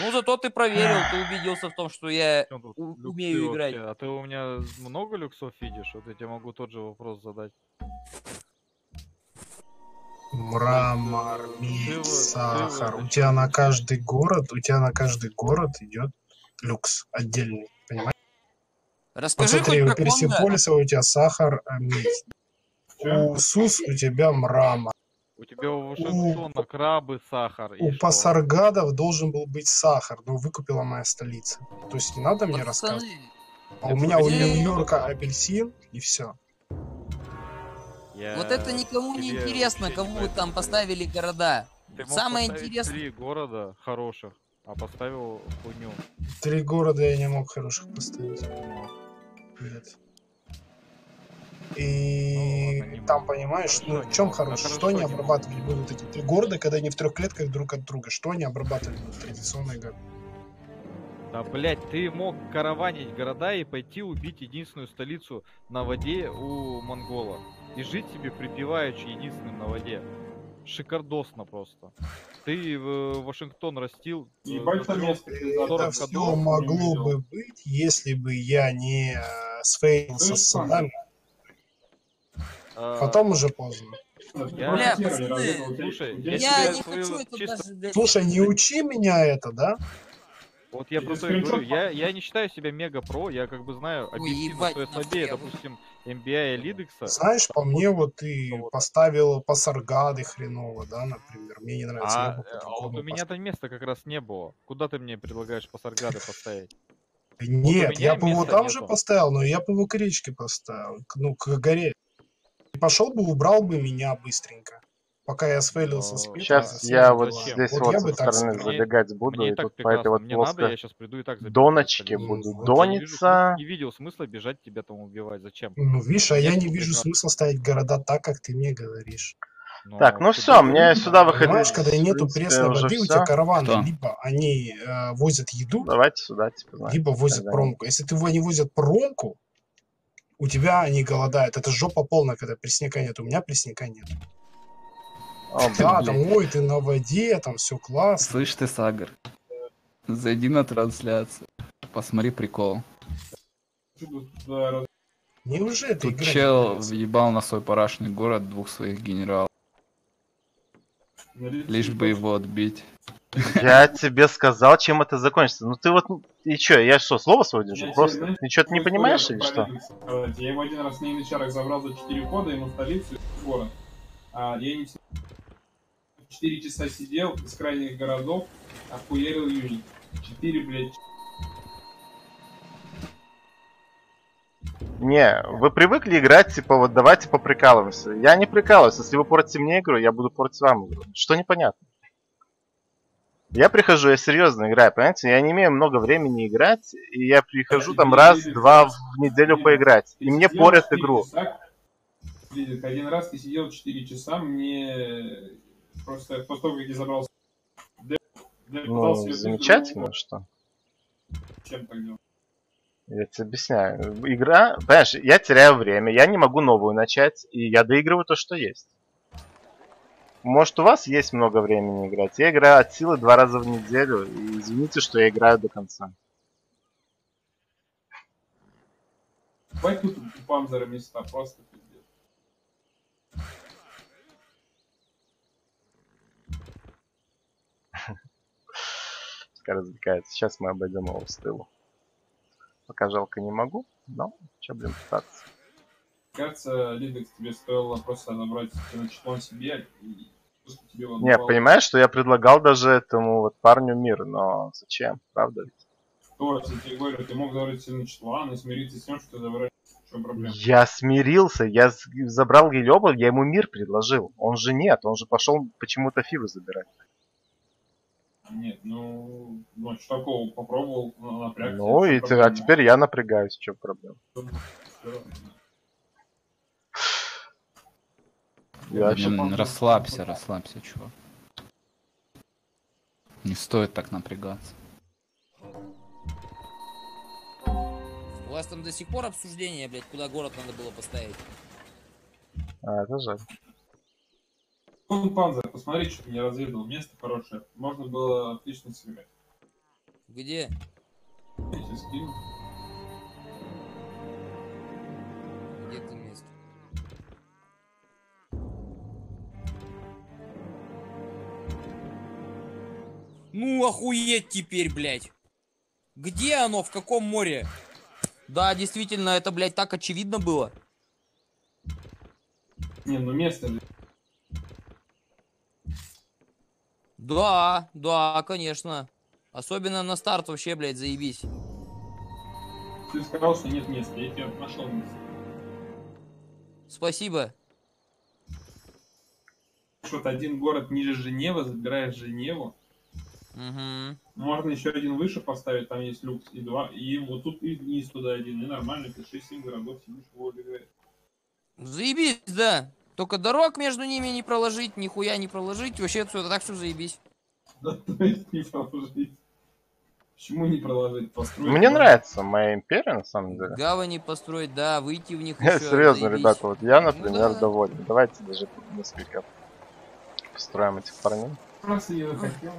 Ну, зато ты проверил, ты убедился в том, что я... Причём тут у- люксы умею играть. вообще? А ты у меня много люксов видишь? Вот я тебе могу тот же вопрос задать. мрамор, медь, сахар. У тебя на каждый город, у тебя на каждый город идет люкс отдельный, понимаешь? Расскажи Посмотри, хоть у. Персеполиса у тебя сахар, а, медь. У Сус у тебя мрамор. У тебя у Вашингтона крабы, сахар. У что? Пасаргадов должен был быть сахар, но выкупила моя столица. То есть не надо мне рассказывать. Пацаны, А у меня у Нью-Йорка апельсин и все. Я Вот это никому не интересно, кому не вы там поставили города. Ты мог Самое интересное... три города хороших, а поставил хуйню. Три города я не мог хороших поставить. Нет. И Ну ладно, там, понимаешь, ну в чем хорошо? хорошо, Что они обрабатывали будут эти три города, когда они в трех клетках друг от друга? Что они обрабатывали будут традиционные города? Да, блять, ты мог караванить города и пойти убить единственную столицу на воде у монгола. И жить себе припеваючи единственным на воде. Шикардосно просто. Ты в Вашингтон растил... э, Ебать там место Это 40 все могло бы быть, если бы я не э, сфейлился с Слышь, Саддамом. а, Потом уже поздно. Я- Бля, Просто пацаны, слушай, я Я не свою хочу это чисто- даже... блядь, Слушай, не учи меня это, да? Вот я Или про то и скриншот говорю, я, я не считаю себя мега про, я как бы знаю объективно, что я слабее, допустим, MBA и Лидекса. Знаешь, по мне вот ты Вот. поставил пасаргады хреново, да, например. Мне не нравится. А, э, а вот у меня-то места как раз не было. Куда ты мне предлагаешь пасаргады поставить? поставил. Нет, меня я бы его там нету. же поставил, но я бы его к речке поставил, ну, к горе. Пошел бы, убрал бы меня быстренько. Пока я сфейлился с Сейчас всеми я вот делами. здесь Вот вот, я со бы так стороны сказал. забегать буду, Мне и и так тут по этой вот мне надо, плоской я сейчас приду и так забегу. доночке Ну, буду вот. Я не вижу дониться. Не видел смысла бежать тебя там убивать. Зачем? Ну, видишь, а я Нет, не вижу прекрасно. смысла ставить города так, как ты мне говоришь. Но Так, ну ты все, мне сюда выходить. Понимаешь, когда нету пресной воды, у тебя караваны, Кто? либо они э, возят еду, Давайте сюда, типа, знаете. либо возят тогда. промку. Если ты они возят промку, у тебя они голодают. Это жопа полная, когда пресняка нет. У меня пресняка нет. О, Да, блин. там, ой, ты на воде, там все классно. Слышь ты, Сагар, зайди на трансляцию, посмотри прикол. Неужели ты Тут играть чел въебал на свой парашный город двух своих генералов, лишь бы его отбить. Я тебе сказал, чем это закончится. Ну ты вот, ну, и чё, я что, слово свое держу? Я Просто? тебе, знаешь, Ты что-то не История понимаешь или что? Рассказать. Я его один раз на янычарах забрал за 4 хода, ему в столицу город. А я не 4 часа сидел из крайних городов, охуерил юнит. 4, блядь, Не, вы привыкли играть, типа, вот давайте поприкалываемся. Я не прикалываюсь, если вы портите мне игру, я буду портить вам игру. Что непонятно? Я прихожу, я серьезно играю, понимаете? Я не имею много времени играть, и я прихожу там раз-два в неделю поиграть. И мне порят 4 игру. один раз ты сидел 4 часа, мне просто после того, как я забрал Д- я Ну, замечательно, что? Чем так делать? Я тебе объясняю. Игра, понимаешь, я теряю время, я не могу новую начать, и я доигрываю то, что есть. Может, у вас есть много времени играть. Я играю от силы два раза в неделю, и извините, что я играю до конца. Бать тут Панзера места, просто пиздец. Пускай развлекается. Сейчас мы обойдем его в тылу. Пока жалко не могу, но что, блин, пытаться. Кажется, Лидекс тебе стоило просто набрать на себе и тебе Не, понимаешь, что я предлагал даже этому вот парню мир, но зачем, правда ведь? То, я тебе говорю, ты мог забрать себе на члан и смириться с тем, что ты забрать. В чем проблема? Я смирился, я забрал Гелёба, я ему мир предложил. Он же нет, он же пошел почему-то Фивы забирать. Нет, ну, ну что такого, попробовал на- напрягся. Ну и те- а теперь я напрягаюсь, чем проблема. Всё. Я вообще Блин, расслабься, расслабься, чувак. Не стоит так напрягаться. У вас там до сих пор обсуждение, блядь, куда город надо было поставить. А, это жаль. Вон Панзер, посмотри, что ты не разведал. Место хорошее. Можно было отлично сыграть. Где? Я тебе скину. Ну, охуеть теперь, блядь. Где оно? В каком море? Да, действительно, это, блядь, так очевидно было. Не, ну место. Да, да, конечно. Особенно на старт вообще, блядь, заебись. Ты сказал, что нет места, я тебе нашел место. Спасибо. Вот один город ниже Женевы, забираешь Женеву. Угу. Можно еще один выше поставить, там есть люкс, и два, и вот тут и вниз туда один, и нормально, ты 6-7 городов сидишь в Волге играешь. Заебись, да. Только дорог между ними не проложить, нихуя не проложить. Вообще все так все заебись. Да, то есть не проложить. Почему не проложить? Построить? Мне нравится моя империя, на самом деле. Гавани построить, да, выйти в них еще. Серьезно, заебись. ребята, вот я, например, Ну да. доволен. Давайте даже тут несколько построим этих парней. Просто не захотел.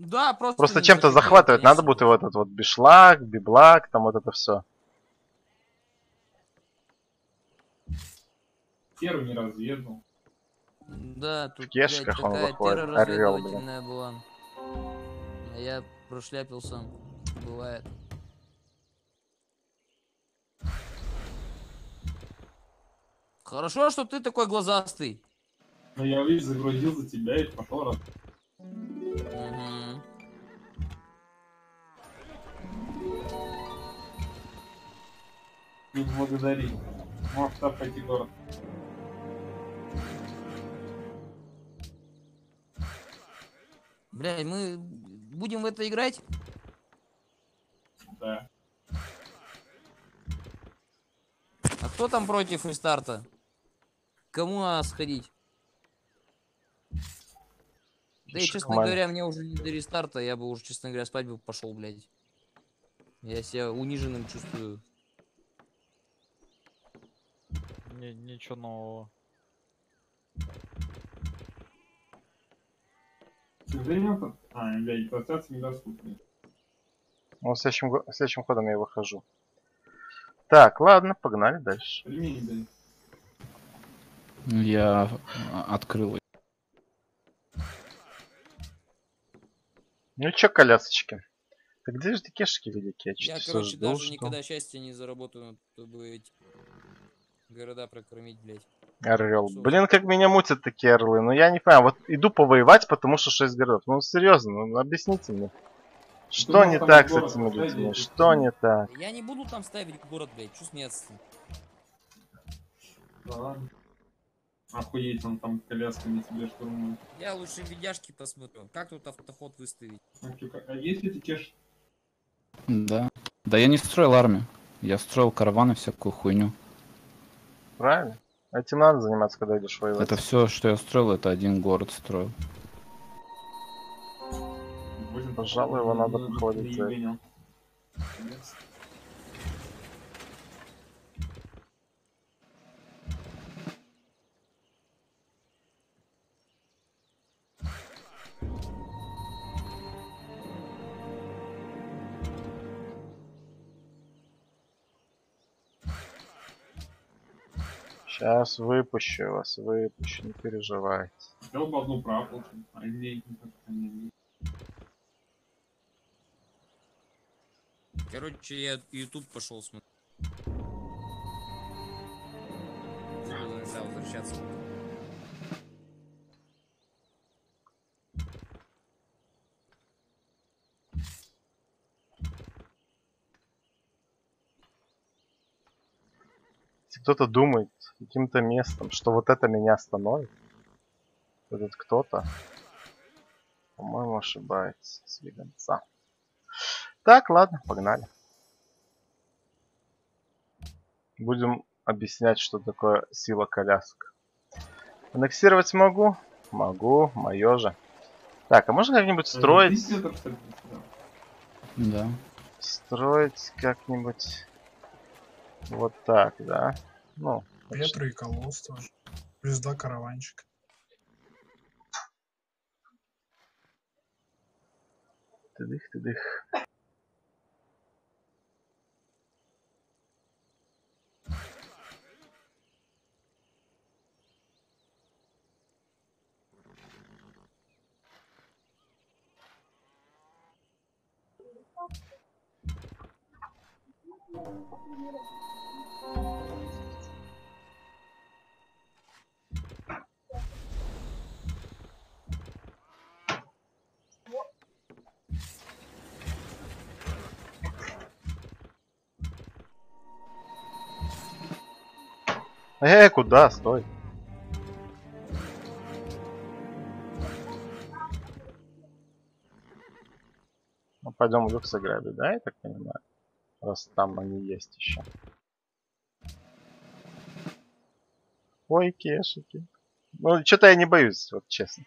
Да, просто. Просто чем-то захватывать. Надо будет вот этот вот бишлак, библак, там вот это все. Серу не разведал. Да, тут, В кешках блядь, он выходит, орел, блин. была. А я прошляпился. Бывает. Хорошо, что ты такой глазастый. Но я, видишь, загрузил за тебя и пошел раз. Мгм. Не благодари. Можешь пойти город. Блядь, мы будем в это играть? Да. А кто там против рестарта? Кому надо сходить? Да и, честно Шахман. говоря, мне уже не до рестарта, я бы уже, честно говоря, спать бы пошел, блядь. Я себя униженным чувствую. Не, ничего нового. К сожалению, А, блядь, трансляция недоступна. Ну, следующим, следующим ходом я выхожу. Так, ладно, погнали дальше. Пельмени дай. Я а, открыл. Ну чё, колясочки? Так где же такие кешки великие? Я, что-то короче, даже жду. никогда счастья не заработаю, чтобы эти города прокормить, блядь. Орел. Супер. Блин, как меня мутят такие орлы. Ну я не понимаю. Вот иду повоевать, потому что 6 городов. Ну серьезно, ну объясните мне. Что Думал, не так с этими людьми? Что не так? Я не буду там ставить город, блядь, чё смеяться? Да ладно. Охуеть, он там колясками тебе штурмует. Я лучше видяшки посмотрю. Как тут автоход выставить? А, а есть ли ты чеш? Да. Да я не строил армию. Я строил караваны, всякую хуйню. Правильно? Этим надо заниматься, когда идешь воевать. Это все, что я строил, это один город строил. Будем Пожалуй, его надо не- Сейчас выпущу вас, выпущу, не переживайте. Бы одну правду, а не- Короче, я YouTube пошел смотреть. Иногда возвращаться. Если кто-то думает каким-то местом, что вот это меня остановит, этот кто-то, по-моему, ошибается с веганца. Так, ладно, погнали. Будем объяснять, что такое сила колясок. Аннексировать могу? Могу, мое же. Так, а можно как-нибудь строить. Да. строить как-нибудь вот так, да? Ну, Ветры и колосс тоже. Плюс два караванчика. тыдых, тыдых. Э, куда? Стой. Ну, пойдем в люкс грабить, да, я так понимаю? Раз там они есть еще. Ой, кешики. Ну, что-то я не боюсь, вот честно.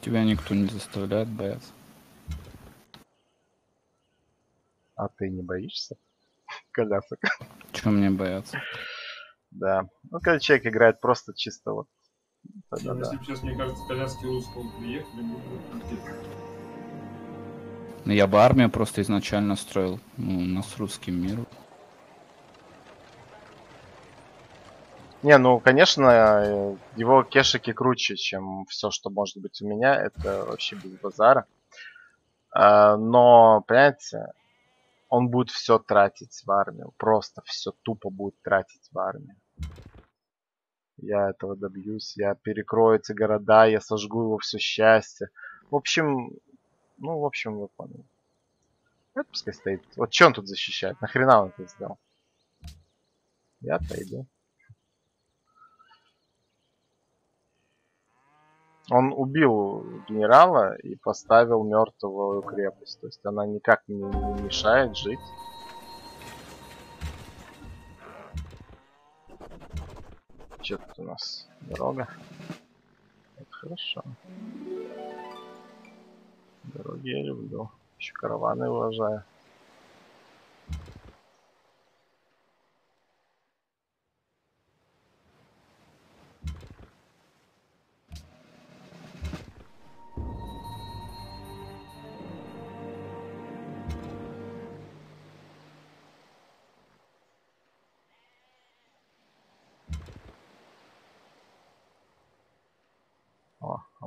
Тебя никто не заставляет бояться. А ты не боишься? Колясок. Чего мне бояться? Да. Ну, когда человек играет просто чисто вот. Тогда Ну, да. Если бы сейчас, мне кажется, коляски русского приехали, пиздец. Ну, Я бы армию просто изначально строил. Ну, у нас русский мир. Не, ну, конечно, э, его кешики круче, чем все, что может быть у меня. Это вообще без базара. А, Но, понимаете, он будет все тратить в армию. Просто все тупо будет тратить в армию. Я этого добьюсь. Я перекрою эти города, я сожгу его все счастье. В общем, ну, в общем, вы поняли. Это пускай стоит. Вот что он тут защищает? Нахрена он это сделал? Я отойду. Он убил генерала и поставил мертвую крепость. То есть она никак не, мешает жить. Че тут у нас? Дорога. Это хорошо. Дороги я люблю. Еще караваны уважаю.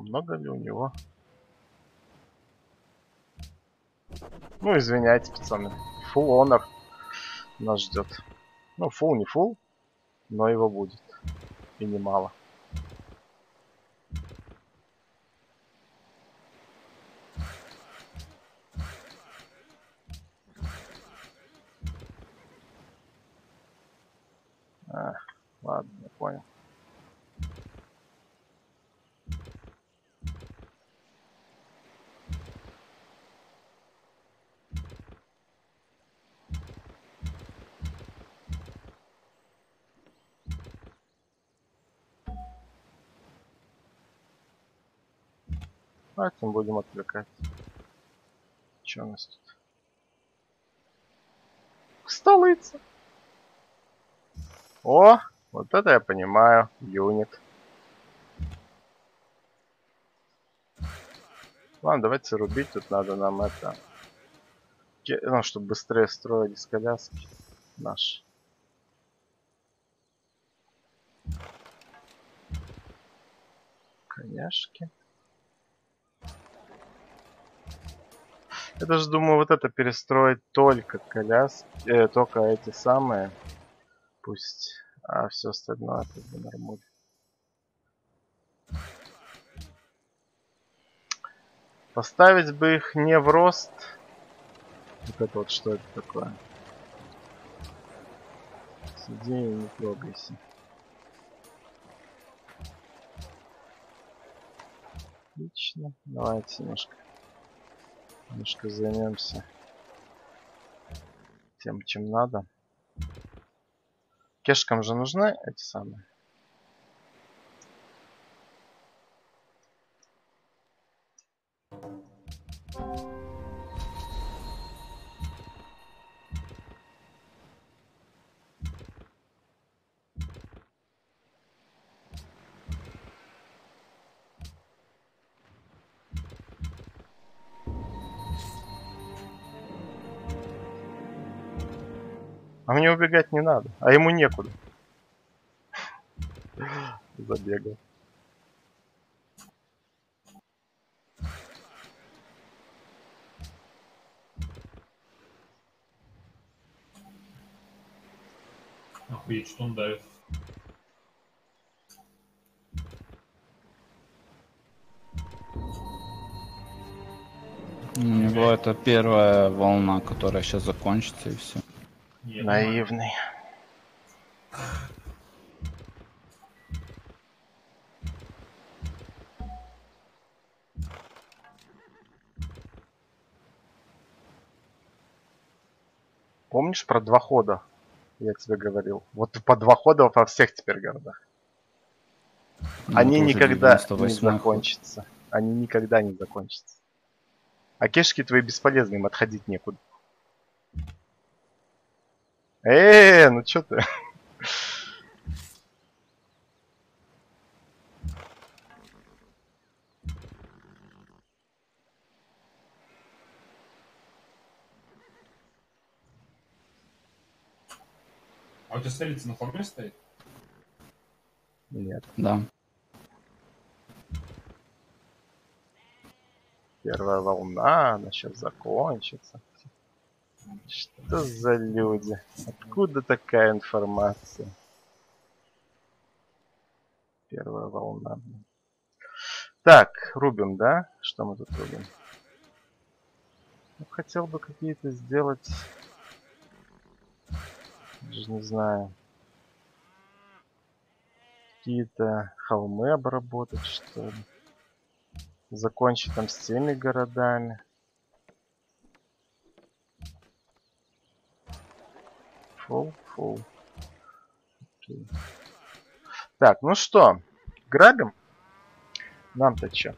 Много ли у него? Ну, извиняйте, пацаны. Full honor нас ждет. Ну, full не full, но его будет. И немало. А, ладно, я понял. Давайте мы будем отвлекать. Что у нас тут? Столица. О, вот это я понимаю. Юнит. Ладно, давайте рубить. Тут надо нам это... Ну, чтобы быстрее строились коляски. Наши. Коняшки. Я даже думаю вот это перестроить только коляски, э, только эти самые. Пусть, а все остальное как бы нормуль. Поставить бы их не в рост. Вот это вот что это такое? Сиди и не трогайся. Отлично. Давайте немножко Немножко займемся тем, чем надо. Кешкам же нужны эти самые. мне убегать не надо. А ему некуда. Забегал. Охуеть, что он давит. Ну, у него это первая волна, которая сейчас закончится и все. Наивный. Помнишь про два хода? Я тебе говорил. Вот по два хода во всех теперь городах. Ну, Они никогда не 98-й ход. закончатся. Они никогда не закончатся. А кешки твои бесполезны, им отходить некуда. Э, ну чё ты? А у тебя столица на холме стоит? Нет. Да. Первая волна, она сейчас закончится. Что за люди? Откуда такая информация? Первая волна. Так, рубим, да? Что мы тут рубим? Ну, хотел бы какие-то сделать... Даже не знаю. Какие-то холмы обработать, что ли. Закончить там с теми городами. Фул, фул. Окей. Так, ну что, грабим? Нам-то что?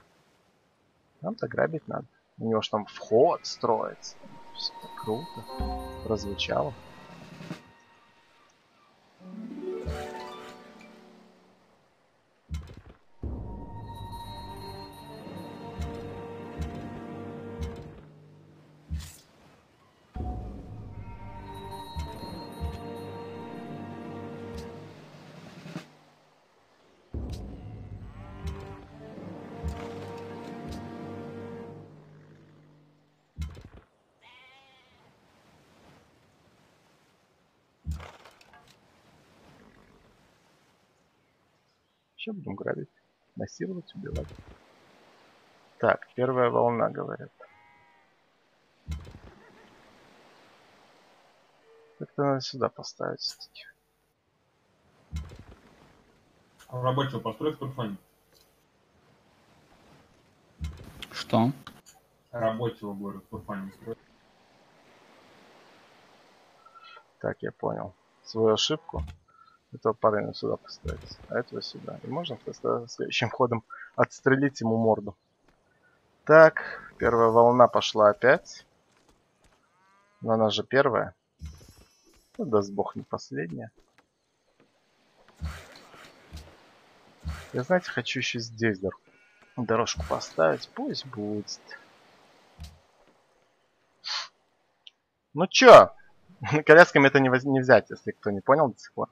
Нам-то грабить надо. У него ж там вход строится. Так круто. Прозвучало. Еще будем грабить. Насиловать, убивать. Так, первая волна, говорят. Как-то надо сюда поставить все-таки. А рабочего построить в Курфане? Что? Рабочего, говорю, в Курфане строить. Так, я понял. Свою ошибку. Этого парня сюда поставить, а этого сюда. И можно просто следующим ходом отстрелить ему морду. Так, первая волна пошла опять. Но она же первая. Ну, даст бог, не последняя. Я, знаете, хочу еще здесь дор- дорожку поставить. Пусть будет. Ну чё? Колясками это не, не взять, если кто не понял до сих пор.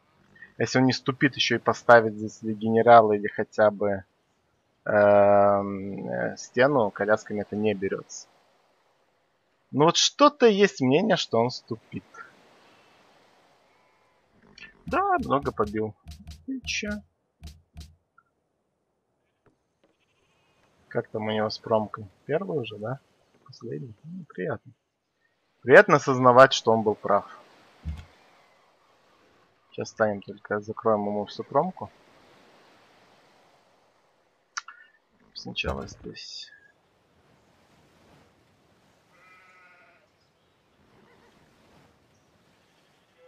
Если он не ступит еще и поставит здесь или генерала, или хотя бы э, стену, колясками это не берется. Но вот что-то есть мнение, что он ступит. Да, много побил. И чё? Как там у него с промкой? Первый уже, да? Последний? Ну, приятно. Приятно осознавать, что он был прав. Сейчас станем только закроем ему всю промку. Сначала здесь.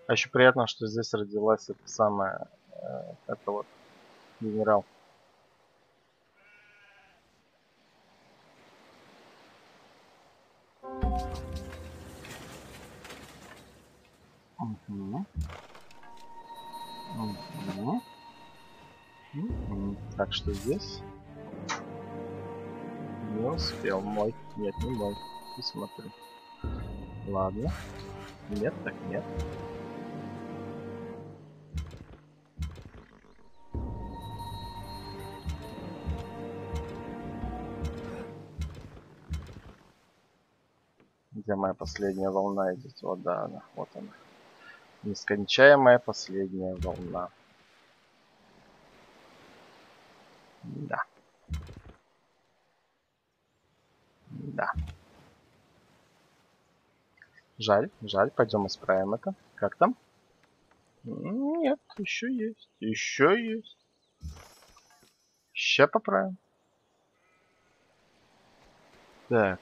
А еще приятно, что здесь родилась эта самая, э, это вот, генерал. Мгм. Так что здесь? Не успел. Мой. Нет, не мой. Не смотрю. Ладно. Нет, так нет. Где моя последняя волна идет? Вот да, она. Вот она. Нескончаемая последняя волна. Да. Да. Жаль, жаль. Пойдем исправим это. Как там? Нет, еще есть. Еще есть. Ща поправим. Так,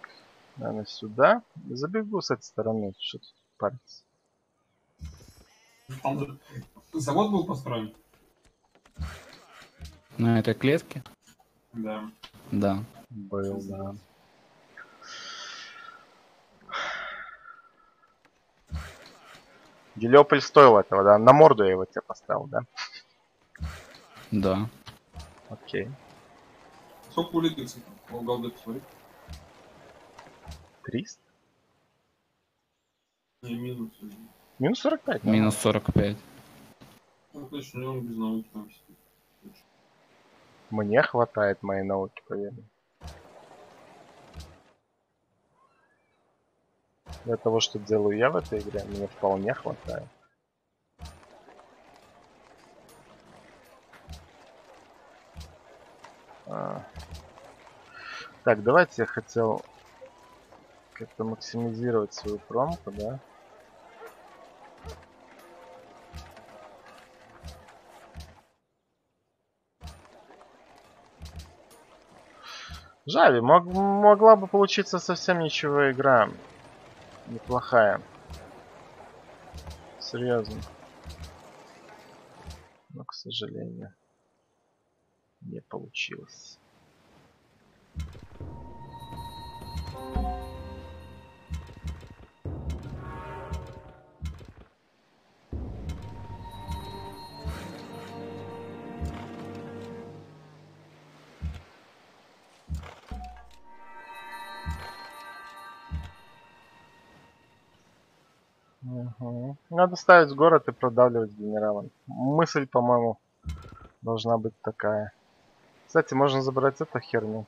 наверное, сюда. Забегу с этой стороны. Что тут париться? Завод был построен? На этой клетке? Да. Да. Был, да. Гелиополь стоил этого, да? На морду я его тебе поставил, да? Да. Окей. Сколько улетится? Голды посмотри. 300? Не, минус. Минус 45. да? Минус 45. Ну, точно, он без науки там сидит. Мне хватает моей науки, поверь. Для того, что делаю я в этой игре, мне вполне хватает. А. Так, давайте я хотел как-то максимизировать свою промку, да? Жаль, мог- могла бы получиться совсем ничего игра. Неплохая. Серьезно. Но, к сожалению, не получилось. Надо ставить город и продавливать генералом. Мысль, по-моему, должна быть такая. Кстати, можно забрать эту херню.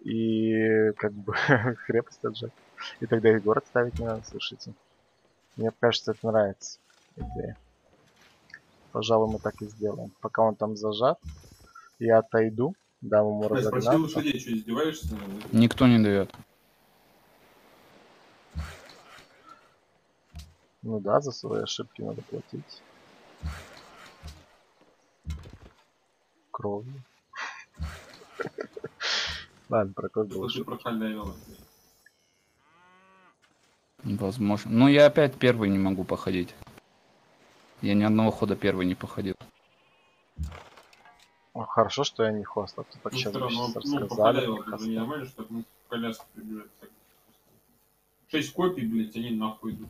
И как бы крепость отжать. И тогда и город ставить не надо, слушайте. Мне кажется, это нравится. Идея. Пожалуй, мы так и сделаем. Пока он там зажат, я отойду, дам ему разогнаться. лошадей, что издеваешься? Никто не дает. Ну да, за свои ошибки надо платить. Кровью. Ладно, про кровь было. Возможно. Ну, я опять первый не могу походить. Я ни одного хода первый не походил. Ну, Хорошо, что я не хост, а то так Ну, сейчас равно, ну, рассказали. по же хоста. не нормально, мы. Шесть копий, блядь, они нахуй идут.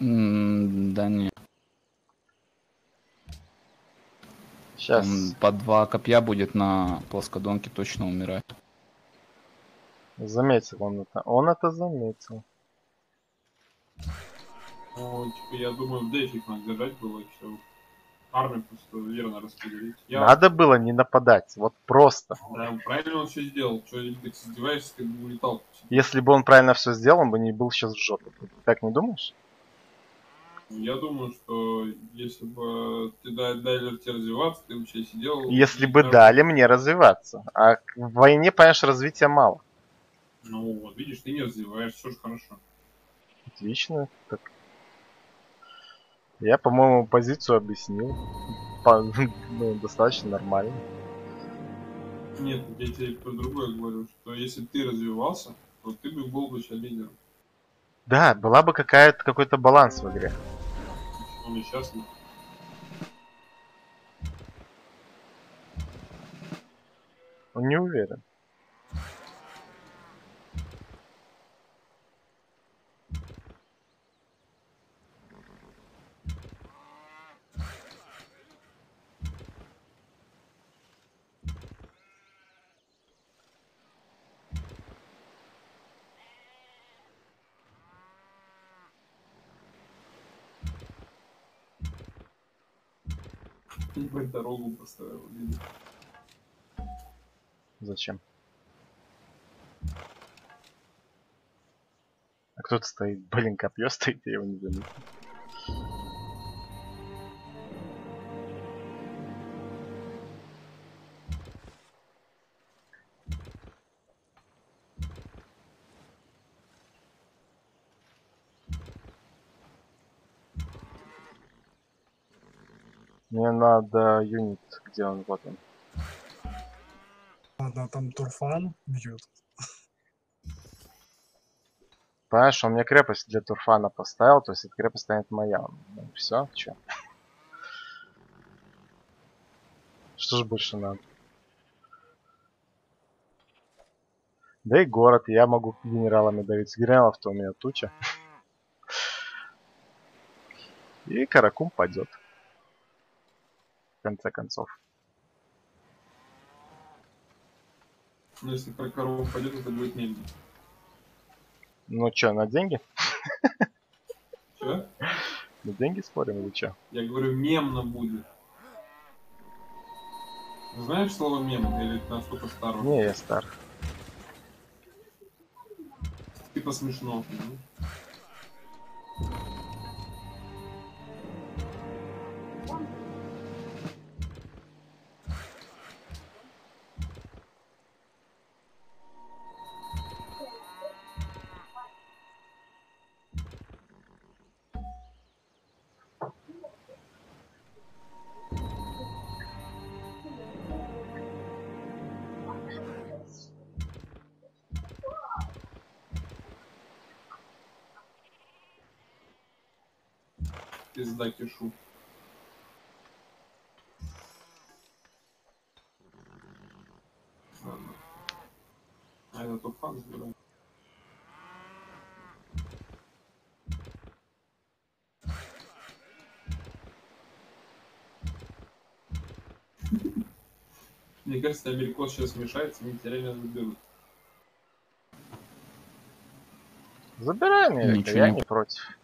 М, Да не. Сейчас. Там по два копья будет на плоскодонке точно умирать. Заметил он это. Он это заметил. Ну, типа, я думаю, в дефик надо держать было все. Армию просто верно распределить. Я, Надо было не нападать. Вот просто. Да, правильно он все сделал. Что, издеваешься, как бы улетал. Если бы он правильно все сделал, он бы не был сейчас в жопе. Ты так не думаешь? Я думаю, что если бы ты да- дали тебе развиваться, ты бы сейчас сидел... Если бы даже- дали мне развиваться. А в войне, понимаешь, развития мало. Ну вот, видишь, ты не развиваешь, все же хорошо. Отлично. Так. Я, по-моему, позицию объяснил. По- ну, достаточно нормально. Нет, я тебе про другое говорю, что если ты развивался, то ты бы был бы сейчас лидером. Да, была бы какая-то какой-то баланс в игре. Он нет. Он не уверен. Ебать, дорогу поставил. Зачем? А Кто-то стоит, блин, копье стоит, я его не заметил. Надо юнит, где он, вот он. Ладно, там Турфан бьет. Понимаешь, он мне крепость для Турфана поставил, то есть эта крепость станет моя. Ну, все, чё? Что же больше надо? Да и город, я могу генералами давить. Генералов-то у меня туча. И Каракум падет. Конце концов. Но если про корову пойдет, это будет мем. Ну чё, на деньги? Чё? На деньги спорим или чё? Я говорю, мемно будет. Знаешь слово мем или это настолько старого? Не, я стар. Типа смешно. ну. Пизда кишу. Ладно. А это туфан забирай. Мне кажется, Америкос сейчас мешается, они тебя реально заберут. Ничего я не против.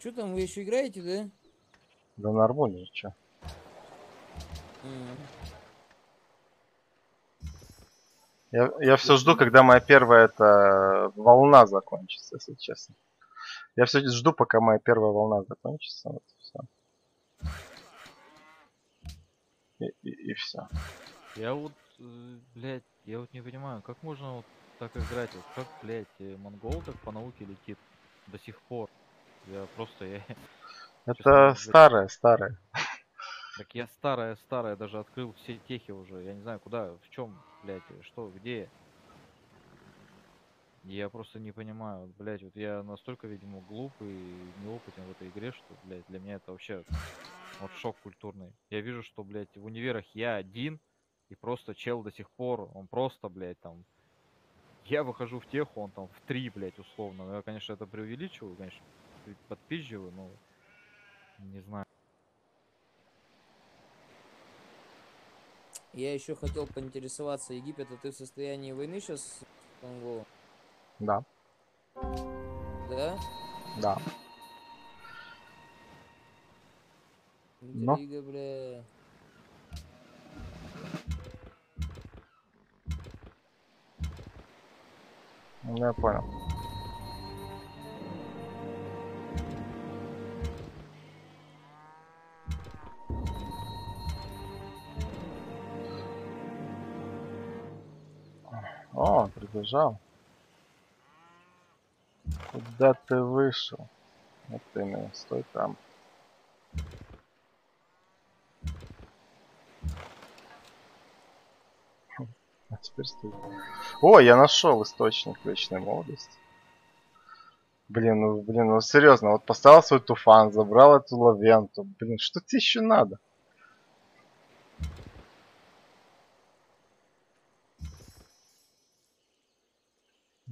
Что там, вы еще играете, да? Да нормально, чё. М. Я, я все жду, когда моя первая эта волна закончится, если честно. Я все жду, пока моя первая волна закончится. Вот всё. И, и, все. Я вот, э, блядь, я вот не понимаю, как можно вот так играть, вот как, блядь, э, монгол так по науке летит до сих пор. Я просто, я, Это старое, старое. так я старая, старая, даже открыл все техи уже, я не знаю куда, в чем, блядь, что, где. Я просто не понимаю, блядь, вот я настолько, видимо, глупый и неопытен в этой игре, что, блядь, для меня это вообще вот шок культурный. Я вижу, что, блядь, в универах я один, и просто чел до сих пор, он просто, блядь, там... Я выхожу в теху, он там в три, блядь, условно. Ну, я, конечно, это преувеличиваю, конечно, пи- подпизживаю, но... Не знаю. Я еще хотел поинтересоваться, Египет, а ты в состоянии войны сейчас с Монголом? Да, Да? да. Но. Интрига, бля. Ну, я понял. О, прибежал. Куда ты вышел? Вот именно, стой там. А теперь стой. О, я нашел источник вечной молодости. Блин, ну, блин, ну серьезно, вот поставил свой туфан, забрал эту лавенту. Блин, что тебе еще надо?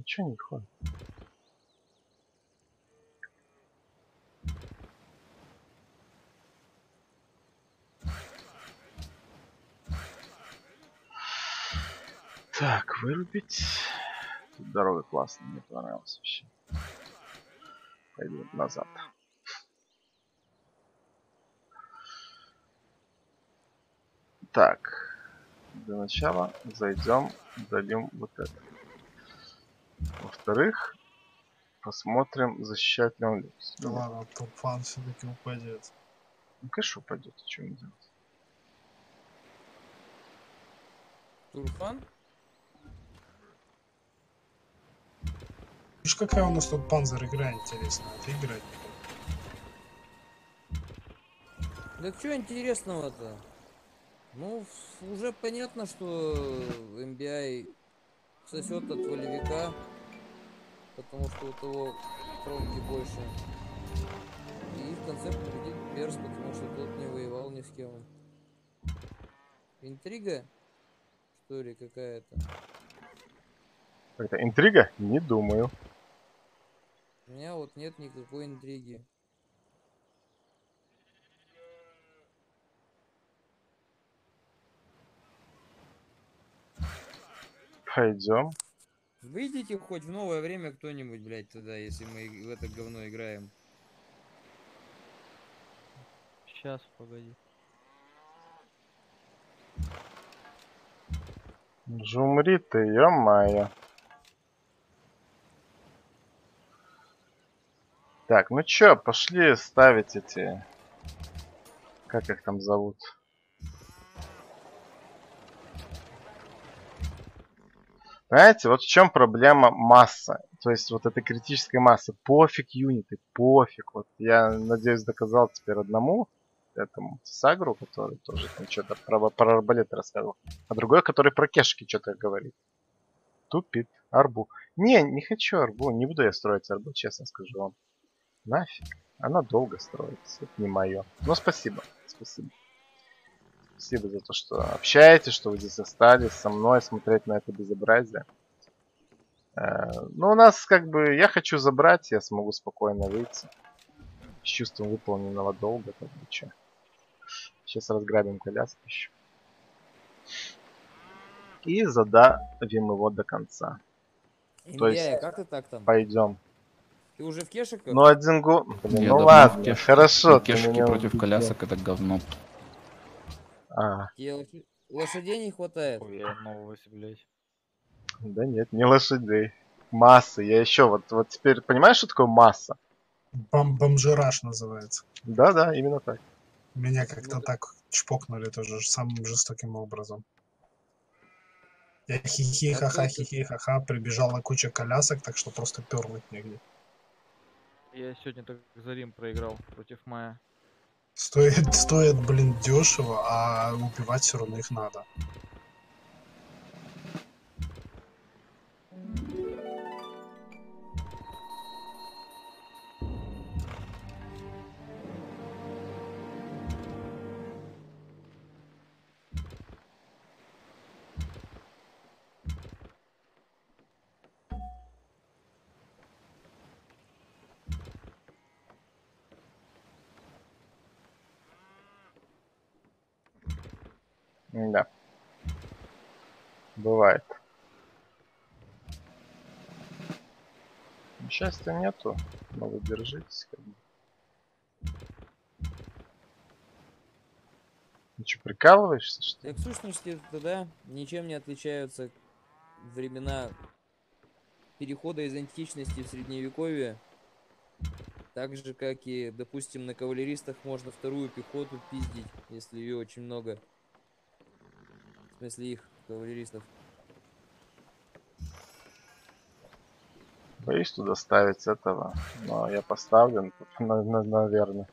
Ничего не ходит. Так, вырубить. Тут дорога классная, мне понравилась вообще. Пойду назад. Так, для начала зайдем, дадим вот это. Во-вторых, посмотрим, защищает ли он люкс. Да ладно, топ-фан все-таки упадет. Ну, конечно, упадет, что ему делать? Турфан? Видишь, какая у нас тут панзер игра интересная. Ты играть. Да что интересного-то? Ну, уже понятно, что MBI сосет от волевика, потому что у того кромки больше. И в конце победит Перс, потому что тот не воевал ни с кем. Интрига, что ли, какая-то? Это интрига? Не думаю. У меня вот нет никакой интриги. Пойдем. Выйдите хоть в новое время кто-нибудь, блядь, туда, если мы в это говно играем. Сейчас, погоди. Жумри ты, ё-моё. Так, ну чё, пошли ставить эти... Как их там зовут? Понимаете, вот в чем проблема масса. То есть вот эта критическая масса. Пофиг юниты, пофиг. Вот я надеюсь доказал теперь одному, этому Сагру, который тоже там что-то про, про арбалет рассказывал. А другой, который про кешки что-то говорит. Тупит. Арбу. Не, не хочу арбу. Не буду я строить арбу, честно скажу вам. Нафиг. Она долго строится. Это не мое. Но спасибо. Спасибо. Спасибо за то, что общаетесь, что вы здесь остались со мной смотреть на это безобразие. Э, Ну, у нас как бы... Я хочу забрать, я смогу спокойно выйти. С чувством выполненного долга. Как бы, чё. Сейчас разграбим коляску еще. И задавим его до конца. То есть- как ты так там? Пойдем. Ты уже в кешиках? Ну, один гол... Ну ладно, хорошо. меня против колясок это говно. А, Тебе лошадей не хватает? Ой, я новость, блядь. да нет, не лошадей. Масса. Я еще вот, вот теперь понимаешь, что такое масса? Бом бомжираж называется. Да-да, именно так. Меня как-то так чпокнули тоже самым жестоким образом. Я хихи-ха-ха, хихи-ха-ха, прибежала куча колясок, так что просто перлыть негде. Я сегодня так за Рим проиграл против Мая. Стоит, стоит, блин, дешево, а убивать все равно их надо. Бывает. Счастья нету, но вы держитесь. Как бы. Ты что, прикалываешься, что ли? Так в сущности тогда ничем не отличаются времена перехода из античности в средневековье. Так же, как и, допустим, на кавалеристах можно вторую пехоту пиздить, если ее очень много. В смысле их, кавалеристов. Боюсь туда ставить этого, но я поставлю, на- на- наверное.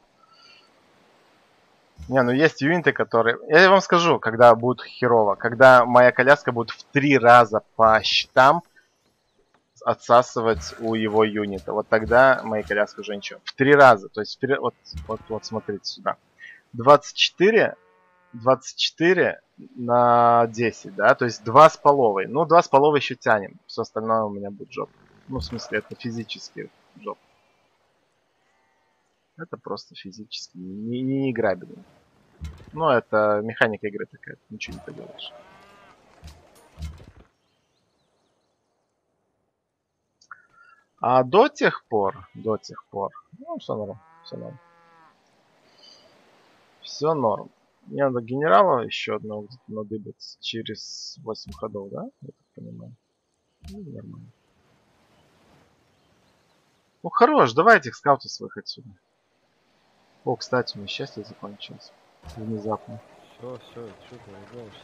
Не, ну есть юниты, которые... Я вам скажу, когда будет херово. Когда моя коляска будет в три раза по щитам отсасывать у его юнита. Вот тогда моя коляска уже ничего. В три раза. То есть, вот, вот, вот смотрите сюда. 24, 24 на 10, да? То есть два с половой. Ну, два с половой еще тянем. Все остальное у меня будет жоп. Ну, в смысле, это физически жоп. Это просто физически не, не играбельно. Ну, это механика игры такая, ничего не поделаешь. А до тех пор, до тех пор, ну, все норм, все норм. Все норм. Мне надо генерала еще одного надыбать через 8 ходов, да? Я так понимаю. Ну, нормально. Ну хорош, давайте их скауты своих отсюда. О, кстати, у меня счастье закончилось. Внезапно. Все, все, что ты ругаешься?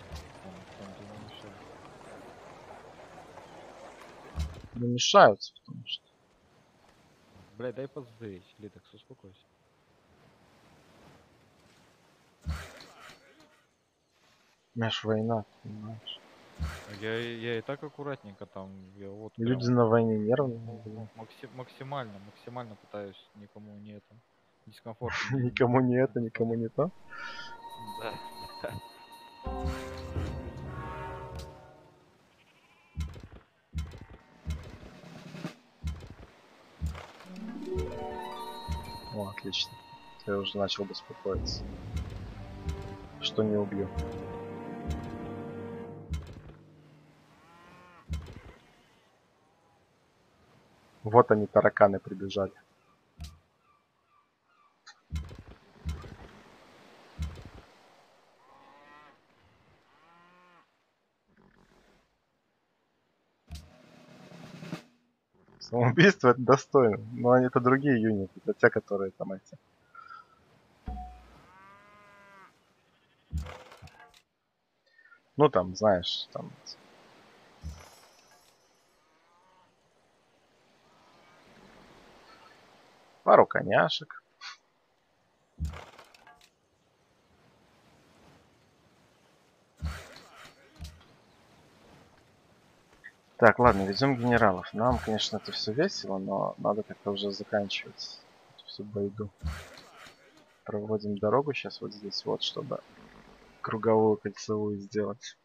Мешаются, потому что. Блядь, дай позырить, Литекс, успокойся. Знаешь, война, понимаешь. Я, я и так аккуратненько там, я вот прям Люди на войне нервные. блин. макси- максимально, максимально пытаюсь никому не это дискомфортно. не- Никому не это, никому не то. Да. О, отлично. Я уже начал беспокоиться. Что не убью. Вот они, тараканы, прибежали. Самоубийство это достойно. Но они это другие юниты. Это те, которые там эти. Ну там, знаешь, там. Пару коняшек. Так, ладно, везем генералов. Нам, конечно, это все весело, но надо как-то уже заканчивать эту всю бойду. Проводим дорогу сейчас вот здесь вот, чтобы круговую кольцевую сделать.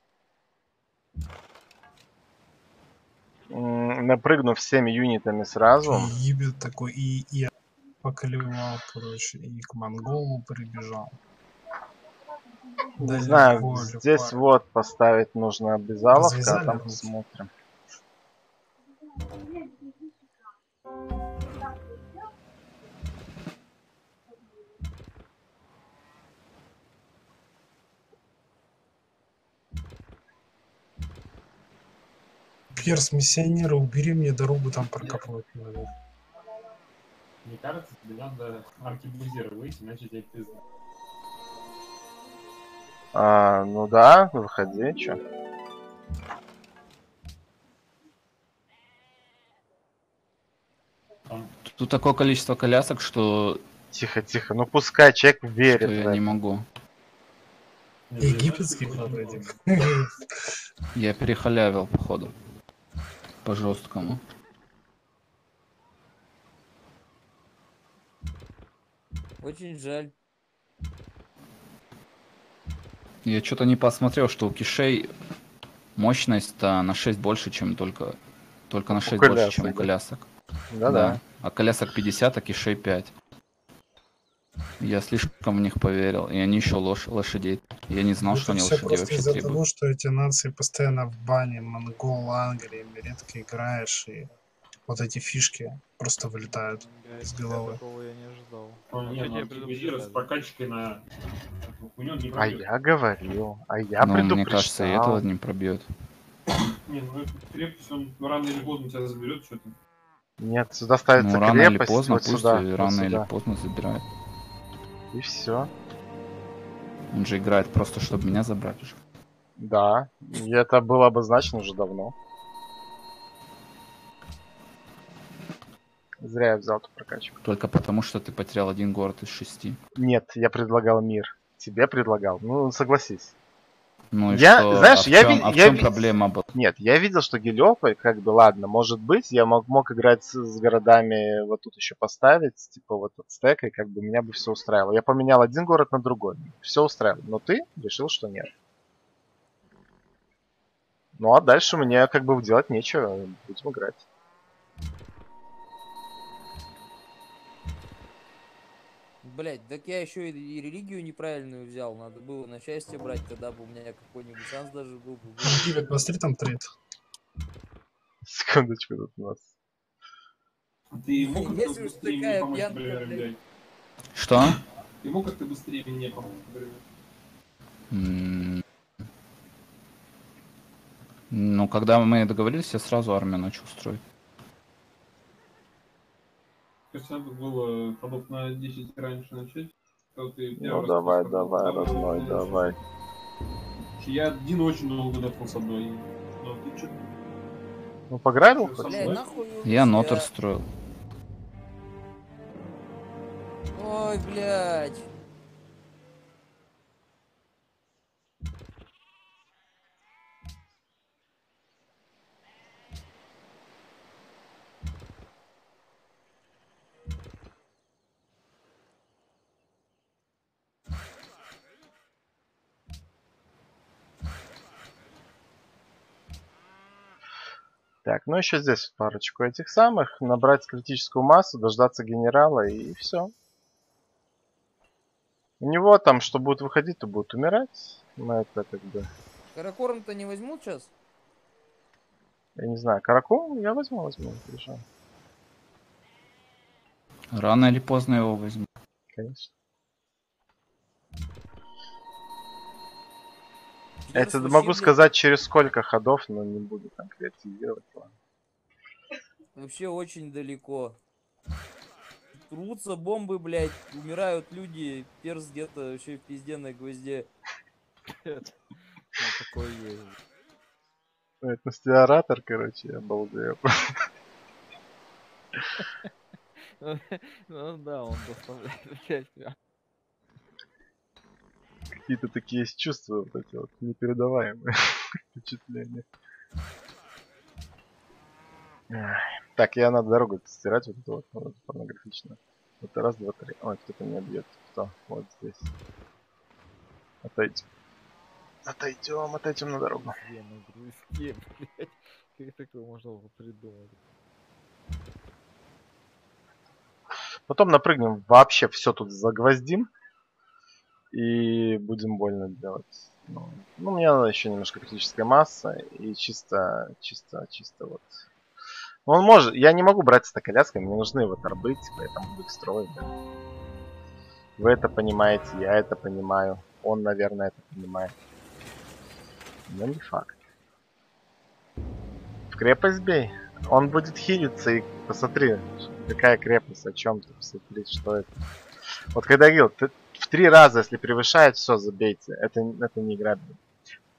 Напрыгнув всеми юнитами сразу. Египет такой и, и поколевал, короче, и к монголу прибежал. Не знаю, Далеко, здесь любая. вот поставить нужно обязаловка, а Развязали там руки? посмотрим. Перс, миссионера, убери мне дорогу там прокапывать надо. Мне кажется, тебе надо аркебузера выйти, иначе тебе пизда. А, ну да, выходи, чё. Тут такое количество колясок, что, Тихо, тихо. Ну пускай человек верит. я не могу. Египетский. Я перехалявил, походу. По жесткому. Очень жаль. Я что-то не посмотрел, что у кишей мощность-то на 6 больше, чем только... Только на 6 больше, чем у колясок. Да-да. А колясок 50, а кишей 5. Я слишком в них поверил. И они еще лош... лошадей. Я не знал, что Это они все лошадей просто вообще из-за требуют. того, что эти нации постоянно в бане, монгол, Англии, редко играешь, и вот эти фишки просто вылетают. С головы. Я не, ну с прокачкой на он не А я говорил, а я Но предупреждал. мне кажется, и этого не пробьет. Не, ну крепость он рано или поздно тебя заберет, что-то. Нет, сюда ставится Ну, рано или крепость, поздно, вот пусть сюда, рано или сюда. поздно забирает. И все. Он же играет просто, чтобы меня забрать уже. Да, и это было обозначено уже давно. Зря я взял эту прокачку. Только потому, что ты потерял один город из шести. Нет, я предлагал мир. Тебе предлагал. Ну, согласись. Ну и Я- что? знаешь, а в я чём- ви- а в я чем ви- проблема была? Нет, я видел, что Гелиопа, как бы, ладно, может быть, я мог, мог играть с, с городами, вот тут еще поставить, типа вот этот стек, и как бы меня бы все устраивало. Я поменял один город на другой, все устраивало. Но ты решил, что нет. Ну а дальше мне как бы делать нечего, будем играть. Блять, так я еще и, и религию неправильную взял. Надо было на счастье брать, тогда бы у меня какой-нибудь шанс даже был бы. Египет, посмотри там трейд. Секундочку тут у нас. Ты мог как-то Если уж быстрее мне такая помочь, пьянка, блядь. блядь? Что? Ты мог как-то быстрее мне помочь? М, Ну, когда мы договорились, я сразу армию начал строить. Кажется, надо было ходов на 10 раньше начать. Ты Ну давай, давай, родной, давай. Я один очень долго дошел с одной. Но ты чё? Ну пограбил хоть? Я нотер строил. Ой, блядь. Ну еще здесь парочку этих самых. Набрать критическую массу, дождаться генерала и все. У него там, что будет выходить, то будет умирать. Мы это как бы... Каракорм-то не возьмут сейчас? Я не знаю, Каракул я возьму, возьму, решаю. Рано или поздно его возьму. Конечно. Теперь Я тебе случилось- могу сказать, через сколько ходов, но не буду конкретизировать. ладно. Вообще очень далеко. Рвутся бомбы, блядь, умирают люди, перс где-то вообще в пизде на гвозде. Ну, такое есть. Ну, Это на оратор, короче, я обалдею. Ну да, он доставляет. Какие-то такие есть чувства вот эти вот непередаваемые впечатления. Так, я надо дорогу стирать вот эту вот, вот порнографичную. Вот раз, два, три. Ой, кто-то меня бьет. Кто? Вот здесь. Отойдем. Отойдем, отойдем на дорогу. Где на грузке, блядь? Как такое можно было придумать? Потом напрыгнем, вообще все тут загвоздим. И будем больно делать. Ну, ну, мне надо еще немножко критическая масса. И чисто, чисто, чисто вот. Ну, он может. Я не могу брать с этой коляской, мне нужны вот торбы, типа, я там буду их строить, да. Вы это понимаете, я это понимаю. Он, наверное, это понимает. Но не факт. В крепость бей. Он будет хилиться и посмотри, какая крепость, о чем ты, посмотри, что это. Вот когда я говорил, ты три раза, если превышает, все, забейте. Это, это не игра. блин.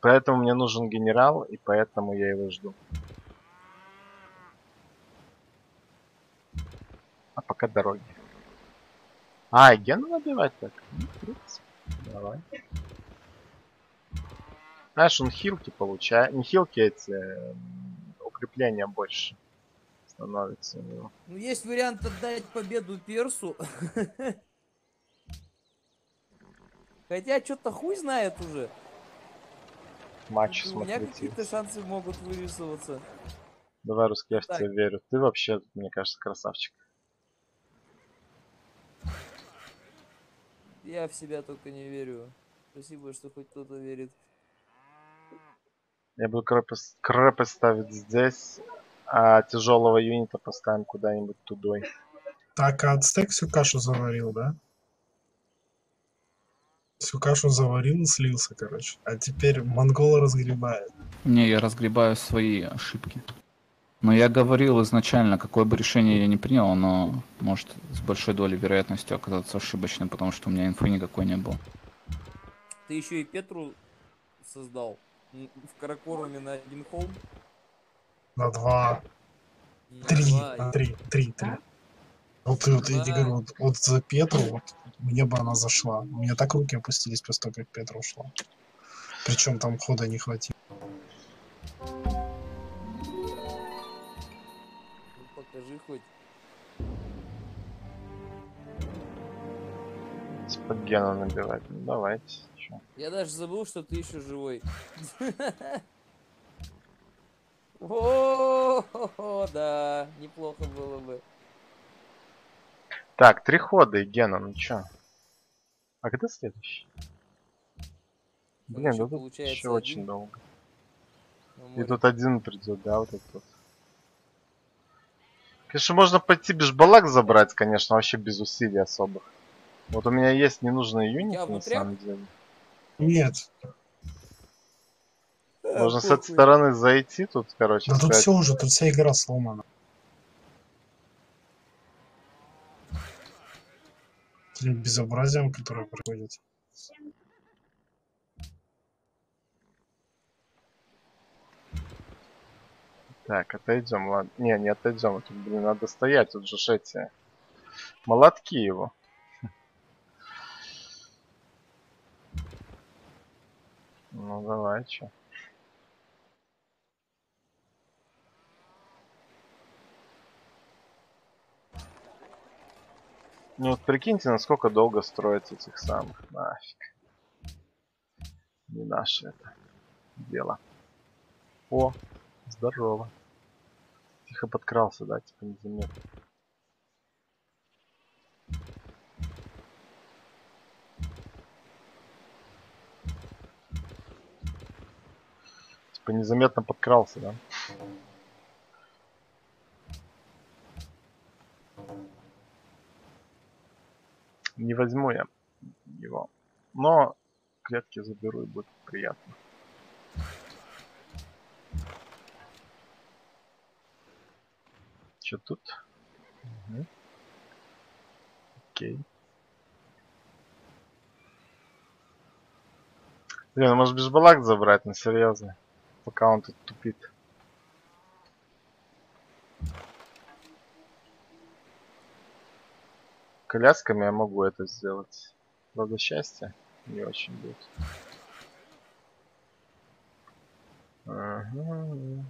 Поэтому мне нужен генерал, и поэтому я его жду. А пока дороги. А, Гену набивать так? Ну, давай. Знаешь, он хилки получает. Не хилки эти, м, укрепления больше становятся у него. Ну, есть вариант отдать победу персу. Хотя, что-то хуй знает уже. Матч У меня какие-то шансы могут вырисоваться. Давай, русский, я в тебя верю. Ты вообще, мне кажется, красавчик. Я в себя только не верю. Спасибо, что хоть кто-то верит. Я буду крепость, крепость ставить здесь, а тяжелого юнита поставим куда-нибудь тудой. Так, а ацтек всю кашу заварил, да? Всю кашу заварил и слился, короче. А теперь монгол разгребает. Не, я разгребаю свои ошибки. Но я говорил изначально, какое бы решение я не принял, оно может с большой долей вероятности оказаться ошибочным, потому что у меня инфы никакой не было. Ты еще и Петру создал. В Каракоруме на один холм. На два, На три, два, на и- три, три, три. Вот, и вот я тебе говорю, вот, вот за Петру, вот, мне бы она зашла. У меня так руки опустились после того, как Петра ушла. Причем там хода не хватило. Ну, покажи хоть. Типа Гену набивать. Ну давайте. чё. Я даже забыл, что ты еще живой. О, да, неплохо было бы. Так, три хода и Гена, ну чё? А когда следующий? Блин, ещё ну тут получается еще очень долго. на И тут один придет, да, вот этот вот. Конечно, можно пойти бешбалак забрать, конечно, вообще без усилий особых. Вот у меня есть ненужные юниты, на самом деле. Нет, Можно с этой стороны зайти тут, короче, да тут все уже, тут вся игра сломана. Каким безобразием, которое происходит. Так, отойдем, ладно. Не, не отойдем. Тут, блин, надо стоять. Тут же эти... Молотки его. Ну, давай, чё. Ну вот прикиньте, насколько долго строить этих самых. Нафиг. Не наше это дело. О, здорово. Тихо подкрался, да, типа незаметно. Типа незаметно подкрался, да? Не возьму я его. Но клетки заберу и будет приятно. Что тут? Мгм. Окей. Блин, может бешбалак забрать, ну серьезно. Пока он тут тупит. Колясками я могу это сделать. Правда, счастье не очень будет. Ага.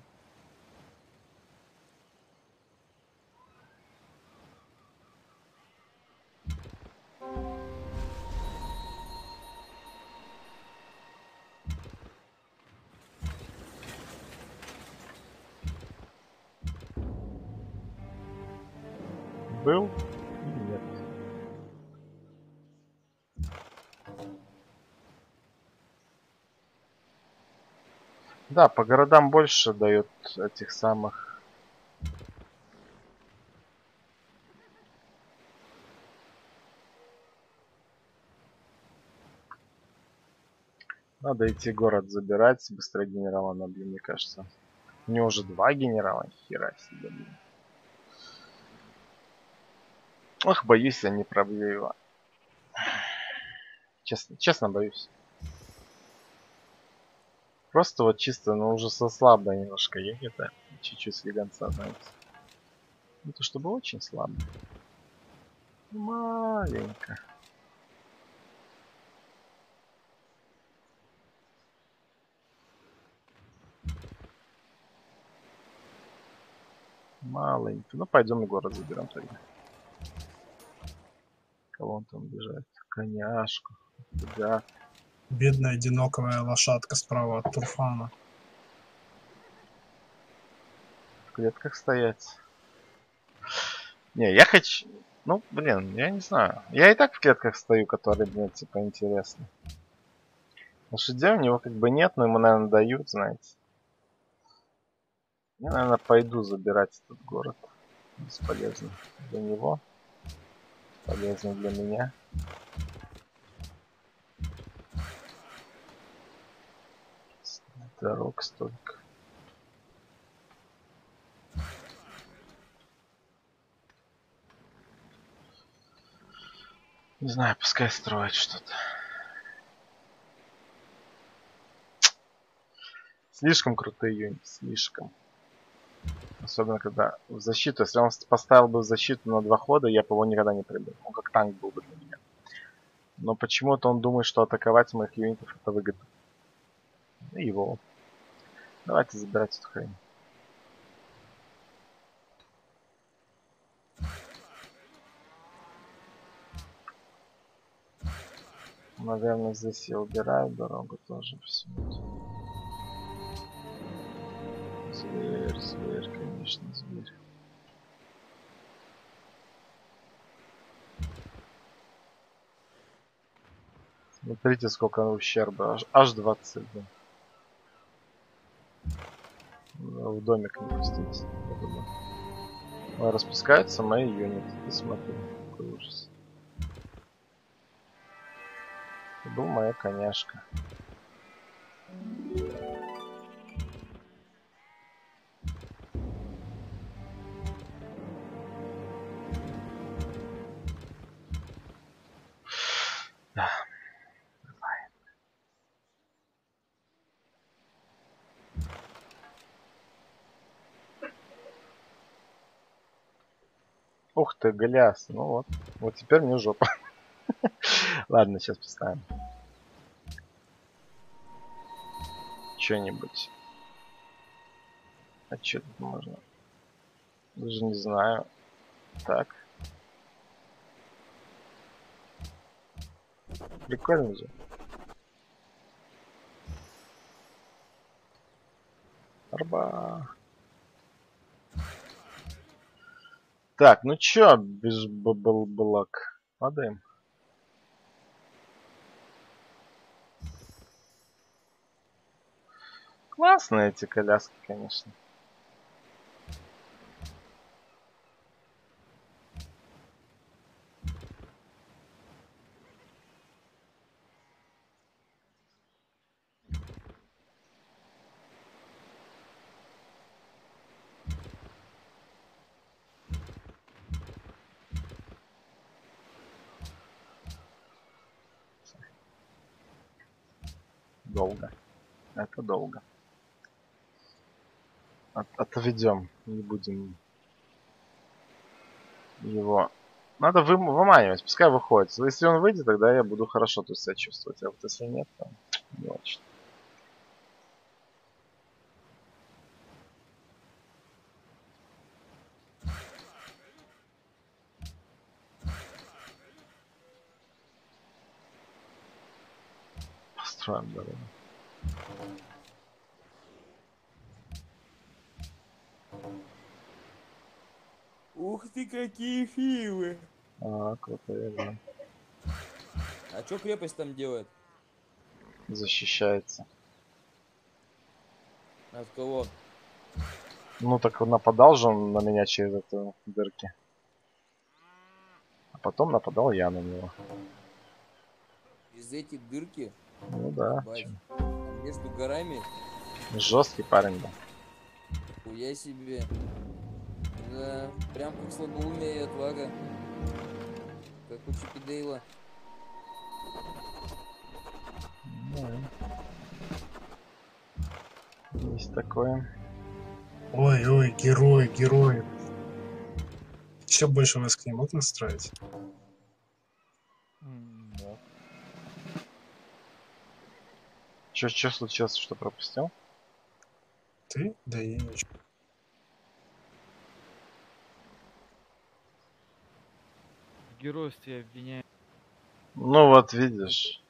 Был Да, по городам больше дают этих самых. Надо идти город забирать, быстро генерала набью, мне кажется. У него уже два генерала, хера себе, блин. Ох, боюсь, я не пробью его. Честно, честно боюсь. Просто вот чисто, ну уже со слабо немножко едет, а чуть-чуть слегонца, знаете. Не то чтобы очень слабо. Маленько. Маленько. Ну пойдем город заберем тогда. Кого он там бежает? Коняшку. Да. Бедная одиноковая лошадка справа от Турфана. в клетках стоять. Не, я хочу... Ну, блин, я не знаю. Я и так в клетках стою, которые мне, типа, интересны. Лошадей у него как бы нет, но ему, наверное, дают, знаете. Я, наверное, пойду забирать этот город. Бесполезно для него. Полезно для меня. Дорог столько. Не знаю, пускай строит что-то. Слишком крутые юниты, слишком. Особенно когда в защиту. Если он поставил бы в защиту на два хода, я бы его никогда не прибил. Он как танк был бы для меня. Но почему-то он думает, что атаковать моих юнитов это выгодно. И его. Давайте забирать эту хрень. Наверное, здесь я убираю дорогу тоже все. Зверь, зверь, конечно, зверь. Смотрите, сколько ущерба. Аж, аж 20, да. Да, В домик не пустить. я думаю. Ой, Распускаются мои юниты. Ты смотри, какой ужас. Это был моя коняшка. Ты, Голиас. Ну вот. Вот теперь мне жопа. Ладно, сейчас поставим. Что-нибудь. А что тут можно? Даже не знаю. Так. Прикольно же. Арба. Так, ну чё, без балак. Падаем. Классные эти коляски, конечно. Долго. Это долго. От, отведем. Не будем его... Надо вы, выманивать, пускай выходит. Если он выйдет, тогда я буду хорошо тут себя чувствовать. А вот если нет, то не очень. Построим дорогу. Ух ты, какие фивы! А, крутые, да. А чё крепость там делает? Защищается. От кого? Ну так он нападал же он на меня через эту дырки. А потом нападал я на него. Из этих дырки? Ну да. Там между горами? Жесткий парень, да. Хуя себе. Да, прям как слабоумие и отвага. Как у Чипи Дейла. Ну, Есть такое. Ой, ой, герой, герой. Еще больше войск не мог настроить? Че, че случилось, что пропустил? Ты? Да я ничего. Геройстве обвиняю. Ну вот видишь.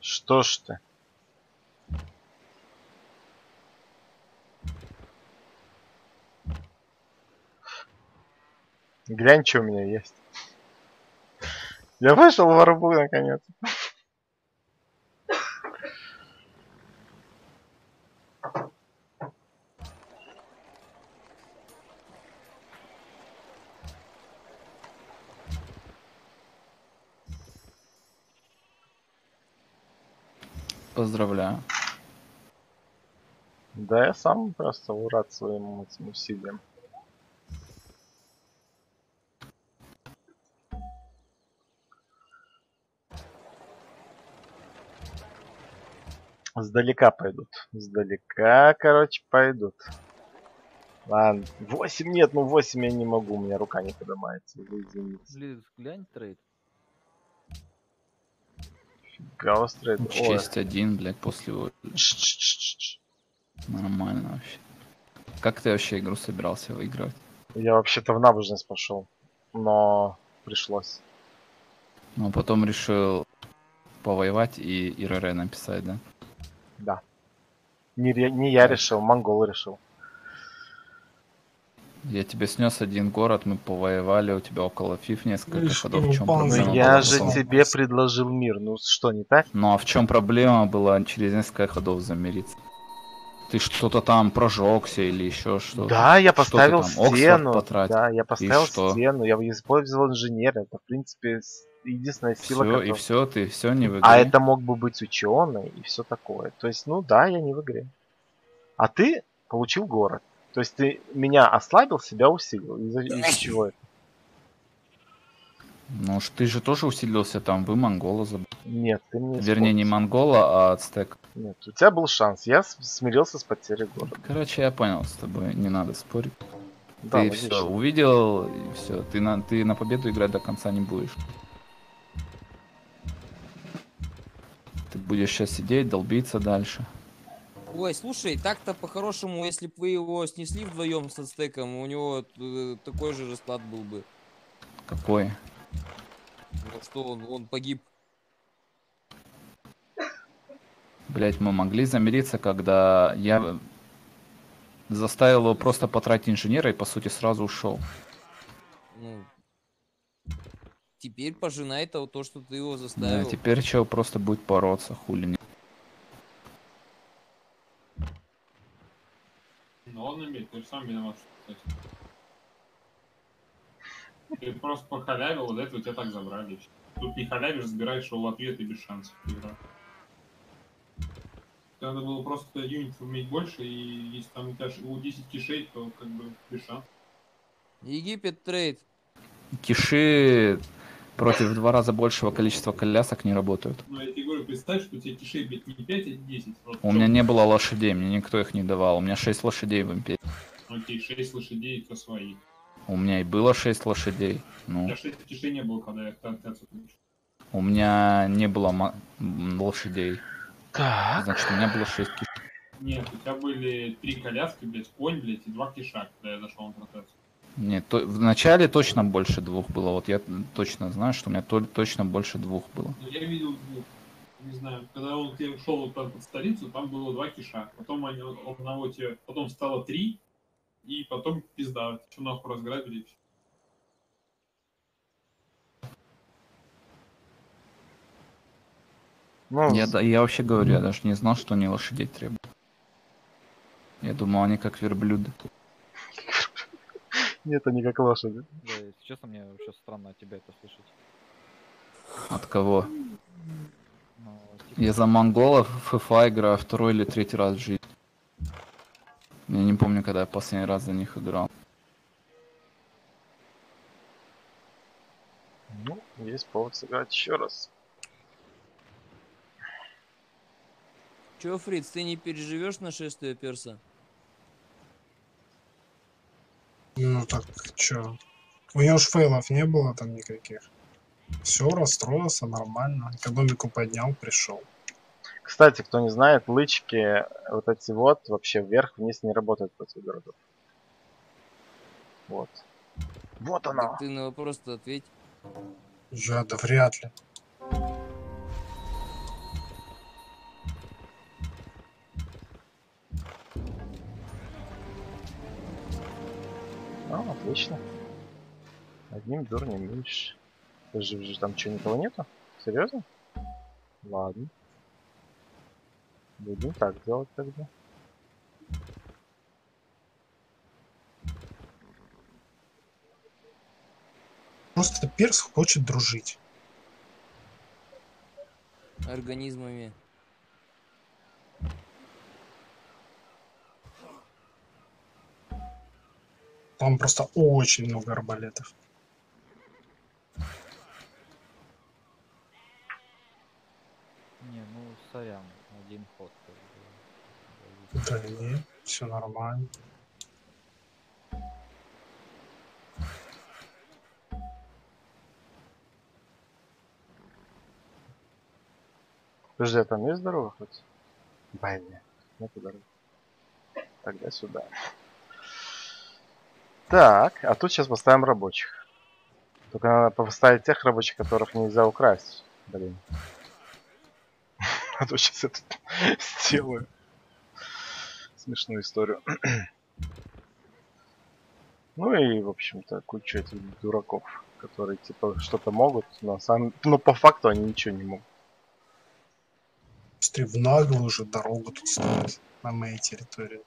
Что ж ты? Глянь, что у меня есть. Я вышел в арбу наконец. Поздравляю. Да я сам просто рад своим этим усилиям. Сдалека пойдут. Сдалека, короче, пойдут. Ладно, 8 нет, ну 8 я не могу, у меня рука не поднимается. Извините. Блин, глянь трейд. Гаустрейд. Честь один, блядь, после его. Нормально вообще. Как ты вообще игру собирался выигрывать? Я вообще-то в набожность пошел, но пришлось. Ну, а потом решил повоевать и ИРР написать, да? Да. Не, не я решил, монгол решил. Я тебе снес один город, мы повоевали, у тебя около фиф несколько Ишь, ходов. В чем Ну проблема? Ну, я была же потом? тебе предложил мир, ну что, не так? Ну а в чем проблема была через несколько ходов замириться? Ты что-то там прожегся или еще что-то? Да, я Что поставил Оксфорд стену. потратил? Да, я поставил что? стену, я использовал инженера. Это, в принципе, единственная сила, Все, и которая- все, ты все не в игре. А это мог бы быть ученый и все такое. То есть, ну да, я не в игре. А ты получил город. То есть ты меня ослабил, себя усилил. Из-за из-за чего это? Ну ж ты же тоже усилился там, вы монгола заб... Нет, ты мне Вернее, не монгола, а ацтек. Нет, у тебя был шанс. Я смирился с потерей города. Короче, я понял с тобой, не надо спорить. Да, ты все увидел, и все. Ты на, ты на победу играть до конца не будешь. Ты будешь сейчас сидеть, долбиться дальше. Ой, слушай, так-то по-хорошему, если бы вы его снесли вдвоем с ацтеком, у него э, такой же расклад был бы. Какой? Ну что, он, он погиб. Блять, мы могли замириться, когда я заставил его просто потратить инженера и по сути сразу ушел. Ну, теперь пожинай то, то, что ты его Да, заставил. теперь чел просто будет бороться, хули не. Ну ладно, Мить, ты же сам виноват, что ты Ты просто похалявил, до этого тебя так забрали. Тут не халявишь, забираешь его в ответ и без шансов игра. Надо было просто юнитов иметь больше, и если там у тебя у 10 кишей, то как бы без шансов. Египет трейд. Киши против в два раза большего количества колясок не работают. Но я тебе говорю, представь, что у тебя кишей, блядь, не 5, а 10. Вот У меня не было лошадей, мне никто их не давал. У меня 6 лошадей в империи. Окей, 6 лошадей, то свои. У меня и было 6 лошадей. У Ну, тебя 6 кишей не было, когда я получил. у меня не было лошадей. Так. Значит, у меня было 6 киш. Нет, у тебя были три коляски, блядь, конь, блядь, и два киша, когда я зашел на тротацию. Нет, то, в начале точно больше двух было. Вот я точно знаю, что у меня то- точно больше двух было. Ну, я видел двух. Не знаю, когда он тебе шел вот под столицу, там было два киша. Потом они, одного тебе, потом стало три, и потом пизда. Все нахуй разграбили. Ну, Я, да- я вообще говорю, я даже не знал, что они лошадей требуют. Я думал, они как верблюды. Нет, они как лошади. Да, если честно, мне вообще странно от тебя это слышать. От кого? Ну, типа, Я за монголов в FIFA играю второй или третий раз в жизни. Я не помню, когда я последний раз за них играл. Ну, есть повод сыграть еще раз. Чё, Фриц, ты не переживешь нашествие перса? Ну так, чё? У него ж фейлов не было там никаких. Все, расстроился, нормально. Экономику поднял, пришел. Кстати, кто не знает, лычки вот эти вот вообще вверх-вниз не работают против городов. Вот. Вот Так оно. ты на вопрос-то ответь. Я, да вряд ли. А, отлично. Одним дурнем меньше. Подожди, же там что, никого нету? Серьезно? Ладно. Будем так делать тогда. Просто перс хочет дружить. Организмами. Там просто очень много арбалетов. не, ну, сорян, один ход. Да нет, все нормально. Подожди, а там есть дорога хоть? Блин, нету дороги. Тогда сюда. Так, а тут сейчас поставим рабочих. Только надо поставить тех рабочих, которых нельзя украсть. Блин. А то сейчас тут сделаю. Смешную историю. Ну и, в общем-то, куча этих дураков, которые типа что-то могут, но сам, но по факту они ничего не могут. В наглую уже дорогу тут строят на моей территории.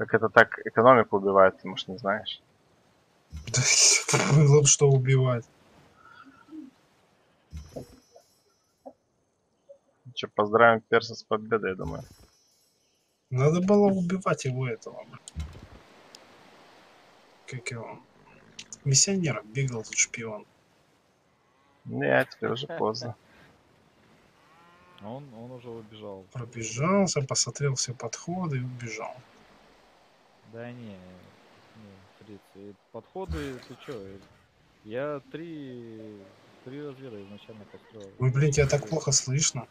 Как это так экономику убивает, ты, может, не знаешь? Да было бы что убивать. Че, поздравим перса с победой, я думаю. Надо было убивать его этого. бля. Как его? Миссионером бегал тут шпион. Не, теперь уже поздно. Он, он уже убежал. Пробежался, посмотрел все подходы и убежал. Да не, не, фриц, подходы, ты чё? Я три, три разведа изначально построил. Ой, блин, тебя так плохо слышно.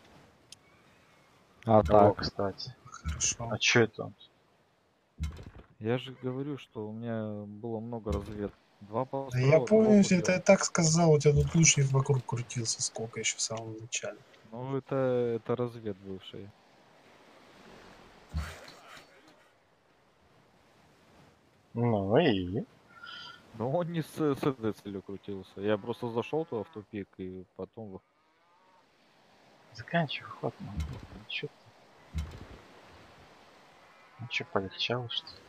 А Кого, кстати? Хорошо. А чё это? Я же говорю, что у меня было много развед. Два Да построил, я два помню, подряд. это я так сказал, у тебя тут лучник вокруг крутился сколько еще в самом начале. Ну, это, это развед бывший. Ну и... Но он не с, с этой целью крутился. Я просто зашел туда в тупик и потом... Заканчивай ход, ну, ну чё ты? Ну чё, полегчало, что ли?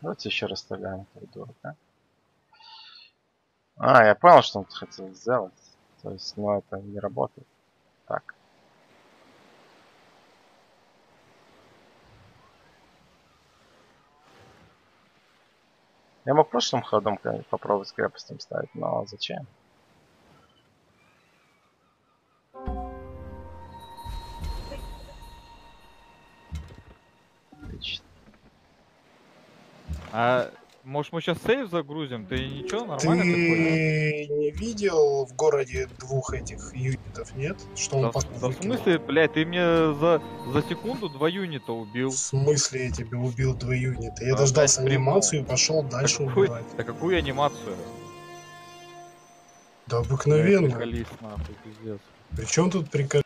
Давайте еще расставляем коридор, да? А, я понял, что он хотел сделать. То есть, ну, это не работает. Так. Я мог прошлым ходом попробовать с крепостью ставить, но зачем? А может мы сейчас сейв загрузим? Ты ничего, Ты нормально ты понял? не видел в городе двух этих юнитов, нет? Что он Да, потом да в смысле, блядь, ты мне за, за секунду два юнита убил. В смысле я тебе убил два юнита? Я А, дождался блядь, анимацию и пошел дальше какой- убивать. Да какую анимацию? Да обыкновенно. приколист, нахуй, пиздец. Причем тут прикол...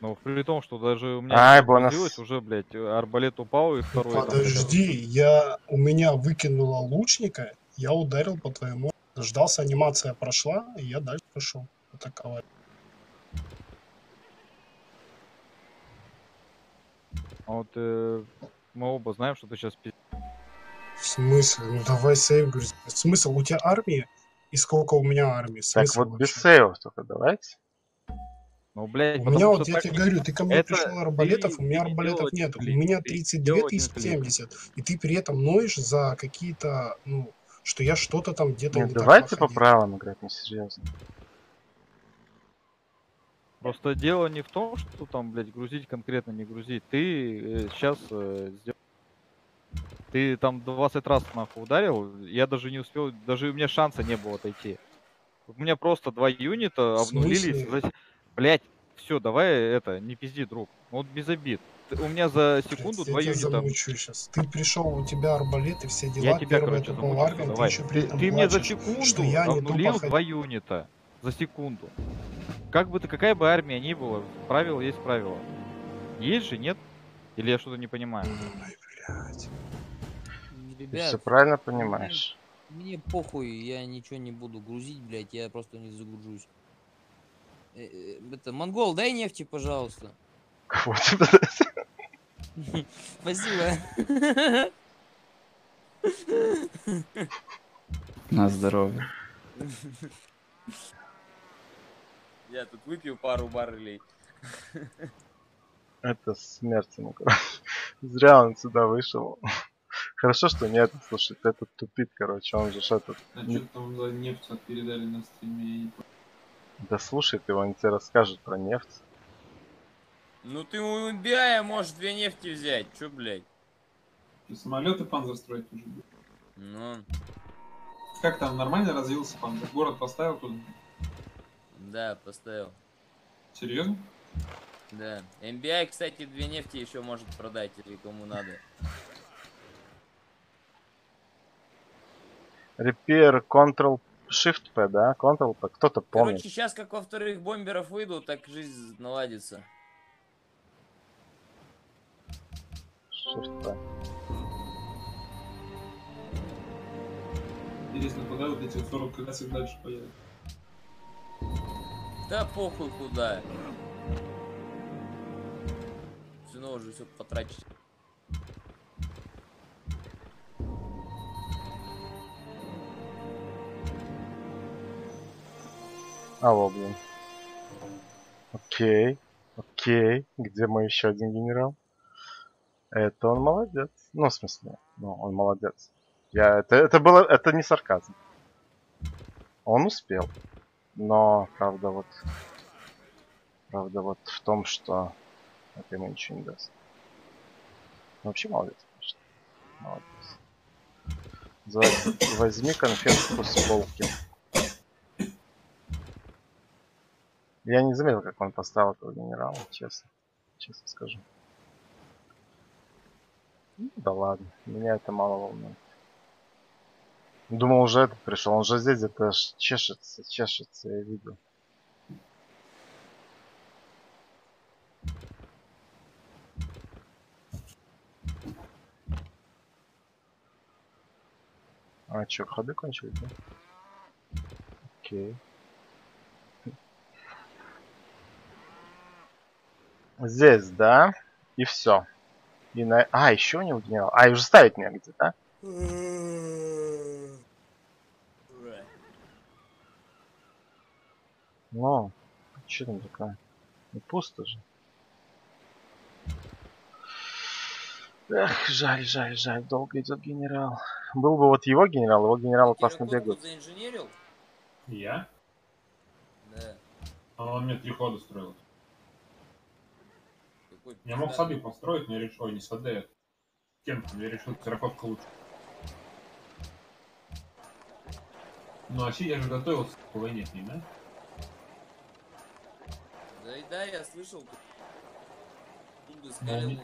Ну, при том, что даже у меня Ай, бонус. уже, блядь, арбалет упал и второй там Подожди, я... У меня выкинуло лучника, я ударил по твоему... Дождался, анимация прошла, и я дальше пошел атаковать. А вот э, мы оба знаем, что ты сейчас В смысле? Ну давай сейв, говорит. Смысл? У тебя армия? И сколько у меня армии? Так Смысл вот без вообще? сейвов только давайте. Ну, блядь, У меня вот, я так тебе говорю, ты ко мне Это пришел арбалетов, ты- у меня ты арбалетов нет. У меня клик, ты 32 делал один клик. 370. И ты при этом ноешь за какие-то, ну, что я что-то там где-то не давайте по правилам играть, не серьезно. Просто дело не в том, что там, блядь, грузить конкретно, не грузить. Ты сейчас Ты там 20 раз нахуй ударил, я даже не успел, даже у меня шанса не было отойти. У меня просто два юнита обнулились. Блядь, все, давай это, не пизди, друг. Ну Вот без обид. Ты- У меня за секунду Блядь, два я тебя юнита. замучу сейчас. Ты пришел, у тебя арбалет и все дела. Я тебя, Первая короче, замучу. армия, ты Давай. еще при Ты, этом ты мне за секунду что я обнулил два юнита. За секунду. Как бы ты, какая бы армия ни была, правило есть правило. Есть же, нет? Или я что-то не понимаю? Ой, блядь. Ты Ребят, все правильно понимаешь. мне похуй, я ничего не буду грузить, блядь, я просто не загружусь. Э, э, Это, Монгол, дай нефти, пожалуйста. Кого ты Спасибо. На здоровье. Я тут выпью пару баррелей. Это смерть ему, короче. Зря он сюда вышел. Хорошо, что нет, слушай, этот тупит, короче, он же этот... А что там за нефть передали на стриме, я не понял. Да слушай, ты, он тебе расскажет про нефть. Ну ты у Биая можешь две нефти взять, чё, блядь? Самолеты панзер строить уже. Ну, Как там, нормально развился панзер? Город поставил тут? да, поставил. Серьезно? Да. MBI, кстати, две нефти еще может продать, если кому надо. Repair Ctrl Shift P, да? Ctrl P. Кто-то помнит. Короче, сейчас как во вторых бомберов выйду, так жизнь наладится. Shift P. Интересно, куда вот эти 40 колесик дальше поедут? Да похуй куда. Все равно уже все потрачить. Алло, блин. Окей. Окей. Где мой еще один генерал? Это он молодец. Ну, в смысле, ну, он молодец. Я, это, это было, это не сарказм. Он успел. Но, правда, вот... Правда, вот в том, что это ему ничего не даст. Вообще молодец, конечно. Молодец. Возьми конфетку с полки. Я не заметил, как он поставил этого генерала, честно. Честно скажу. Ну, да ладно, меня это мало волнует. Думал, уже этот пришел, он же здесь где-то чешется, чешется, я видел. А чё, ходы кончились, да? Окей. Здесь, да? И все. И на... А, еще у него генерал. А, и уже ставить негде, да? Ну, что там такое? Ну, пусто же. Эх, жаль, жаль, жаль, долго идет генерал. Был бы вот его генерал, его генералы классно бегают. Я? Да. А он мне три хода строил. Какой Я мог сады построить, но я решил, не сады, а стенку. Я решил, терракотка лучше. Ну, вообще, я же готовился к войне с ним, да? Да и да, я слышал. тут Ну, скалил. они-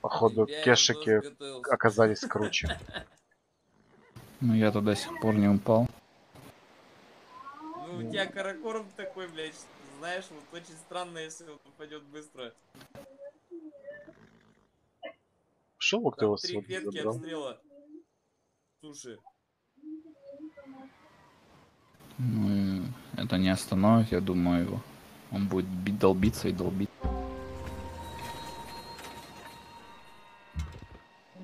Походу, кешики оказались круче. Ну я то до сих пор не упал. У тебя каракорм такой, блядь, знаешь, вот очень странно, если он упадет быстро. Шел бы кто Там его три клетки забрал. отстрела. Суши. Ну, это не остановит, я думаю, его. Он будет бить, долбиться и долбить.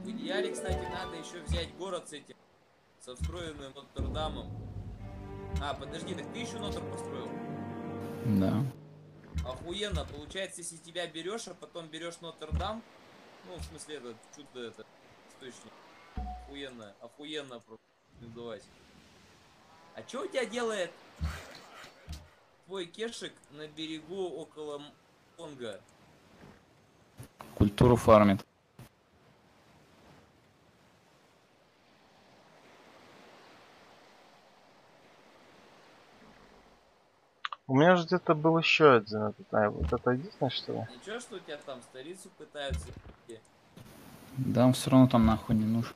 В идеале, кстати, надо еще взять город с этим, со встроенным Нотр-Дамом. А, подожди, так ты еще Нотр построил? Да. Охуенно, получается, если тебя берешь, а потом берешь Нотр-Дам, ну, в смысле, этот чудо, это, источник. Охуенно, охуенно просто рекомендовать. А что у тебя делает твой кешик на берегу около Конга? Культуру фармит. У меня же где-то был еще один этот. А, вот это единственное, что ли? Ничего, что у тебя там столицу пытаются Да, он все равно там нахуй не нужен.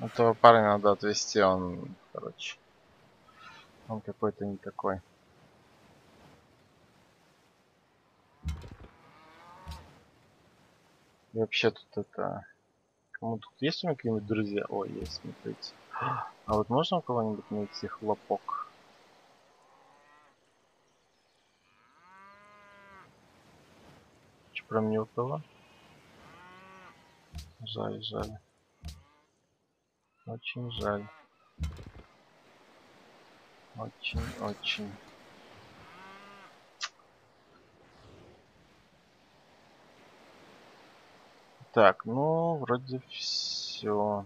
Этого парня надо отвезти, он, короче. Он какой-то не такой. И вообще тут это... Кому тут есть у меня какие-нибудь друзья? О, есть, смотрите. А вот можно у кого-нибудь найти хлопок? Че, прям не у кого? Жаль, жаль. Очень жаль. Очень, очень. Так, ну, вроде все.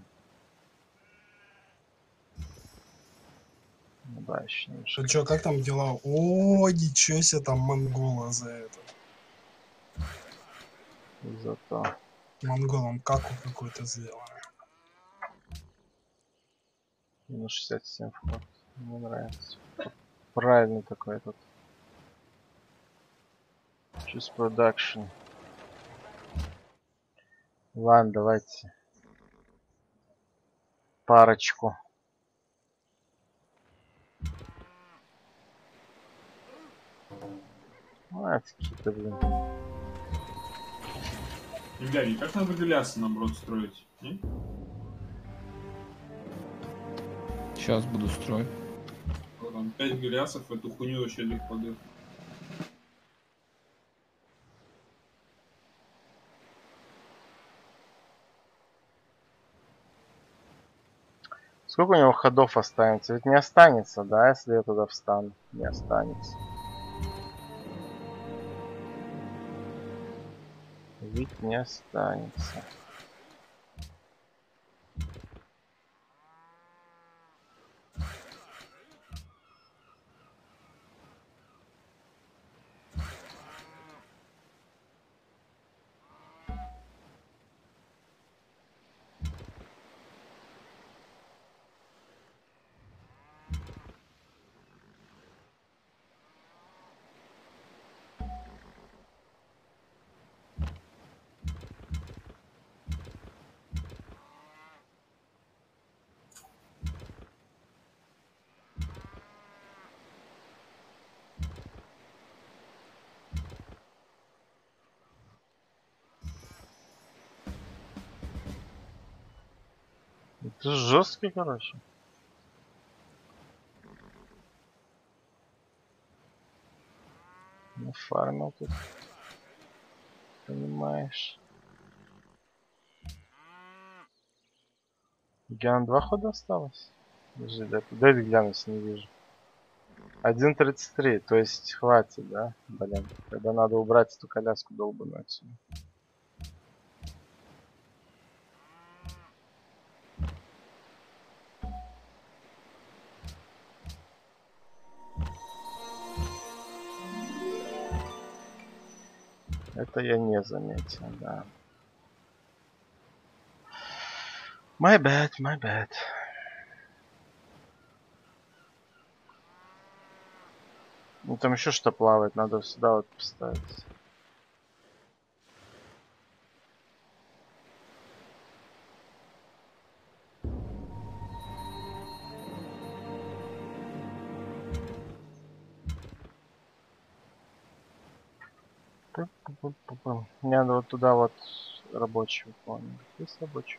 Ну да, еще немножко. Что, чё, как там дела? О, ничего себе, там монгола за это. Зато. Монголам каку какую-то сделали. Минус 67 вход. Мне нравится. Правильный такой этот. Choose production. Ладно, давайте. Парочку. Это какие-то, блин. Ребята, как надо глясы наоборот строить? не? Сейчас буду строить. Там 5 глясов, в эту хуйню вообще легко дает. Сколько у него ходов останется? Ведь не останется, да, если я туда встану? Не останется. Ведь не останется. Жесткий, короче. Нафармил тут. Понимаешь. Гляну, два хода осталось? Подожди, дай, дай глянуть, не вижу. 1.33, то есть хватит, да? Блин, тогда надо убрать эту коляску долбаную отсюда. Это я не заметил, да. My bad, my bad. Ну там еще что плавает, надо сюда вот поставить. Мне надо вот туда вот рабочего плана. Есть рабочий?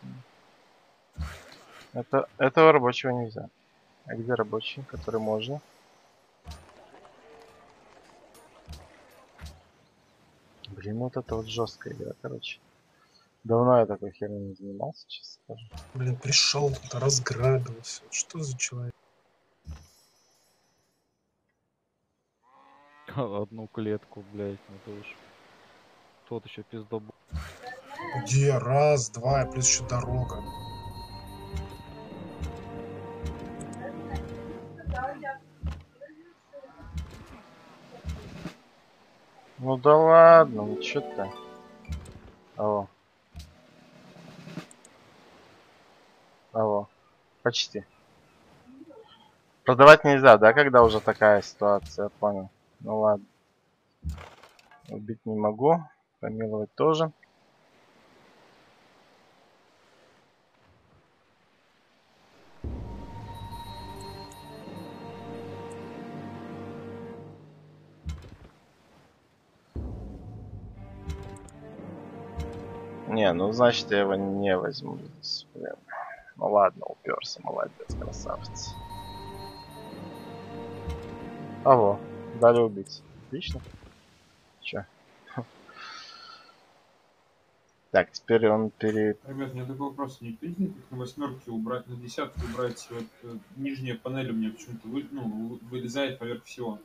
Это, этого рабочего нельзя. А где рабочий, который можно? Блин, вот это вот жесткая игра, короче. Давно я такой херней не занимался, честно скажу. Блин, пришел тут, разграбил все. Что за человек? Одну клетку, блядь, ну это уж. Тот еще пиздобол. Где? Раз, два, и плюс еще дорога. Ну да ладно, ну чё ты? Алло. Алло. Почти. Продавать нельзя, да, когда уже такая ситуация, я понял. Ну ладно. Убить не могу. Помиловать тоже. Не, ну значит я его не возьму здесь, блин. Ну ладно, уперся, молодец, красавец. Алло, дали убить. Отлично. Чё? Так, теперь он пере... Ребят, у меня такой вопрос. Не прикинь, как на восьмерке убрать, на десятке убрать вот э, нижняя панель у меня почему-то вы, ну, вы- вылезает поверх всего.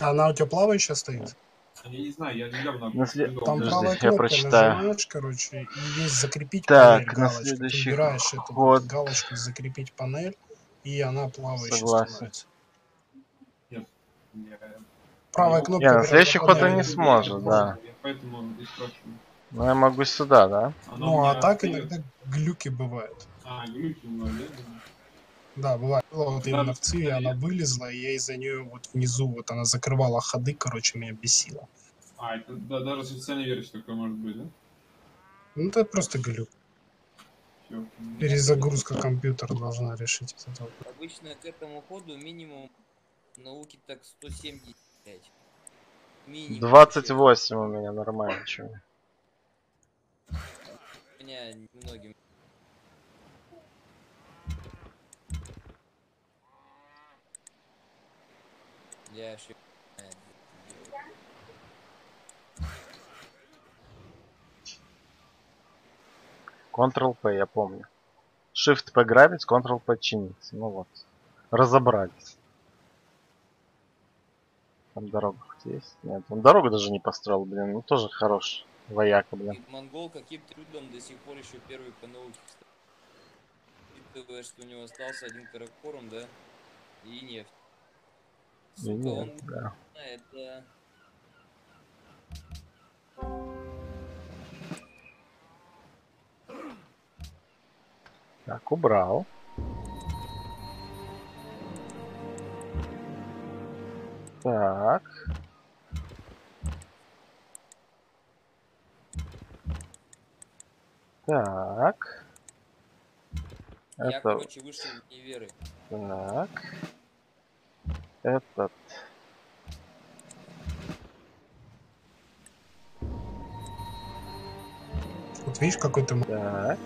А она у тебя плавающая стоит? А Я не знаю, я недавно... На след- придумал. Там Подожди, правая я кнопка прочитаю. нажимаешь, короче, и есть закрепить Так, панель на галочка. Ты следующий убираешь эту ход. галочку закрепить панель, и она плавающей Согласен. становится. Я- Правая Ну, кнопка. Не, на следующий ход он не сможет, да. Я поэтому. Ну я могу сюда, да? Ну, а так иногда глюки бывают. А, глюки да? Да, бывает. Вот именно в Циве она вылезла, и я из-за нее вот внизу, вот она закрывала ходы, короче, меня бесило. А, это да, даже с официальной версии такое может быть, да? Ну, это просто глюк. Перезагрузка компьютера должна решить этот вопрос. Обычно к этому ходу минимум науки так 175. Минимум. 28 у меня нормально, чё. У меня многим. Я ошиб- Ctrl-P, я помню. Shift-P грабить, Ctrl-P чинить. Ну вот. Разобрались. Там дорога хоть есть? Нет, он дорогу даже не построил, блин. Ну тоже хорош. Вояка, блин. Монгол каким трудом до сих пор еще первый по науке. Учитывая, что у него остался один каракорум, да? И нефть. И нет, он да. да. Так, убрал. Так. Так. Я, Это, короче, вышел в неверы. так. Этот. Вот видишь, какой ты... м- Так.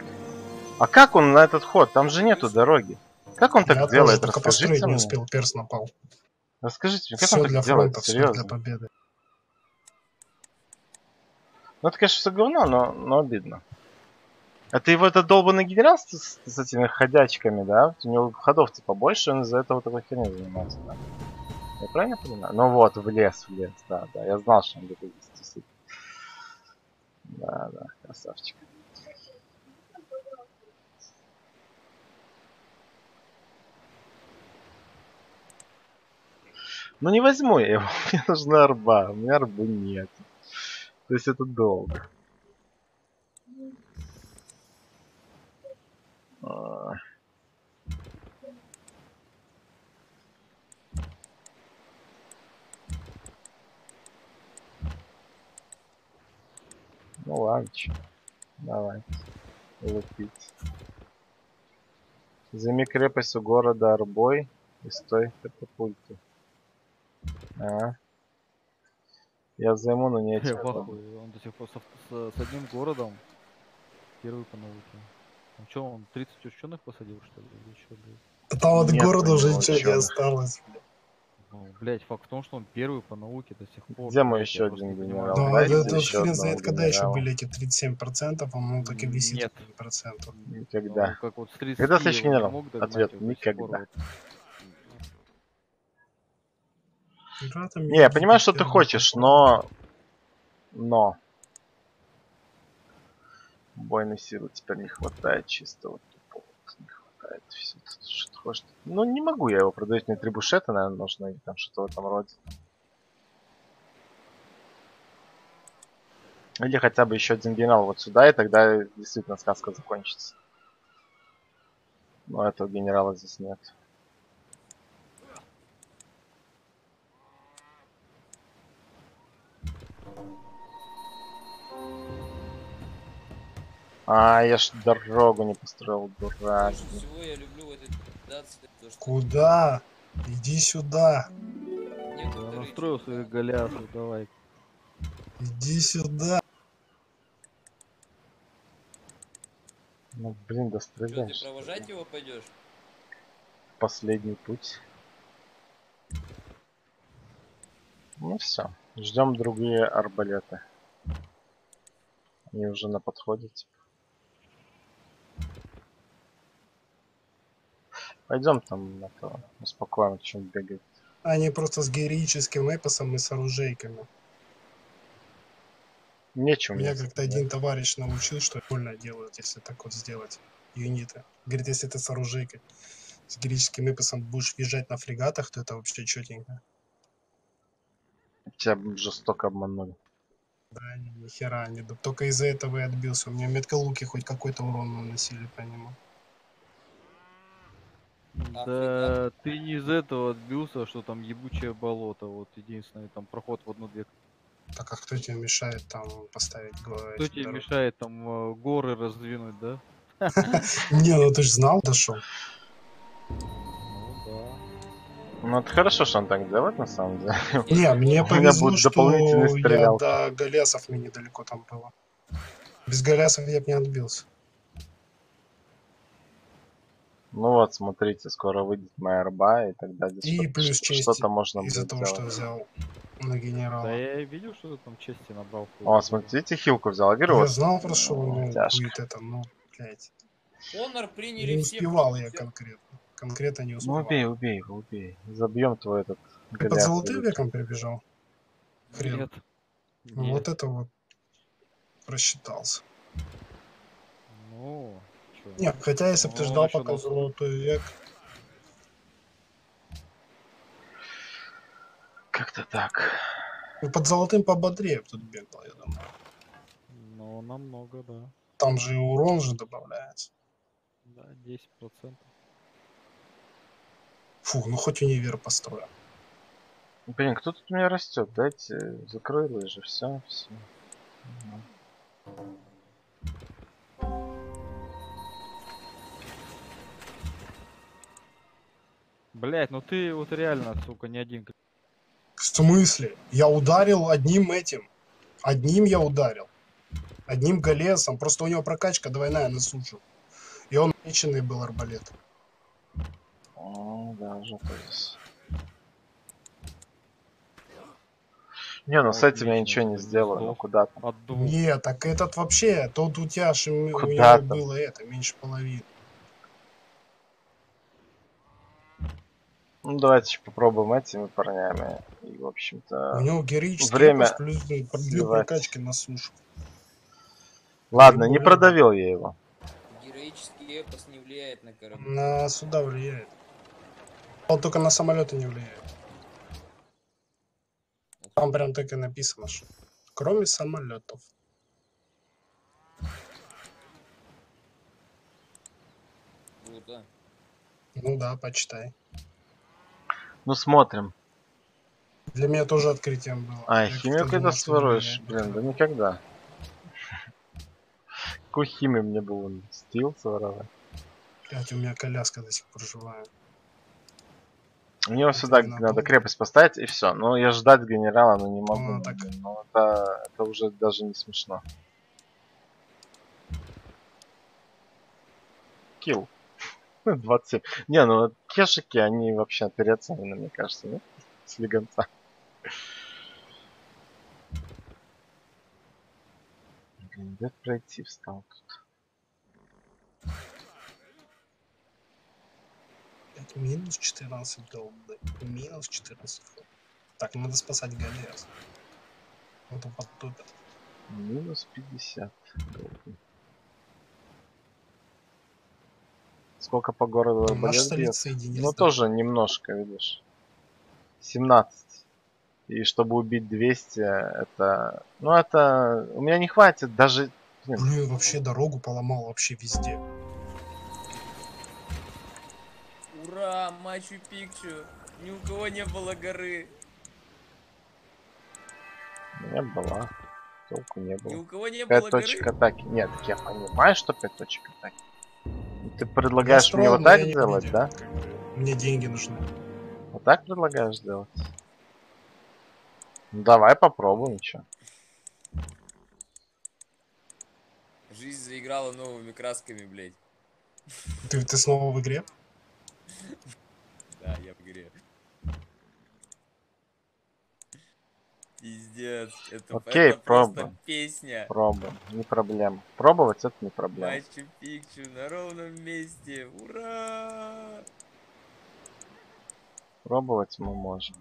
А как он на этот ход? Там же нету дороги. Как он так Я тоже делает? только Расскажите построить не успел, перс напал. Расскажите мне, как Все он так делает? все для Серьезно. победы. Ну, это, конечно, все говно, но, но обидно. Это его этот долбанный генерал с, с- этими ходячками, да? У него ходов типа больше, он из-за этого такой херней занимается, да? Я правильно понимаю? Ну вот, в лес, в лес, да, да. Я знал, что он где-то здесь. Да, да, красавчик. Ну не возьму я его, мне нужна арба, у меня арбы нет. То есть это долго. А. Ну ладно, чё. Давай. Лупить. Займи крепость у города Арбой и стой в катапульте. А. Я займу, но не ахуе, он до сих пор со- с, с одним городом первый по науке. Ну что, он 30 ученых посадил, что ли? Или чё, блядь? Там от Нет города уже ничего не осталось. Ну, блядь, факт в том, что он первый по науке до сих пор. Где мой просто один не генерал? понимаю. Да, это еще хрен знает, когда еще были эти 37%, а он так и висит Нет. 1%. Никогда. Ну, как вот с 30 Когда следующий генерал? мог догнать, Ответ, вот никогда. пор Игра там Не, я понимаю, что ты хочешь, но... Но... Бойной силы теперь не хватает чисто вот тупо вот не хватает. Тут что хочешь. Ну, не могу я его продать, мне три бушета, наверное, нужно, или там что-то в этом роде. Или хотя бы еще один генерал вот сюда, и тогда действительно сказка закончится. Но этого генерала здесь нет. А, я ж дорогу не построил, дурак. Всего я люблю Куда? Иди сюда. Я некоторые настроил своих голясов, давай. Иди сюда. Ну, блин, да Что, ты провожать его пойдешь? Последний путь. Ну все, ждем другие арбалеты. Они уже на подходе. типа. Пойдем там на то, успокоим, чем бегать. Они просто с героическим эпосом и с оружейками. Нечего Меня как-то один товарищ научил, что больно делают, если так вот сделать юниты. Говорит, если ты с оружейкой, с героическим эпосом будешь въезжать на фрегатах, то это вообще четенько. Тебя жестоко обманули. Да, ни, ни хера не. Да только из-за этого и отбился. У меня метколуки хоть какой-то урон наносили по нему. А Да ты не из этого отбился, что там ебучее болото, вот единственный там проход в одну-две. Так а кто тебе мешает там поставить го- Кто тебе дороги? мешает там э, горы раздвинуть, да? Не, ну ты же знал, дошел. Ну да. Ну это хорошо, что он так делает на самом деле. Не, мне повезло, что дополнительный я до Галесов мне недалеко там было. Без Галесов я бы не отбился. Ну вот, смотрите, скоро выйдет моя арба, и тогда здесь И что- плюс честь что-то можно из-за будет того, что сделать. взял на генерала. Да я и видел, что ты там чести набрал. О, смотрите, хилку взял. Я говорю, Я вот знал просто, что у него тяжко. будет это, ну, блядь. Honor приняли Не все. успевал я все. конкретно. Конкретно не Ну успевал. убей, убей его, убей. Забьем твой этот Ты под золотым веком прибежал? Хрен. Нет. Ну, Нет. Вот это вот просчитался. Ну. Нет, хотя если бы ты ждал, пока на- золотой век, Как-то так. ну, под золотым пободрее б тут бегал, я думаю. Ну, намного, да. Там же и урон же добавляется. Да, 10%. Фу, ну хоть универ построил. Блин, кто тут у меня растет? Дайте, закрыли же, все, все. Блять, ну ты вот реально, сука, не один. В смысле? Я ударил одним этим. Одним я ударил. Одним голесом. Просто у него прокачка двойная на сушу. И он меченый был арбалет. О, да, уже здесь. Не, ну с этим я ничего не сделаю, ну сдох. куда там. От двух. Не, так этот вообще, тот у тебя у него было это, меньше половины. Ну давайте попробуем этими парнями. И, в общем-то... У него героический время плюс две сливать. прокачки на сушу. Ладно, не продавил я его. Героический эпос не влияет на корабль. На суда влияет. Он только на самолеты не влияет. Там прям так и написано, что кроме самолетов. Круто. Ну да, почитай. Ну смотрим. Для меня тоже открытием было. А, Я химию когда своруешь? Блин, да никогда. Какую химию мне было стил своровать? Блядь, у меня коляска до сих пор живая. Мне Это сюда надо надолго. крепость поставить и все. Ну я ждать генерала, ну не могу. Ну, так. Ну это, это уже даже не смешно. Килл. 27. Не, ну кешики, они вообще переоценены, мне кажется, нет? Слегонца. Блин, где пройти встал тут? Блядь, минус 14 голды. Минус 14 ход. Так, надо спасать Голиас. А то подтопят. Минус 50 голды. Сколько по городу бьет? столица единица. Ну тоже немножко, видишь. 17. И чтобы убить 200, это... Ну это... У меня не хватит даже... Блин, вообще дорогу поломал вообще везде. Ура, Мачу Пикчу. Ни у кого не было горы. Не было. Толку не Ни было. у кого не 5 было точек горы. атаки. Нет, я понимаю, что 5 точек атаки. Ты предлагаешь мне вот так видел, да? как бы. Мне деньги нужны. Вот так предлагаешь сделать? Ну давай попробуем, чё. Жизнь заиграла новыми красками, блядь. Ты, ты снова в игре? Да, я в игре. Пиздец. Это, Окей, это просто пробуем. песня. Пробуем. Не проблема. Пробовать это не проблема. Мачу Пикчу на ровном месте. Ура! Пробовать мы можем.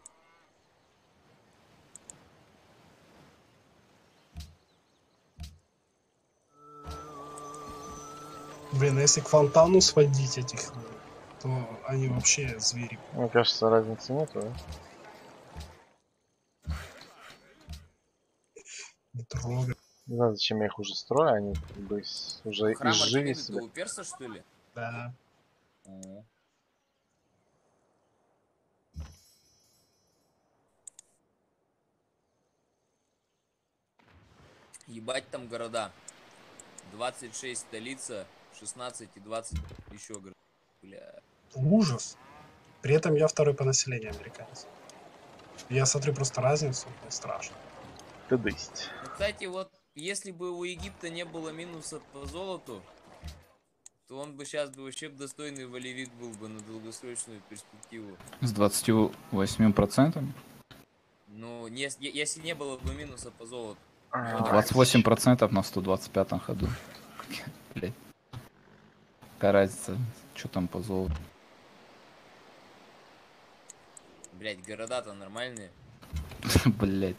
Блин, а если к фонтану сводить этих, то они вообще звери. Мне кажется, разницы нет, да? Не трогай. Не знаю, зачем я их уже строю, они как бы уже Храм изжили Артемиды, ты себя. уперся, что ли? Да. Ебать там города. 26 столица, 16 и 20 еще город. Бля. Ужас. При этом я второй по населению американец. Я смотрю просто разницу, мне страшно. Ты дысть. Ну, кстати, вот если бы у Египта не было минуса по золоту, то он бы сейчас бы вообще достойный волевик был бы на долгосрочную перспективу. С 28%? Но не, е- если не было бы минуса по золоту. А, 28% на 125 ходу. Блядь. Какая разница, что там по золоту. Блять, города-то нормальные. Блять.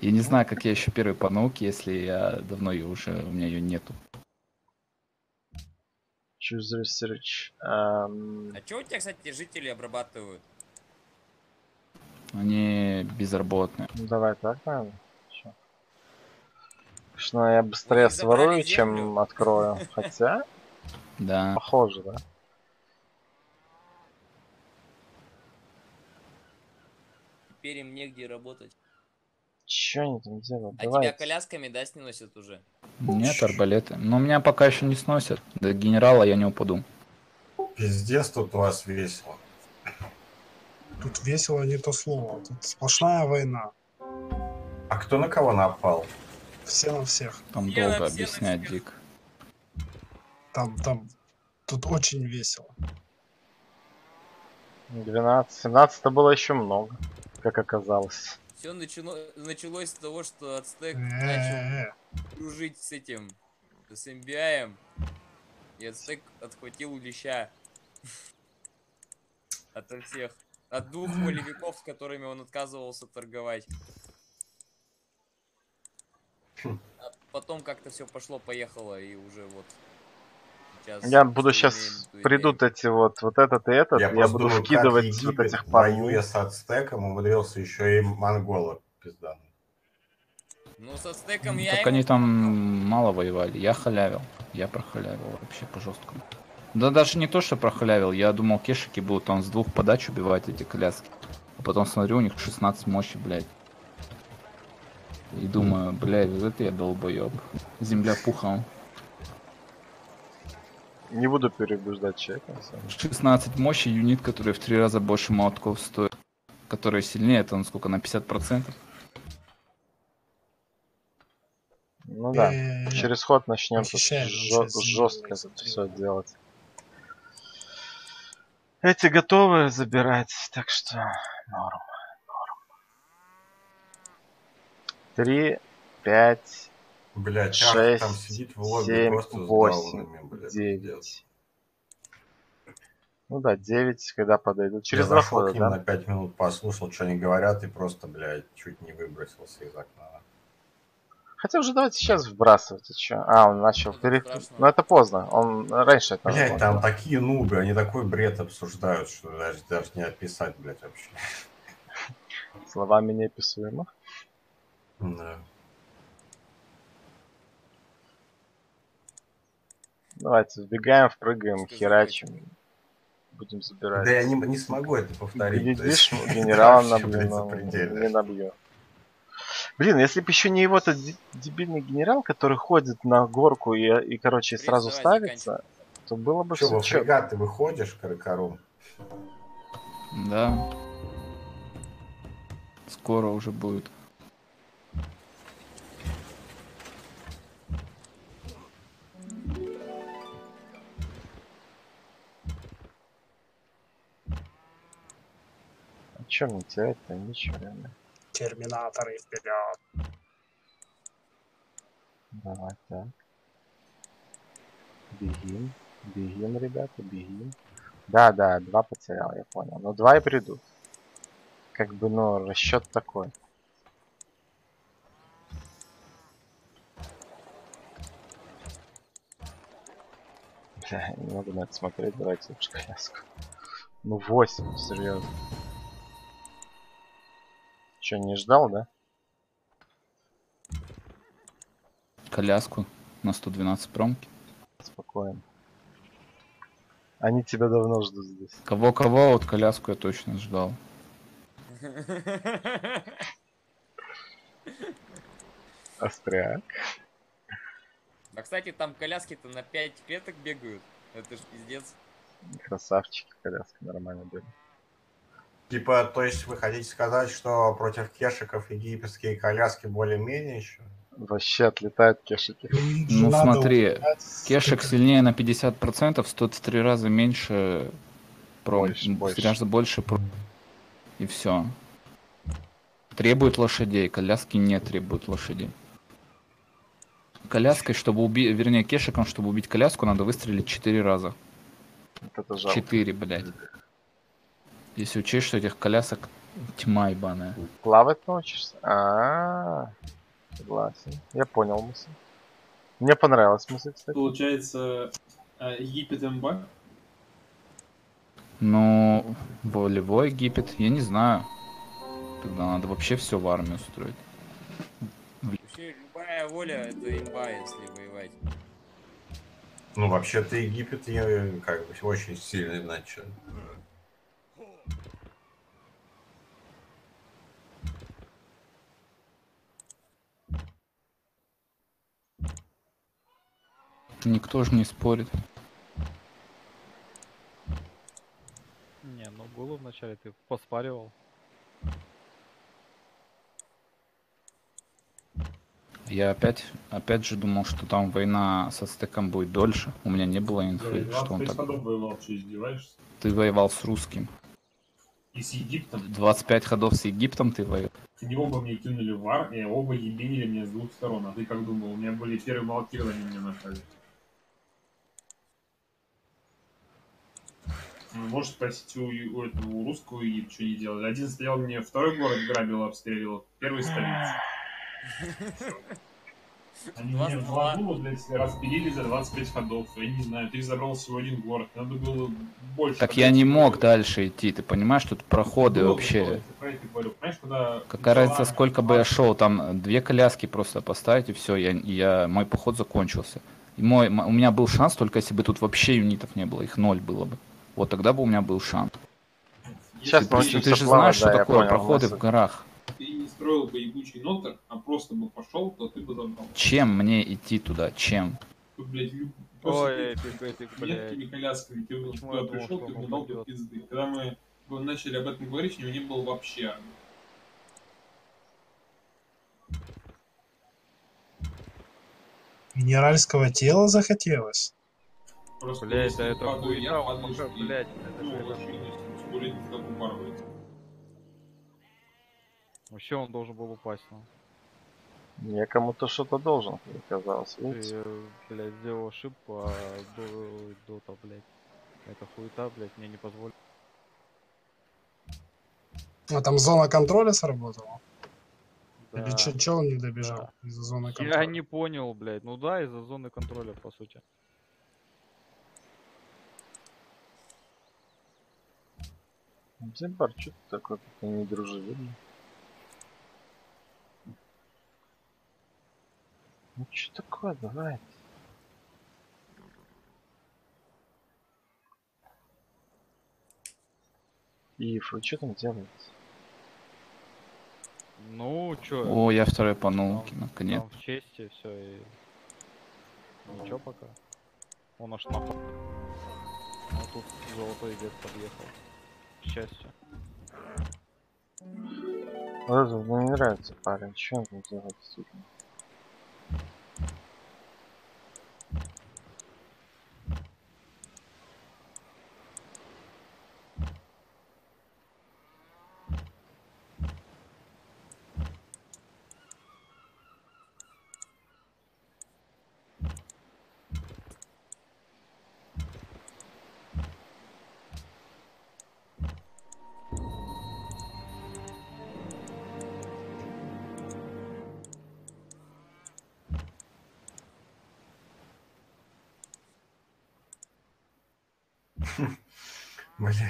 Я не знаю, как я еще первый по науке, если я давно ее уже, у меня ее нету. Choose research. Эм, А чё у тебя, кстати, жители обрабатывают? Они безработные. ну, давай так, наверное. Чё? Что я быстрее забрали сворую, чем землю? открою. Хотя, Да. похоже, да? Теперь им негде работать. Чё они там делают? А Давай. тебя колясками, да, сносят уже? Нет, арбалеты. Но меня пока еще не сносят. До генерала я не упаду. Пиздец тут у вас весело. Тут весело не то слово. Тут сплошная война. А кто на кого напал? Все на всех. Там Я долго объяснять, Дик. Там, там. Тут очень весело. 12. 17 было еще много, как оказалось. Все началось с того, что Ацтек начал дружить с этим, с MBI, и Ацтек отхватил леща ото всех. От двух полевиков, с которыми он отказывался торговать. А потом как-то все пошло-поехало, и уже вот сейчас... Я буду сейчас придут эти вот, вот этот и этот, я, просто буду думаю, вкидывать как вот Египет, этих парней. воюя с ацтеком, умудрился еще и монгола пиздануть. имеем. Ну, с Ацтеком я Так они там мало воевали. Я халявил. Я прохалявил вообще по жесткому. Да даже не то, что прохалявил. Я думал, кешики будут там с двух подач убивать эти коляски. А потом смотрю, у них 16 мощи, блядь. И думаю, блядь, вот это я долбоеб. Земля пухом. Не буду переубеждать человека. на самом деле. 16 мощи, юнит, который в три раза больше молотков стоит. Который сильнее, это на сколько, на 50%? Ну да. Э-э-э. Через ход начнем тут жестко это все делать. Эти готовы забирать, так что норм. норм. Три, пять, Блять, Шесть, там сидит в лобби семь, просто с восемь, даунами, блядь, пиздец. девять. Ну да, девять, когда подойдут. Через Я два хода, да? на 5 минут, послушал, что они говорят, и просто, блядь, чуть не выбросился из окна. Хотя уже давайте сейчас вбрасывать. а чё? А, он начал Ничего пере... Ну это поздно. Он раньше это Блять, было. там такие нубы, они такой бред обсуждают, что даже, даже не описать, блядь, вообще. Словами неописуемо. Да. Давайте, вбегаем, впрыгаем, Что херачим. Будем забирать. Да я не, не смогу это повторить. то Видишь, есть, генерала набью, запредельно. не набью. Блин, если бы еще не его этот дебильный генерал, который ходит на горку и, и короче, Принц, сразу ставится, то было бы Что, все во фрегат ты выходишь, Каракарум? Да. Скоро уже будет. Чё мне терять-то? Ничего. Терминаторы вперед. Давай так. Бегим. Бегим, ребята, бегим. Да, да, два потерял, я понял. Но два и придут. Как бы, ну, расчет такой. Бля, не могу на это смотреть, давайте лучше коляску. Ну, 8, серьезно. Че, не ждал, да? Коляску на 112 промки. Спокойно. Они тебя давно ждут здесь. Кого-кого, вот коляску я точно ждал. Остряк. А кстати, там коляски-то на 5 клеток бегают. Это ж пиздец. Красавчики, коляска нормально бегает. Типа, то есть вы хотите сказать, что против кешиков египетские коляски более-менее еще? Вообще отлетают кешики. Ну Надо смотри, убирать. кешек сильнее на 50%, стоит в три раза меньше пром, Больше, в три раза больше пром. И все. Требует лошадей, коляски не требуют лошадей. Коляской, чтобы убить, вернее, кешиком, чтобы убить коляску, надо выстрелить 4 раза. Четыре, блядь. Если учесть, что этих колясок тьма ебаная. Плавать научишься? А, согласен. Я понял мысль. Мне понравилась мысль, кстати. Получается, э, Египет МБ. Ну, волевой Египет, я не знаю. Тогда надо вообще все в армию строить. Вообще любая воля это имба, если воевать. Ну, вообще-то Египет я как бы очень сильный начал. Никто же не спорит. Не, ну голу вначале ты поспаривал. Я опять, опять же думал, что там война со стеком будет дольше. У меня не было инфы, Блядь, что он 25 так... ходов воевал, что издеваешься? Ты воевал с русским. И с Египтом. 25 ходов с Египтом ты воевал. Они оба мне кинули вар, и оба ебенили меня с двух сторон. А ты как думал? У меня были первые молотки, они мне нажали. Ну, Можешь спросить у, у этого у русского Египта, что они делали. Один стоял мне, второй город грабил, обстреливал, первый столица. Они мне за два дула, блядь, распилили за 25 ходов. Я не знаю, ты забрал всего один город. Надо было больше. Так я не мог дальше идти, ты понимаешь, тут проходы вообще. Какая разница, сколько бы я шел, там две коляски просто поставить и все, я, я, мой поход закончился. И мой, у меня был шанс, только если бы тут вообще юнитов не было, их ноль было бы. Вот тогда бы у меня был шанс. Сейчас Ты, научимся ты же плавать, знаешь, что да, я такое понял проходы в горах. Ты не строил бы ебучий нотер, а просто бы пошел, то ты бы забрал. Чем мне идти туда? Чем? Тут, блядь, люб- Ой, просто эпик, эпик, ты блядь. меткими колясками, ты Почему туда думал, пришел, что ты мне дал пизды. Когда мы мы начали об этом говорить, у него не было вообще армии. Минеральского тела захотелось. Просто Блядь, если да это падаю я, хуйня, он падаешь пока, блядь, это Ну, же это- вообще не ускорить как упарывается. Вообще он должен был упасть, ну. Я кому-то что-то должен, как оказалось. Ты, Видите? э, блядь, сделал ошибку, а до, дота, блядь. Эта хуета, блядь, мне не позволит. А там зона контроля сработала? Да. Или че, че он не добежал из-за зоны Я контроля? не понял, блядь. Ну да, из-за зоны контроля, по сути. Зимбар, что ты такой как-то недружелюбный? Ну что такое, давай. Ив, вы что там делаете? Ну, чё? О, я второй там- панул, наконец. там в чести все и... Ничего пока. Он аж нахуй. А тут золотой дед подъехал. К счастью. Это мне не нравится парень, что он делает, сука?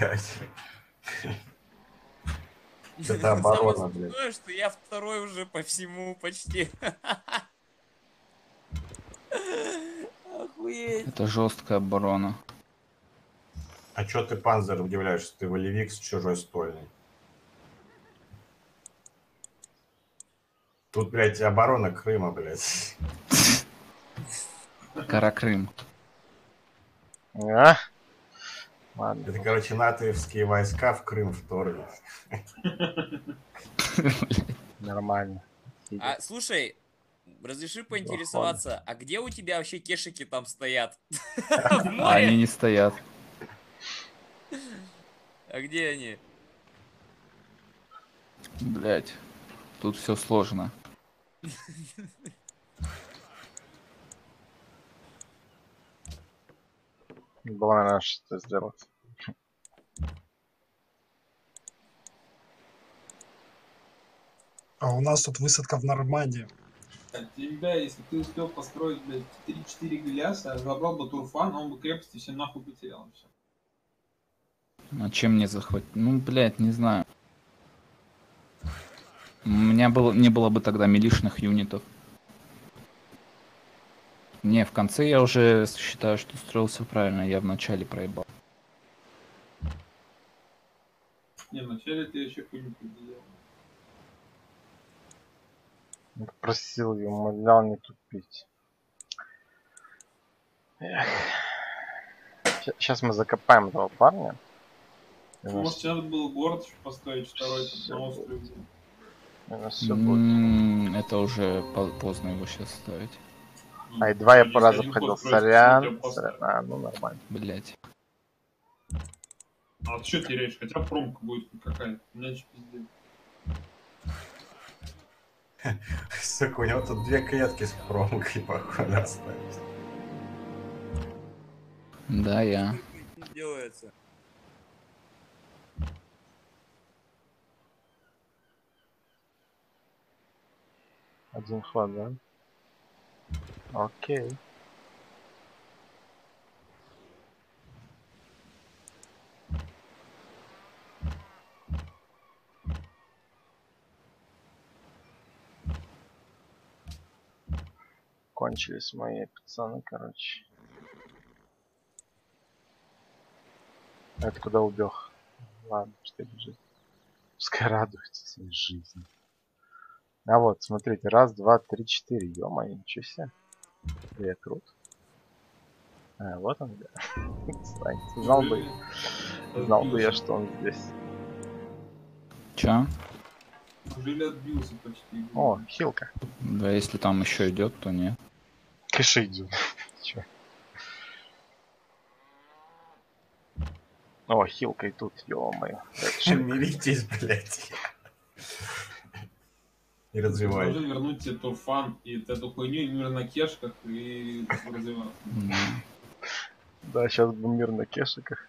Блять. Это Самое оборона, блядь. смешное, что я второй уже по всему почти. Охуеть. Это жесткая оборона. А чё ты, Панзер, удивляешься? Ты волевик с чужой стольной. Тут, блядь, оборона Крыма, блядь. Каракрым. А? Ладно. Это, короче, натовские войска в Крым вторглись. Нормально. А, слушай, разреши поинтересоваться, а где у тебя вообще кешики там стоят? А они не стоят. А где они? Блять. Тут все сложно. Было, наверное, что сделать. А у нас тут высадка в Нормандии. Тебя, если ты успел построить, блядь, 3-4 гляса, забрал бы Турфан, он бы крепости все нахуй потерял. и всё. А чем мне захватить? Ну, блядь, не знаю. У меня было, не было бы тогда милишных юнитов. Не, в конце я уже считаю, что строился правильно, я в начале проебал. Не, вначале ты еще хуйню сделал. Просил и умолял не тупить. Сейчас мы закопаем этого парня. Может, надо было город еще построить второй на острове. у нас всё будет. М, Это уже по- поздно его сейчас ставить. Ну, А, и два я по разу входил. Сорян. сорян. А, ну нормально. Блять. А вот что теряешь? Хотя промка будет какая-то. Иначе пиздец. Сука, у него тут две клетки с промкой, походу, остались. Да, я. Делается. Один ход, да? Окей. Кончились мои пацаны, короче. Это куда убег? Ладно, что бежит. Пускай радуется своей жизни. А вот, смотрите, раз, два, три, четыре. Ё-моё, ничего себе. Я крут. А, вот он, да. Знал бы, знал бы я, что он здесь. Чё? Неужели отбился почти? О, хилка. Да, если там еще идет, то нет. Кэши идет. Чё? О, хилка и тут, ё-моё. Миритесь, блядь. И развивайтесь. Должен вернуть тебе Турфан и эту хуйню, и мир на кешках, и развиваться. М, Да, сейчас бы мир на кешиках.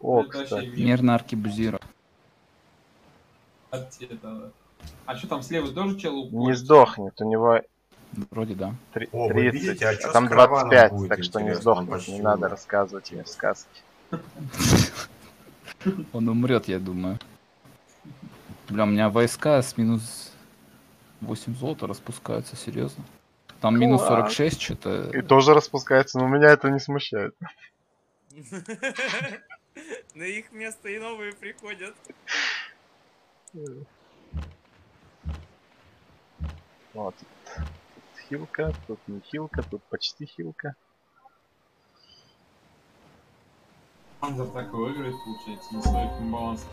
О, кстати. мир. На этого. А что там слева тоже чел Не сдохнет, у него Вроде да. три- О, вы 30, видите, а там караваном 25, будет, так что не сдохнет, не надо рассказывать мне сказки. Он умрет, я думаю. Бля, у меня войска с минус 8 золота распускаются, серьезно. Там минус Класс. 46 что-то. И тоже распускается, но меня это не смущает. На их место и новые приходят. Вот. Тут хилка, тут не хилка, тут почти хилка. Панзер так и выиграет, получается, на своих имбалансах.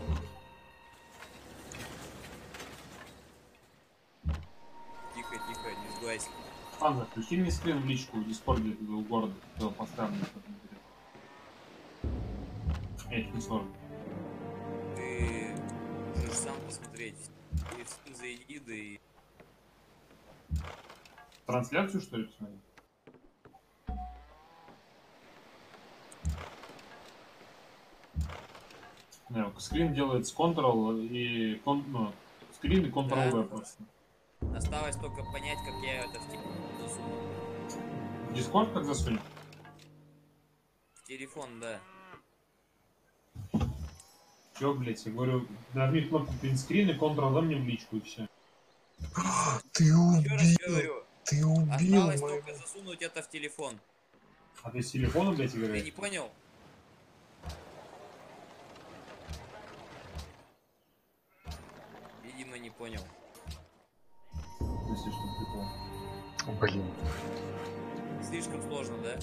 Тихо, сглазь. Панзер, включи мне скрин в личку в дискорде этого города, этого поставлю. Эй, не сложно. Ты можешь сам посмотреть. И в зайди, да и... Трансляцию, что ли, посмотри? Не, скрин делает с Ctrl и кон, ну, скрин и Ctrl-V Да. просто. Осталось только понять, как я это в телефон засуну. Дискорд как засунь? В телефон, да. Чё, блять, я говорю, нажми кнопку принтскрин и Ctrl-V мне в личку и все. Ты Еще раз убил, говорю, ты убил осталось моего. только засунуть это в телефон. А ты с телефона, блять, Ты играешь? не понял? Видимо, не понял. Если что, прикол. Блин. Слишком сложно, да?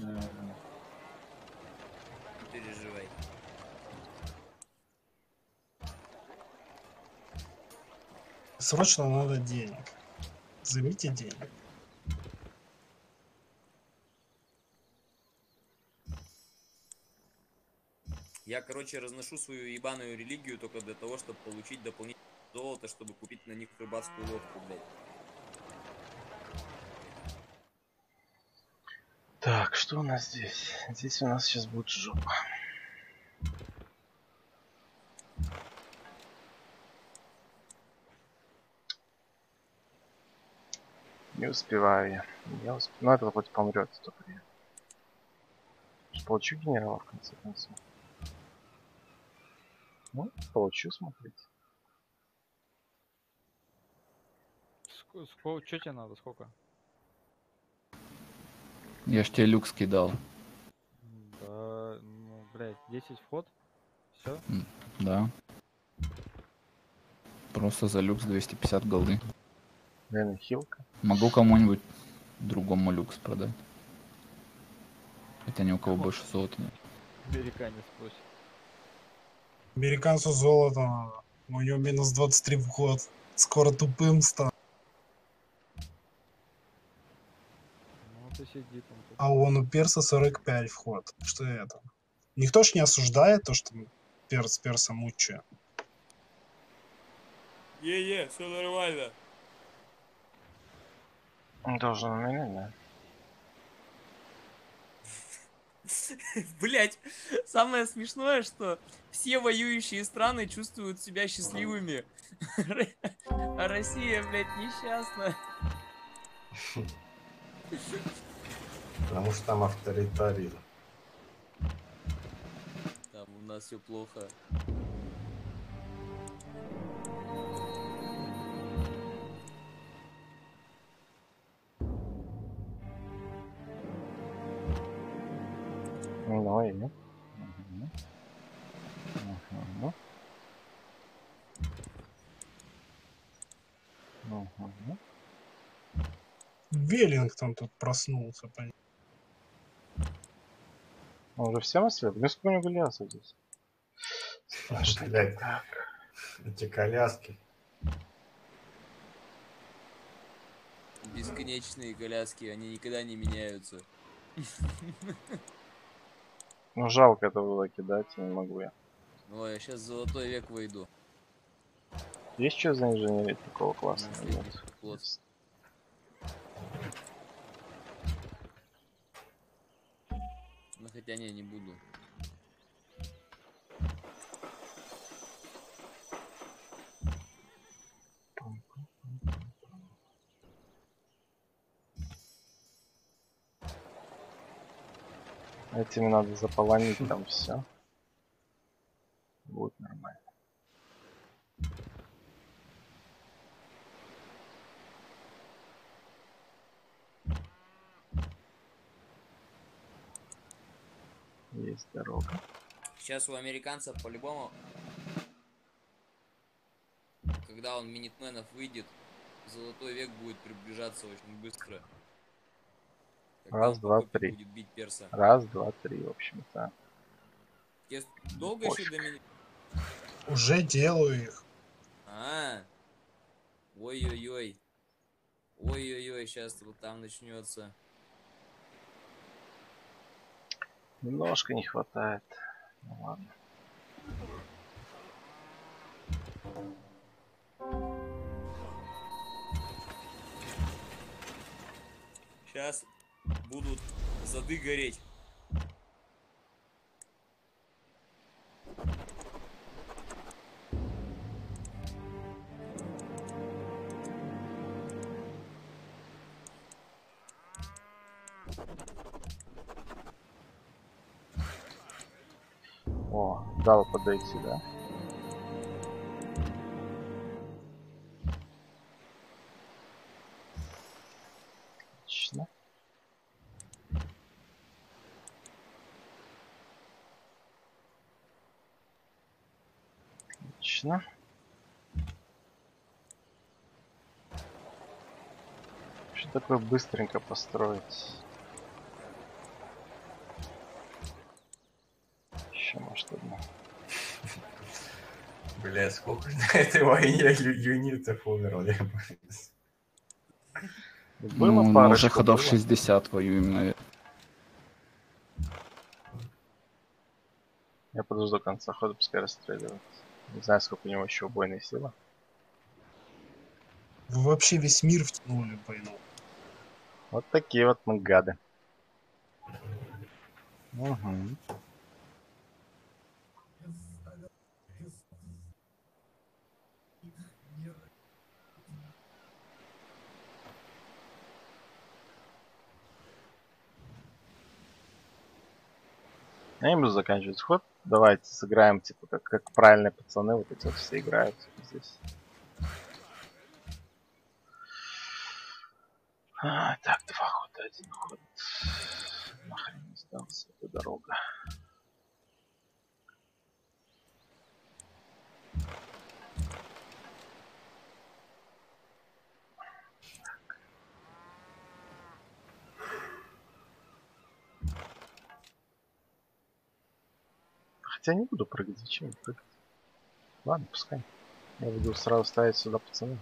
Да, да. Не переживай. Срочно надо денег. Займите денег. Я, короче, разношу свою ебаную религию только для того, чтобы получить дополнительное золото, чтобы купить на них рыбацкую лодку, блядь. Что у нас здесь? Здесь у нас сейчас будет жопа. Не успеваю я. Я усп... Ну это хоть помрет, я. Ж Получу генерала в конце концов. Ну, получу, смотрите. Сколько, что тебе надо, сколько? Я ж тебе люкс кидал. Да, ну, блядь, 10 вход. Все? Да. Просто за люкс 250 голды. Блин, хилка. Могу кому-нибудь другому люкс продать. Хотя ни у кого больше золота нет. Американец просит. Американцу золото надо. У него минус 23 вход. Скоро тупым станет. Ну вот и сидит он. А он у перса 45 вход. Что это? Никто ж не осуждает то, что перс перса мучает. Е-е, все нормально. Должен умереть, да? Блять, самое смешное, что все воюющие страны чувствуют себя счастливыми. А Россия, блядь, несчастна. Потому что там авторитаризм. Там у нас все плохо. Ну и... Мгм. Мгм. Веллингтон тут проснулся. понятно. Он уже всем ослеп? Ну сколько у него гуляса здесь? Страшно. Блядь, эти коляски. Бесконечные коляски, они никогда не меняются. Ну жалко это было кидать, не могу я. Ой, я сейчас в золотой век войду. Есть что за инженерия такого. Ну хотя не, не буду. Этими надо заполонить там все. Будет нормально. Есть дорога. Сейчас у американцев по-любому, когда он минитменов выйдет, золотой век будет приближаться очень быстро. Когда Раз, два, три. Будет бить перса. Раз, два, три, в общем-то. Тебе долго еще до мини... Уже делаю их. А, ой-ой-ой. Ой-ой-ой, сейчас вот там начнется. Немножко не хватает. Ну ладно. Сейчас будут зады гореть. Дал подойти, да? Отлично. Отлично. Что такое быстренько построить? Еще может одна. Бля, сколько на этой войне юнитов умерло, я боюсь. Было ну, мы парочку, уже ходов было. 60 воюем, наверное. Я подожду конца хода, пускай расстреливают. Не знаю, сколько у него еще убойной силы. Вы вообще весь мир втянули в войну. Вот такие вот мы гады. Угу. Я не буду заканчивать ход. Давайте сыграем, типа, как, как правильные пацаны, вот эти все играют здесь. А, так, два хода, один ход. Нахрен не сдался эта дорога. Хотя не буду прыгать, зачем прыгать? Ладно, пускай. Я буду сразу ставить сюда пацаны.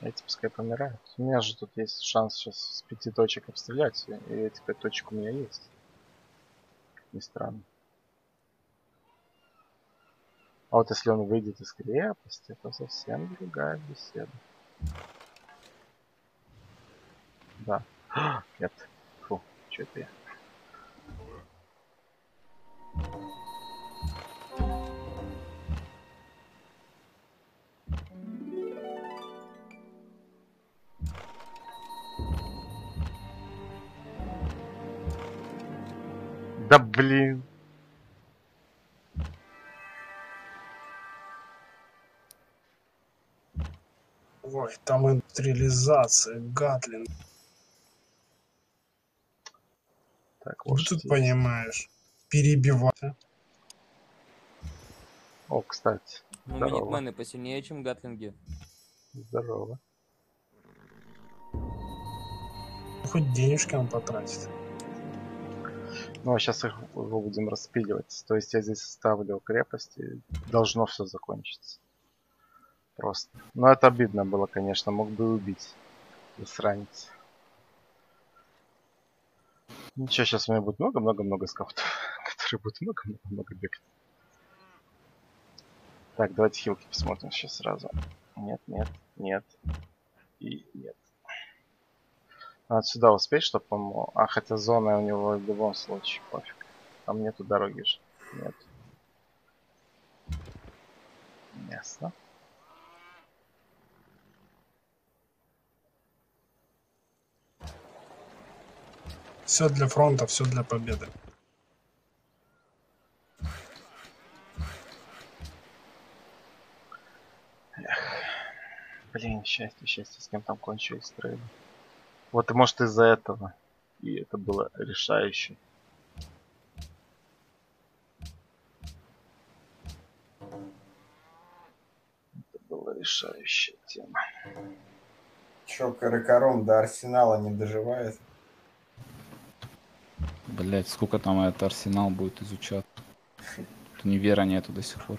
Эти пускай помирают. У меня же тут есть шанс сейчас с пяти точек обстрелять, и эти пять точек у меня есть. Как ни странно. А вот если он выйдет из крепости, это совсем другая беседа. Да. Нет. Фу, что это я? Да блин. Ой, там индустриализация, Гатлин. Так, Ну, лошадь тут есть. понимаешь. Перебивать. О, кстати. Ну, минитмены посильнее, чем гатлинги. Здорово. Хоть денежки он потратит. Ну, а сейчас их его будем распиливать. То есть я здесь ставлю крепость, и должно все закончиться. Просто. Но это обидно было, конечно. Мог бы и убить. Ничего, сейчас у меня будет много-много-много скаутов, которые будут много-много-много бегать. Так, давайте хилки посмотрим сейчас сразу. Нет, нет, нет. И нет. Надо сюда успеть, чтобы ему... А, хотя зона у него в любом случае пофиг. Там нету дороги же. Нет. Ясно. Все для фронта, все для победы. Блин, счастье, счастье, с кем там кончились трейды. Вот и может из-за этого. И это было решающе. Это была решающая тема. Чё, Каракаром до Арсенала не доживает? Блять, сколько там этот арсенал будет изучать? Тут ни вера нету до сих пор.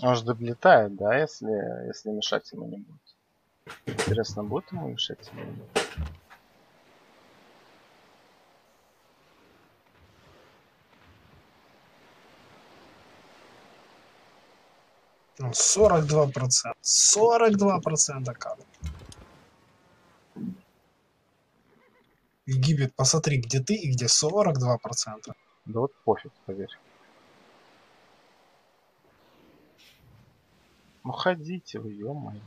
Он же долетает, да, если, если мешать ему не будет. Интересно, будет ему мешать или нет? Ну, 42 процента. 42 процента Египет, посмотри, где ты и где 42 процента. Да вот пофиг, поверь. Ну ходите вы, ё-моё.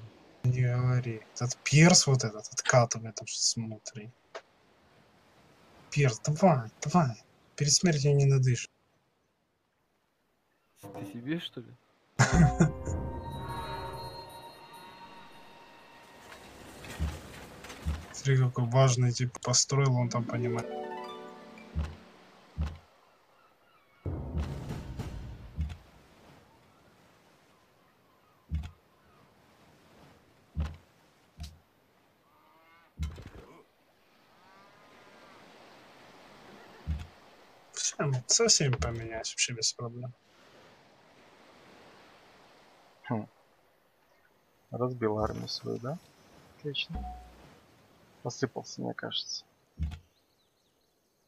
Не говори. Этот перс вот этот откатывает, там что смотри. Перс, давай, давай. Перед смертью не надышь. Ты себе, что ли? Смотри, какой важный тип построил, он там понимает. Всем, со всеми поменять вообще без проблем. Разбил армию свою, да? Отлично. Посыпался, мне кажется.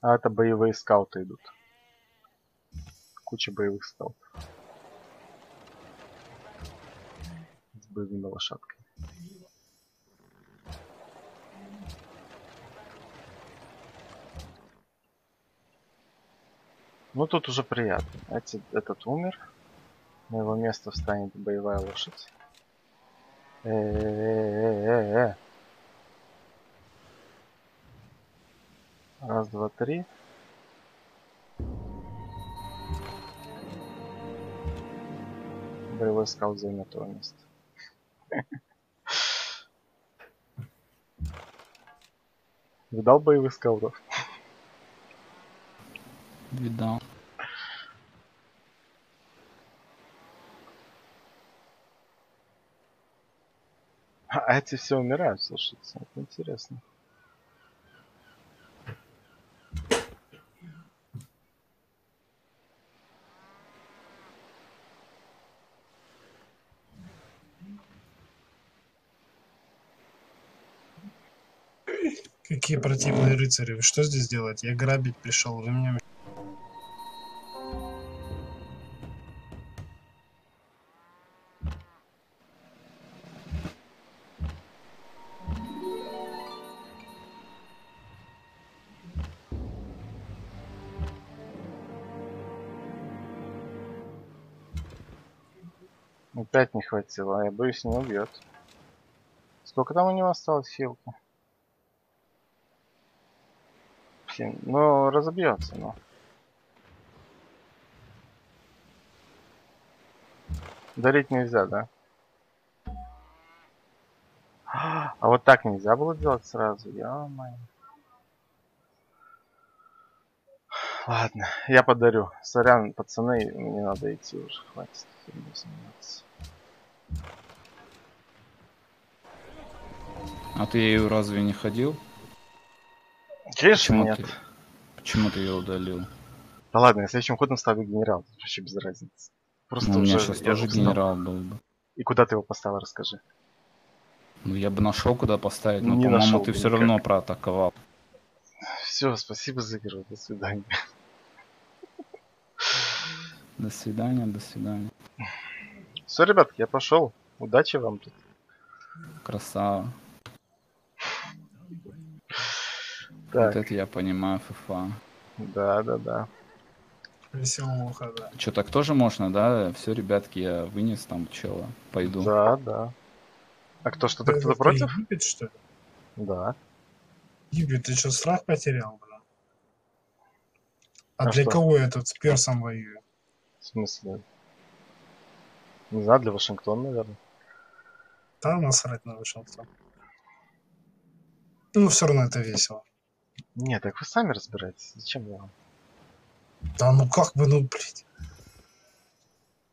А это боевые скауты идут. Куча боевых скаутов. С боевыми лошадками. Ну тут уже приятно. Эти, этот умер. На его место встанет боевая лошадь. Э-э-э-э-э. Раз, два, три. Боевой скаут займет его место. Видал боевых скаутов? Видал. А эти все умирают, слушайте, это интересно. Какие противные рыцари. Вы что здесь делаете? Я грабить пришел. Вы меня... Опять не хватило, а я боюсь не убьет. Сколько там у него осталось хилки? Блин, ну разобьется, но. Дарить нельзя, да? А вот так нельзя было делать сразу, я Ладно, я подарю. Сорян, пацаны, мне надо идти уже, хватит заниматься. А ты ею разве не ходил? Конечно Почему нет. ты, почему ты ее удалил? Да ладно, я следующим ходом ставлю генерал, вообще без разницы. Просто Ну, у меня уже сейчас тоже генерал был бы. И куда ты его поставил, расскажи. Ну, я бы нашел, куда поставить, но, по-моему, ты все никак. равно проатаковал. Все, спасибо за игру, до свидания. До свидания, до свидания. Все, ребят, я пошел. Удачи вам тут. Красава. Так, Вот это я понимаю, ФФА. да, да, да. Веселуха, да. Что, так тоже можно, да? Все, ребятки, я вынес там чела. Пойду. Да, да. А кто что-то кто-то ты против? Египет, что ли? Да. Египет, ты что, страх потерял, бля? А, А для что? кого я тут с персом воюю? В смысле? Не знаю, для Вашингтона, наверное. Да, насрать на Вашингтон. Ну, все равно это весело. Не, так вы сами разбираетесь. Зачем я вам? Да ну как бы, ну, блядь.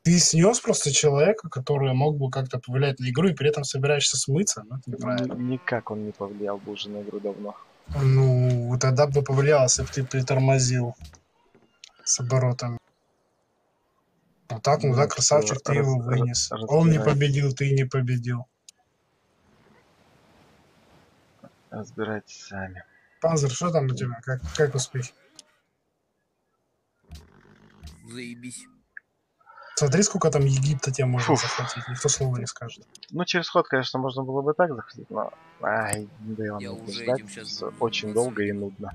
Ты снес просто человека, который мог бы как-то повлиять на игру, и при этом собираешься смыться, ну, это неправильно. Никак он не повлиял бы уже на игру давно. Ну, тогда бы повлияло, если бы ты притормозил с оборотом. Ну так, ну да, Ну, красавчик, ты раз- его вынес. раз- Он не победил, ты не победил. Разбирайтесь сами. Панзер, что там у тебя? Как, как успехи? Заебись. Смотри, сколько там Египта тебе можно Фух. захватить. Никто слова не скажет. Ну, через ход, конечно, можно было бы так захватить, но... Ай, да и Я ждать буду очень долго и нудно.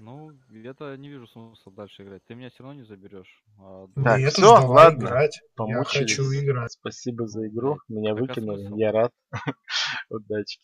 Ну, я-то не вижу смысла дальше играть. Ты меня все равно не заберешь. А, Так, Нет, давай ладно. играть. Я Помучились. хочу играть. Спасибо за игру. Меня Так выкинули. Я рад. Удачи.